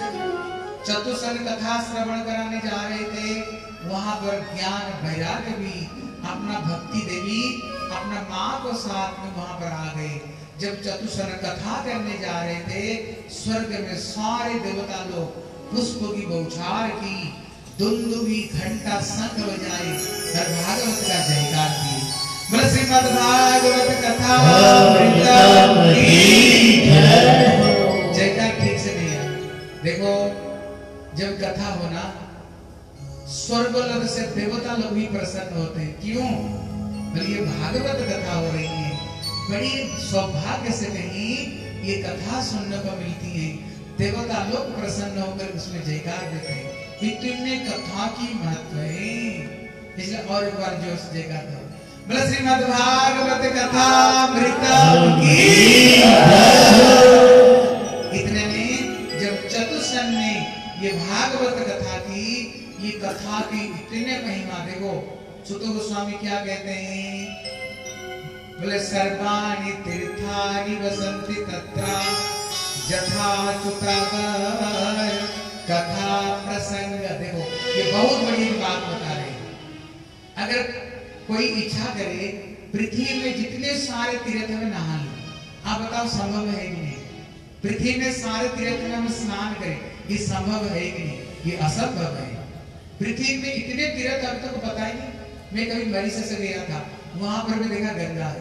चतुर्सन कथा श्रवण कराने जा रहे थे, वहाँ पर ज्ञान वैराग्य भी, अपना भक्ति देवी अपना माँ को साथ में वहाँ पर आ गए जब चतुसन कथा करने जा रहे थे, स्वर्ग में सारे देवता लोग पुष्प की बौछार की घंटा शंख बजाए भागवत का जयकार किए। कथा ठीक से नहीं है देखो, जब कथा होना स्वर्ग से देवता लोग भी प्रसन्न होते हैं। क्यों? बोले ये भागवत कथा हो रही है। बड़ी सौभाग्य से कहीं ये कथा सुनने को मिलती है। देवता लोग प्रसन्न होकर उसमें जयकार देते हैं। इतने कथा की महत्व है। इसलिए और एक बार से जयकार दो। बोले, श्रीमद् भागवत कथा मृतम की इतने में जब चतुसन ने ये भागवत कथा की, ये कथा की इतने महिमा देखो। सुत गोस्वामी क्या कहते हैं? बोले, सर्वाणि तीर्थानि वसंति तत्र जथा चुतागर कथा प्रसंग देखो, ये बहुत बड़ी बात बता रहे हैं। अगर कोई इच्छा करे, पृथ्वी में जितने सारे तीर्थ में नहा लो आप बताओ संभव है कि नहीं? पृथ्वी में सारे तीर्थ में हम स्नान करें, ये संभव है कि नहीं? ये असंभव है। पृथ्वी में इतने तीर्थ अब तक पता ही मैं कभी से गया था। वहाँ पर मैं देखा गंगा है।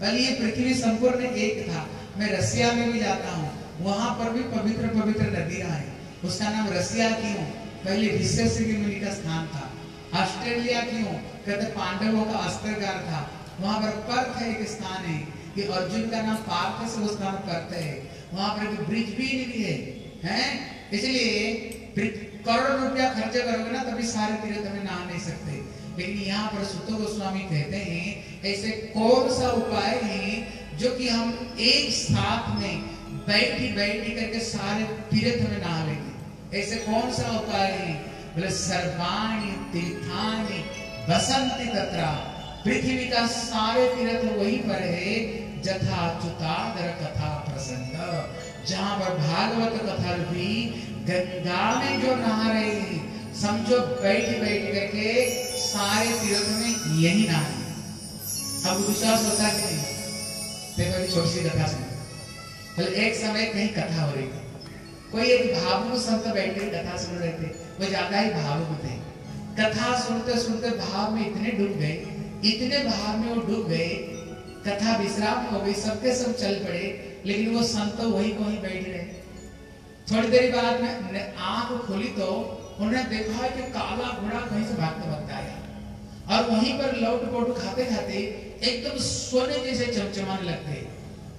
पहले ये पृथ्वी संपूर्ण एक था। मैं रसिया में भी जाता हूँ। वहाँ पर भी पवित्र पवित्र नदियाँ हैं। उसका नाम रसिया क्यों पहले विश्व की स्थान था। ऑस्ट्रेलिया क्यों कहते पांडवों का अस्त्रगार था। वहाँ पर पर्थ है एक स्थान है। कि अर्जुन का नाम पार्थ से उस नाम पर्थ है। वहाँ पर ब्रिज भी नहीं है। हैं? इसलिए करोड़ रुपया खर्च करोगे ना, तभी सारे तीर्थ में नहा नहीं सकते। लेकिन यहाँ पर सुतो गोस्वामी कहते हैं, ऐसे कौन सा उपाय है जो कि हम एक साथ में बैठी बैठी करके सारे तीर्थ में नहा लेंगे? ऐसे कौन सा उपाय है? बोले, सर्वाणी तीर्थानी बसंती तथा पृथ्वी का सारे तीर्थ वहीं पर है जथा चुतादर कथा प्रसंग। जहाँ पर भागवत कथा भी गंगा में जो नहा रहे हैं समझो बैठ बैठ करके सारे तीर्थ में यही नहाए अब विश्वास होता कि नहीं। देखो एक छोटी सी कथा सुनो। बोले, एक समय कहीं कथा हो रही थी। कोई एक भावुक संत बैठे कथा सुन रहे थे। वो ज़्यादा ही भावुक थे। कथा सुनते सुनते भाव में इतने डूब गए। इतने भाव में वो डूब गए। कथा विश्राम हो गई, सबके सब चल पड़े। लेकिन वो संत वही को वहीं बैठ रहे। थोड़ी देर बाद में आँख खोली तो उन्होंने देखा है कि काला घोड़ा कहीं से भागते भागते आया। और वहीं पर लौट पोट खाते खाते एकदम सोने जैसे चमचमाने लगते।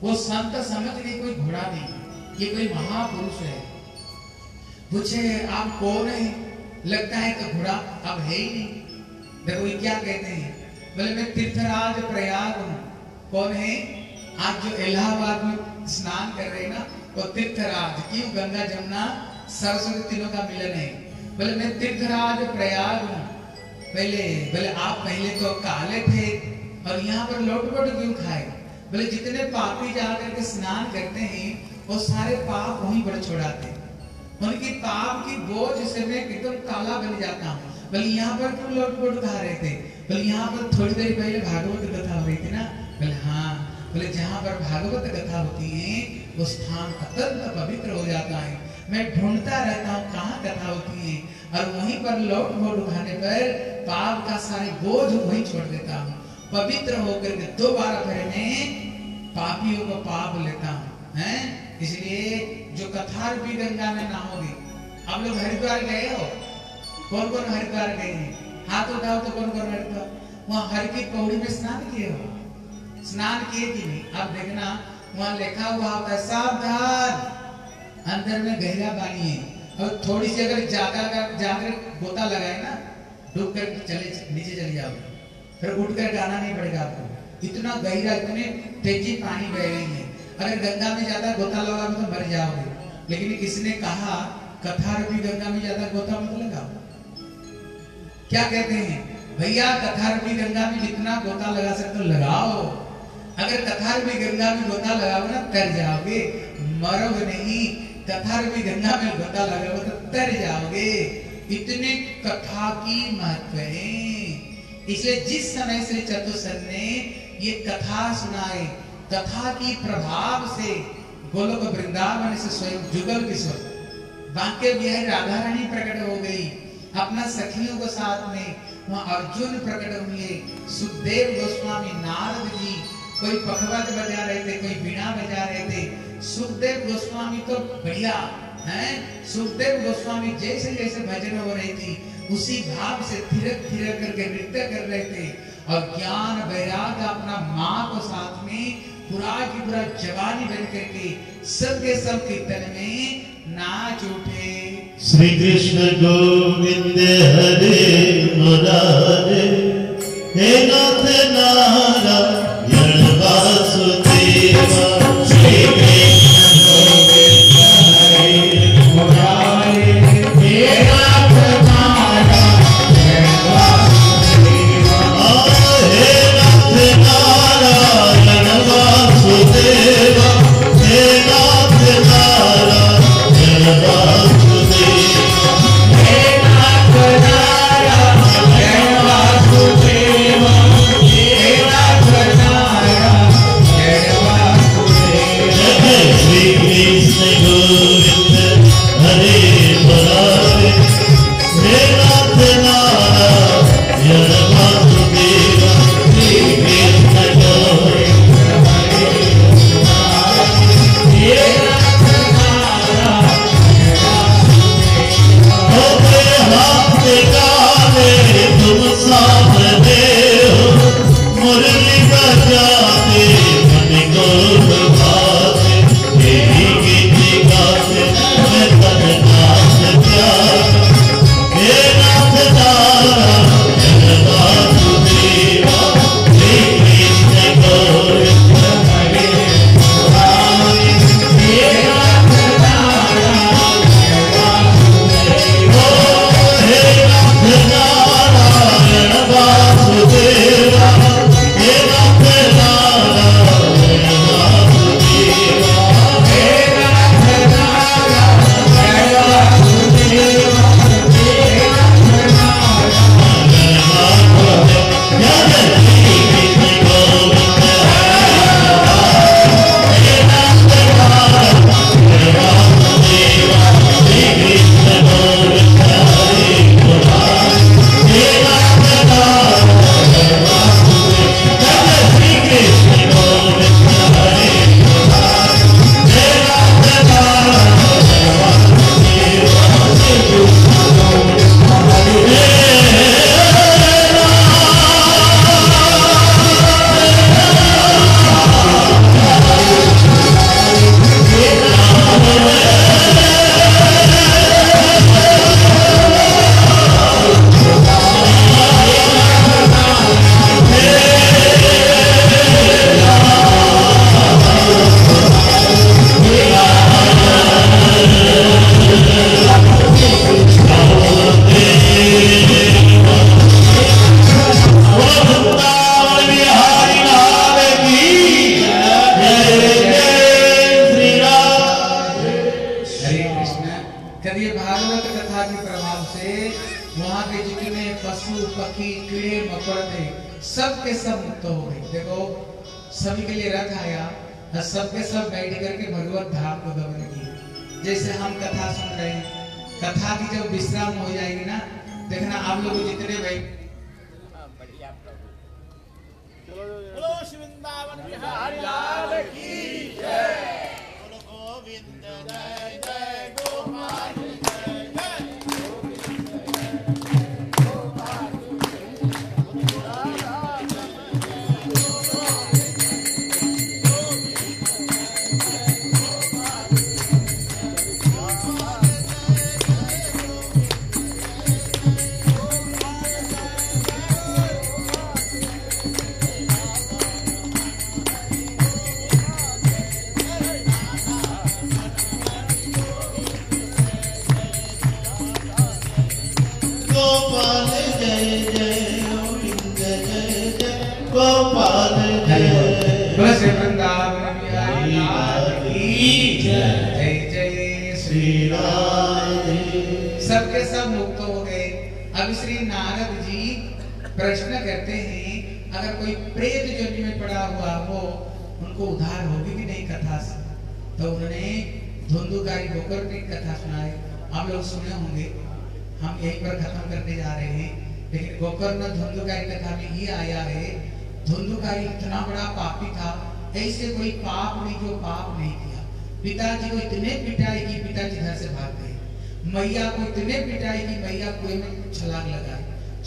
वो संत समझ गए कोई घोड़ा नहीं, ये कोई महापुरुष है। पूछे, आप कौन है? लगता है कि घोड़ा अब है ही नहीं। देखो, ये क्या कहते हैं? बोले, मैं तीर्थराज प्रयाग हूँ। कौन है? आज जो इलाहाबाद में स्नान कर रहे हैं ना, वो तीर्थराज। क्यों? गंगा जमुना, सरस्वती तीनों का मिलन है। बोले, मैं तीर्थराज प्रयाग हूँ। पहले बोले, आप पहले तो काले थे और यहाँ पर लोट पोट क्यों खाए? बोले, जितने पापी जाकर के स्नान करते हैं, वो सारे पाप वहीं पर छोड़ाते उनकी पाप की बोझ से मैं एकदम काला बन जाता हूँ। बोले, यहाँ पर क्यों लोट पोट खा रहे थे? बोले, यहाँ पर थोड़ी देर पहले भागवत कथा हो रही थी ना। बोले हाँ। बोले, जहाँ पर भागवत कथा होती है, वो स्थान अत्यंत पवित्र हो जाता है। मैं ढूंढता रहता हूँ, कहाँ कथा होती है। और वहीं पर लौट मोट उठाने पर पाप का सारे बोझ वहीं छोड़ देता हूँ। पवित्र होकर के दोबारा फिर मैं पापियों को पाप लेता हूँ, हैं? इसलिए जो कथा रूपी गंगा में नहाओगे आप लोग हरिद्वार गए हो? कौन कौन हरिद्वार गए हैं? हाथ उठाओ तो कौन कौन हरिद्वार? वहाँ हर की पौड़ी में स्नान किए हो? स्नान किए कि नहीं? अब देखना, वहाँ लिखा हुआ होता है, सावधान। अंदर में गहरा पानी है। और थोड़ी सी अगर ज़्यादा जाकर गोता लगाए ना, डूब कर चले नीचे चले जाओगे फिर उठ कर नहीं पड़ेगा आपको। इतना गहरा, इतने तेज़ी पानी बह रही है। अगर गंगा में ज़्यादा गोता लगाओगे तो मर जाओगे। लेकिन किसने कहा कथा रूपी गंगा में ज़्यादा गोता मत लगाओ। क्या कहते हैं? भैया कथा रूपी गंगा में जितना गोता लगा सकते हो, लगाओ। अगर कथा रूपी गंगा में गोता लगाओगे ना, तर जाओगे। मरोगे नहीं। कथा रूपी गंगा में गोता लगाओगे तो तर जाओगे। इतने कथा की महत्व है। इसलिए जिस समय श्री चतुसन ने ये कथा सुनाए कथा की प्रभाव से गोलोक वृंदावन से स्वयं जुगल किशोर बांके बिहारी राधा रानी प्रकट हो गई। अपना सखियों के साथ में वहाँ अर्जुन प्रकट हुए। सुखदेव गोस्वामी नारद जी, कोई पखवत बजा रहे थे, कोई बीणा बजा रहे थे। सुखदेव गोस्वामी तो बढ़िया हैं? सुखदेव गोस्वामी जैसे जैसे भजन हो रही थी, उसी भाव से थिरक थिरक करके नृत्य कर रहे थे। और ज्ञान वैराग अपना माँ को साथ में पूरा की पूरा जवानी बन करके सब के सब कीर्तन में नाच उठे। श्री कृष्ण गोविंद हरे मुरारे हे नाथ नारायण हम कथा सुन रहे हैं। कथा की जब विश्राम हो जाएगी ना, देखना आप लोग जितने भाई। बढ़िया श्री वृंदावन बिहारी लाल की बोलो प्रश्न करते हैं, अगर कोई प्रेत जोनि में पड़ा हुआ हो, उनको उद्धार होगी कि नहीं कथा से। तो उन्होंने धुंधुकारी होकर की कथा सुनाई। आप लोग सुने होंगे, हम यहीं पर खत्म करने जा रहे हैं, लेकिन गोकर्ण धुंधुकारी कथा में ये आया है, धुंधुकारी इतना बड़ा पापी था, ऐसे कोई पाप नहीं जो पाप नहीं किया। पिताजी को इतने पिटाई की, पिताजी घर से भाग गए। मैया को इतने पिटाई की, मैया कुएँ में छलांग लगाई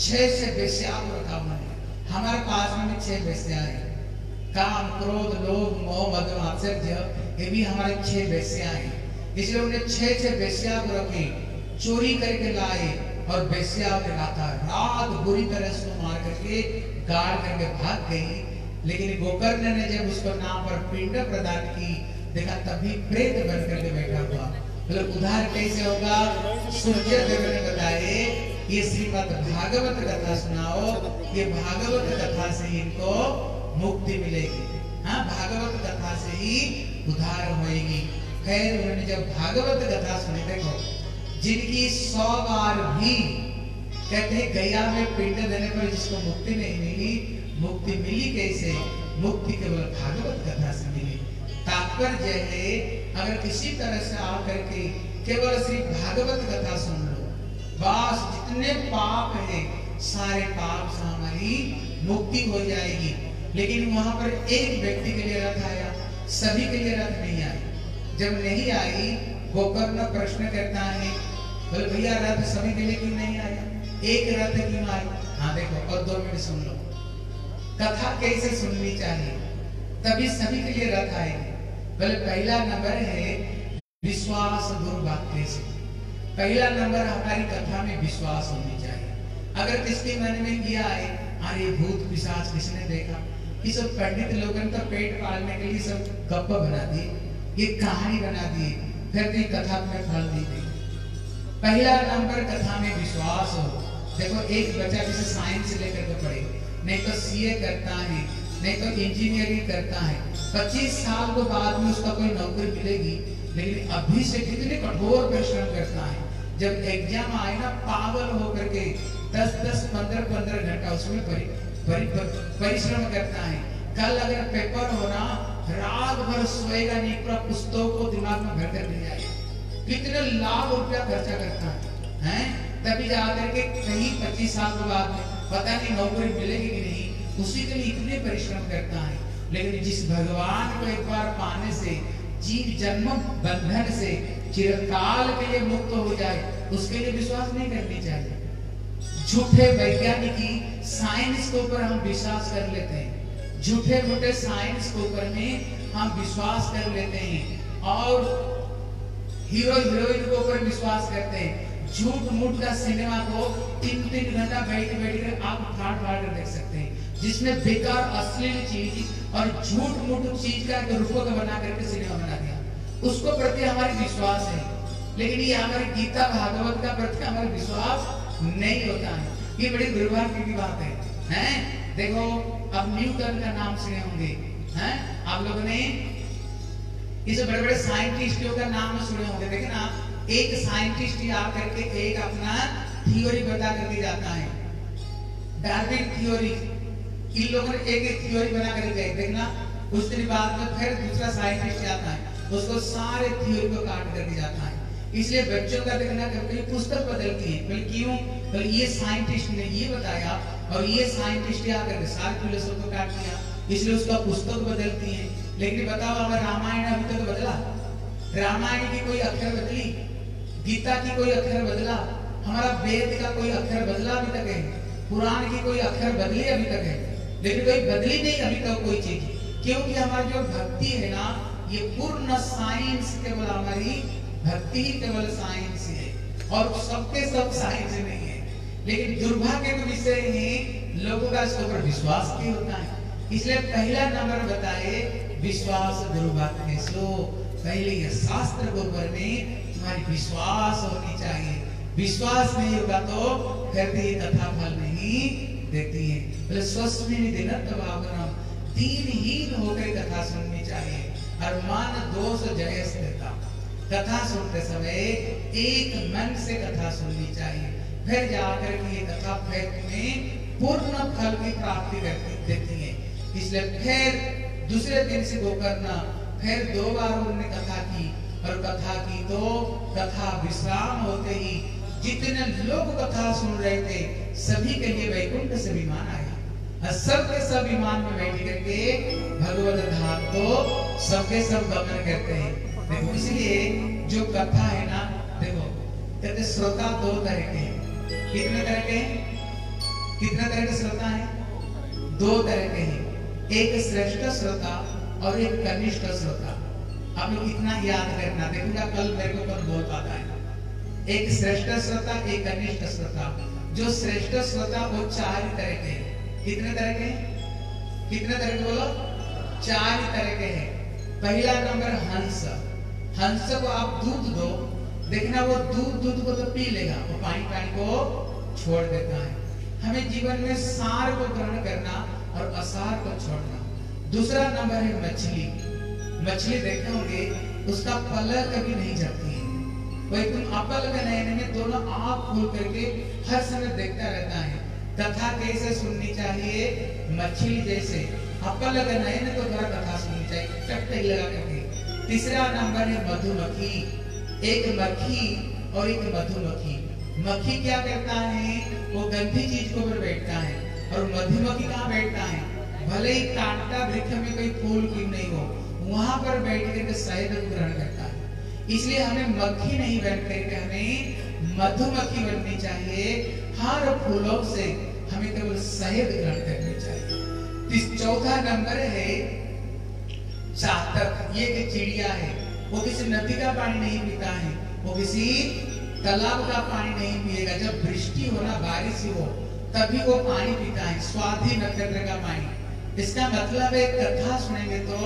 छह से बेस्या को रखा उन्होंने हमारे पास में भी छह बेस्या है काम, क्रोध, लोभ, मोह मद आश्चर्य, ये भी हमारे छह बेस्या हैं इसलिए उन्हें छह छह बेस्या को रखे। चोरी करके लाए और बेस्या के लाता रात बुरी तरह से मार करके गाड़ करके भाग गई लेकिन गोकर्ण ने जब उसको नाम पर पिंड प्रदान की, देखा तभी प्रेत बन करके बैठा हुआ। मतलब उधार कैसे होगा? सूर्य देव ने बताए ये श्रीमद भागवत कथा सुनाओ, ये भागवत कथा से इनको मुक्ति मिलेगी। हाँ भागवत कथा से ही उधार होएगी। खैर उन्होंने जब भागवत कथा सुनी, देखो, जिनकी सौ बार भी कहते हैं, गया में पिंड देने पर जिसको मुक्ति नहीं मिली, मुक्ति मिली कैसे? मुक्ति केवल भागवत कथा से मिली। तात्पर्य है, अगर किसी तरह से आकर के केवल श्री भागवत कथा सुन बस, जितने पाप है, सारे पाप से हमारी मुक्ति हो जाएगी। लेकिन वहाँ पर एक व्यक्ति के लिए रथ आया, सभी के लिए रथ नहीं आई जब नहीं आई गोकर्ण प्रश्न करता है, बोले, भैया, रथ सभी के लिए क्यों नहीं आया? एक रथ क्यों आई हाँ देखो, और दो मिनट सुन लो। कथा कैसे सुननी चाहिए? तभी सभी के लिए रथ आएँगे। बोले, पहला नंबर है, विश्वास दुर्भाग्य से। पहला नंबर हमारी कथा में विश्वास होनी चाहिए। अगर किसके मन में किया है अरे भूत पिशाच किसने देखा? ये सब पंडित लोगों का पेट पालने के लिए सब गप्प बना दिए, ये कहानी बना दिए, फिर भी कथा में फल दी पहला नंबर कथा में विश्वास हो। देखो, एक बच्चा जिसे साइंस लेकर के पढ़े, नहीं तो सीए करता है, नहीं तो इंजीनियरिंग करता है। 25 साल के बाद में उसका कोई नौकरी मिलेगी लेकिन अभी से कितने कठोर परिश्रम करता है। जब एग्ज़ाम आए ना पागल होकर के 10 10 15 15 घंटा उसमें परि, परि, परि, परिश्रम करता है। कल अगर पेपर होना रात भर सोएगा नहीं पूरा पुस्तकों को दिमाग में भर कर ले जाएगा। कितने लाख रुपया खर्चा करता है हैं? तभी जाकर के कहीं पच्चीस साल के बाद पता नहीं नौकरी मिलेगी कि नहीं उसी के लिए इतने परिश्रम करता है। लेकिन जिस भगवान को एक बार पाने से जीव जन्म बंधन से चिरकाल के लिए मुक्त हो जाए, उसके लिए विश्वास नहीं करनी चाहिए। झूठे वैज्ञानिकी साइंस के ऊपर हम विश्वास कर लेते हैं। झूठे मूठे साइंस के ऊपर में हम विश्वास कर लेते हैं और हीरो हीरोइन के ऊपर विश्वास करते हैं। झूठ मूठ का सिनेमा को तीन तीन घंटा बैठ बैठ कर आप फाड़ फाड़ कर देख सकते हैं, जिसमें बेकार अश्लील चीज़ और झूठ मूठ चीज़ का रूपों का बना करके सिनेमा बना दिया। उसको प्रति हमारी विश्वास है। लेकिन ये हमारी गीता भागवत का प्रति हमारा विश्वास नहीं होता है। ये बड़ी दुर्भाग्य की बात है। हैं? देखो, अब न्यूटन का नाम सुने होंगे। हैं? आप लोगों ने इस बड़े बड़े साइंटिस्टों का नाम सुने होंगे। लेकिन ना, एक साइंटिस्ट ही आकर के एक अपना थियोरी बता करके जाता है। डार्विन थ्योरी इन लोगों ने एक एक थ्योरी बना कर गए देखना दिन बाद में फिर दूसरा साइंटिस्ट आता है, उसको सारे थ्योरी को काट करके जाता है। इसलिए बच्चों का देखना कभी पुस्तक बदलती है। बोले क्यों? बोले ये साइंटिस्ट ने ये बताया और ये साइंटिस्ट क्या कर सारे फिलोसोफर को काट दिया। इसलिए उसका पुस्तक बदलती है। लेकिन बताओ, अगर रामायण अभी तक बदला? रामायण की कोई अक्षर बदली? गीता की कोई अक्षर बदला? हमारा वेद का कोई अक्षर बदला अभी तक है? पुराण की कोई अक्षर बदली अभी तक है? लेकिन कोई बदली नहीं, अभी तक कोई चीज़। क्योंकि हमारी जो भक्ति है ना, ये पूर्ण साइंस केवल हमारी भक्ति ही केवल साइंस है, और सबके सब साइंस नहीं है। लेकिन दुर्भाग्य का विषय है, लोगों का इसके ऊपर विश्वास नहीं होता है। इसलिए पहला नंबर बताए, विश्वास दुर्भाग्य सो। पहले ये शास्त्र को पढ़ने तुम्हारी विश्वास होनी चाहिए। विश्वास नहीं होगा तो फिर भी कथा फल नहीं देती है। बोले स्वस्थ में दिन भावनम दीनहीन होकर कथा सुननी चाहिए। और मान दोष जयस देता। कथा सुनते समय एक मन से कथा सुननी चाहिए। फिर जाकर के ये कथा फिर में पूर्ण फल की प्राप्ति करती देती है। इसलिए फिर दूसरे दिन से वो करना फिर दो बार उन्होंने कथा की। और कथा की तो कथा विश्राम होते ही जितने लोग कथा सुन रहे थे, सभी के लिए वैकुंठ से विमान आया सब के सब विमान में बैठ करके भगवत धाम तो सबके सब गमन करते हैं। देखो, इसलिए जो कथा है ना, देखो, कहते श्रोता दो तरह के हैं। कितने तरह के हैं? कितने तरह के श्रोता हैं? दो तरह के हैं। एक श्रेष्ठ श्रोता और एक कनिष्ठ श्रोता। आप लोग इतना याद करना, देखूँगा कल मेरे को कल बोल पाता है एक श्रेष्ठ श्रोता, एक कनिष्ठ श्रोता। जो श्रेष्ठ श्रोता, वो चार तरह के हैं। कितने तरह के? कितने तरह के बोलो? चार तरह के हैं। पहला नंबर हंस। हंस को आप दूध दो। देखना वो दूध दूध को तो पी लेगा। वो पानी पानी को छोड़ देता है। हमें जीवन में सार को ग्रहण करना और असार को छोड़ना। दूसरा नंबर है मछली। मछली देखे होंगे उसका पलक कभी नहीं जाती है। वही तुम अपल के नयन में दोनों आँख खोल करके हर समय देखता रहता है। कथा कैसे सुननी चाहिए? मछली जैसे। अपल के नयन को द्वारा कथा सुननी चाहिए। टकटक लगा करके। तीसरा नंबर है मधुमक्खी। एक मक्खी और एक मधुमक्खी। मक्खी क्या करता है? वो गंदी चीज़ को ऊपर बैठता है। और मधुमक्खी कहाँ बैठता है? भले ही कांटा वृक्ष में कोई फूल क्यों नहीं हो, वहाँ पर बैठ करके शहद को ग्रहण करता है। इसलिए हमें मक्खी नहीं बैठ करके हमें मधुमक्खी बननी चाहिए। हर फूलों से हमें केवल शहद ग्रहण करनी चाहिए। इस चौथा नंबर है चातक ये एक चिड़िया है। वो किसी नदी का पानी नहीं पीता है। वो किसी तालाब का पानी नहीं पिएगा। जब वृष्टि हो ना, बारिश हो, तभी वो पानी पीता है। स्वाधि नक्षत्र का पानी। इसका मतलब है, कथा सुनेंगे तो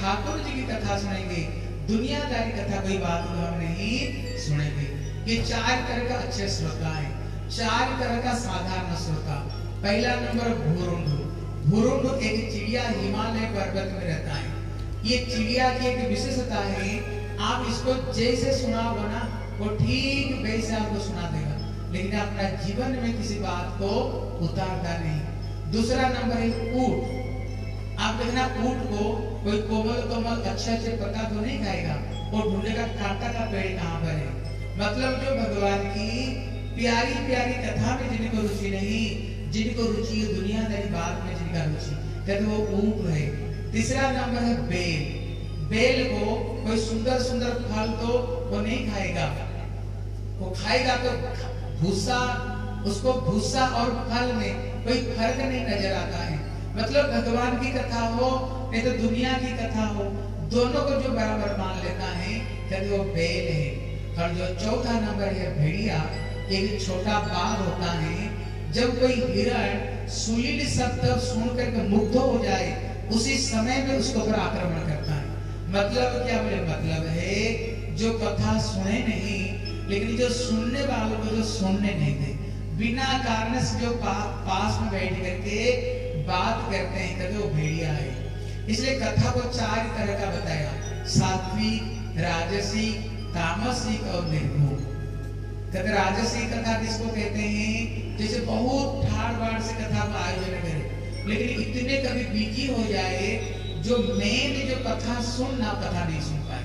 ठाकुर जी की कथा सुनेंगे। दुनियादारी कथा कोई बात हम नहीं सुनेंगे। ये चार तरह का अच्छे श्रोता है। चार तरह का साधारण श्रोता। पहला नंबर भूरुंड। भूरुंड एक चिड़िया हिमालय पर्वत में रहता है। ये चिड़िया की एक विशेषता है, आप इसको जैसे सुनाओ ना, वो ठीक वैसे आपको सुना देगा। लेकिन अपना जीवन में किसी बात को उतारता नहीं। दूसरा नंबर है ऊट। आप देखना, ऊट को कोई कोमल कोमल अच्छे अच्छे पत्ता तो नहीं खाएगा। वो ढूंढेगा कांटा का पेड़ कहाँ पर है? मतलब जो भगवान की प्यारी प्यारी कथा में जिनको रुचि नहीं, जिनको रुचि दुनियादारी बात में जिनका रुचि। कहते वो ऊट है। तीसरा नंबर है बेल। बेल को कोई सुंदर सुंदर फल तो वो नहीं खाएगा। वो खाएगा तो भूसा, उसको भूसा और फल में कोई फ़र्क नहीं नज़र आता है। मतलब भगवान की कथा हो, नहीं तो दुनिया की कथा हो, दोनों को जो बराबर मान लेता है, कहते वो बेल है। और जो चौथा नंबर है, भेड़िया एक छोटा बाघ होता है जब कोई हिरण सुलील शब्द सुन करके मुग्ध हो जाए उसी समय में उसके ऊपर आक्रमण करता है। मतलब क्या बोले मतलब है? जो कथा सुने नहीं लेकिन जो सुनने वालों को जो सुनने नहीं दे। बिना कारण से जो पा, पास में बैठ करके बात करते हैं कभी वो भेड़िया है। इसलिए कथा को चार तरह का बताया। सात्विक राजसिक तामसिक और निर्भूत कहते राजसी कथा किसको कहते हैं? जैसे बहुत ठाड़ बाड़ से कथा का आयोजन करे। लेकिन इतने कभी बिज़ी हो जाए, जो मेन जो कथा सुनना कथा नहीं सुन पाए।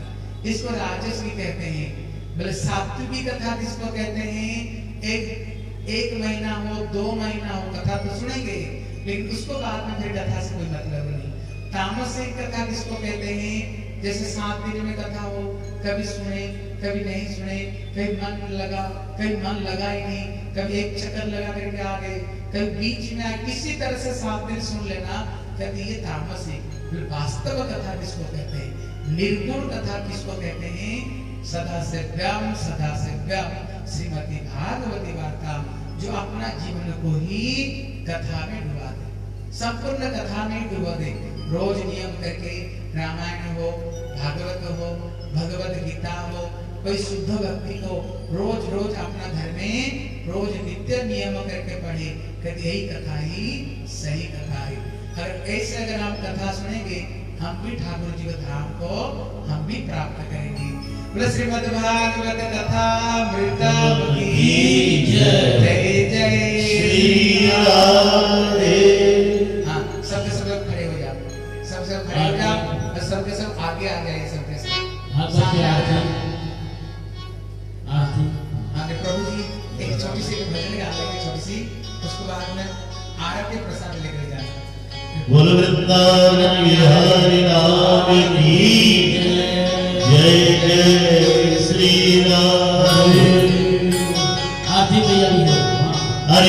इसको राजसी कहते हैं। बोले, सात्विकी कथा किसको कहते हैं? एक एक महीना हो, दो महीना हो, कथा तो सुनेंगे। लेकिन उसको बाद में फिर कथा से कोई मतलब नहीं। तामसिक कथा किसको कहते हैं? जैसे सात दिन में कथा हो, कभी सुने कभी नहीं सुने कभी मन लगा कभी मन लगा ही नहीं। कभी एक चक्कर लगा करके आ गए कभी बीच में आए, किसी तरह से सात दिन सुन लेना, कहते ये तामसिक फिर वास्तव कथा किसको कहते हैं? निर्गुण कथा किसको कहते हैं? सदा से व्याम सदा से व्याम श्रीमती भागवती वार्ता, जो अपना जीवन को ही कथा में डुबा दे। संपूर्ण कथा में डुबा दे। रोज नियम करके रामायण हो, भागवत हो, भगवत गीता हो कोई शुद्ध भक्ति को रोज रोज अपना घर में, रोज नित्य नियम करके पढ़े। कहते यही कथा ही, सही कथा है। अगर ऐसे अगर हम कथा सुनेंगे, हम भी ठाकुर जी के धाम को, हम भी प्राप्त करेंगे। बोले श्रीमद् भागवत कथा मृतम की जय जय। श्री हाँ सबके सब खड़े हो जाओ। सब सब खड़े हो जाओ। सबके सब आगे आ सबके सब छोटी सी भजन गा लेंगे छोटी सी उसके बाद में आरती प्रसाद लेकर जाएँगे बोल वृंदावन बिहारी राम की जय जय श्री राम। हरि तैयारी हो। हाँ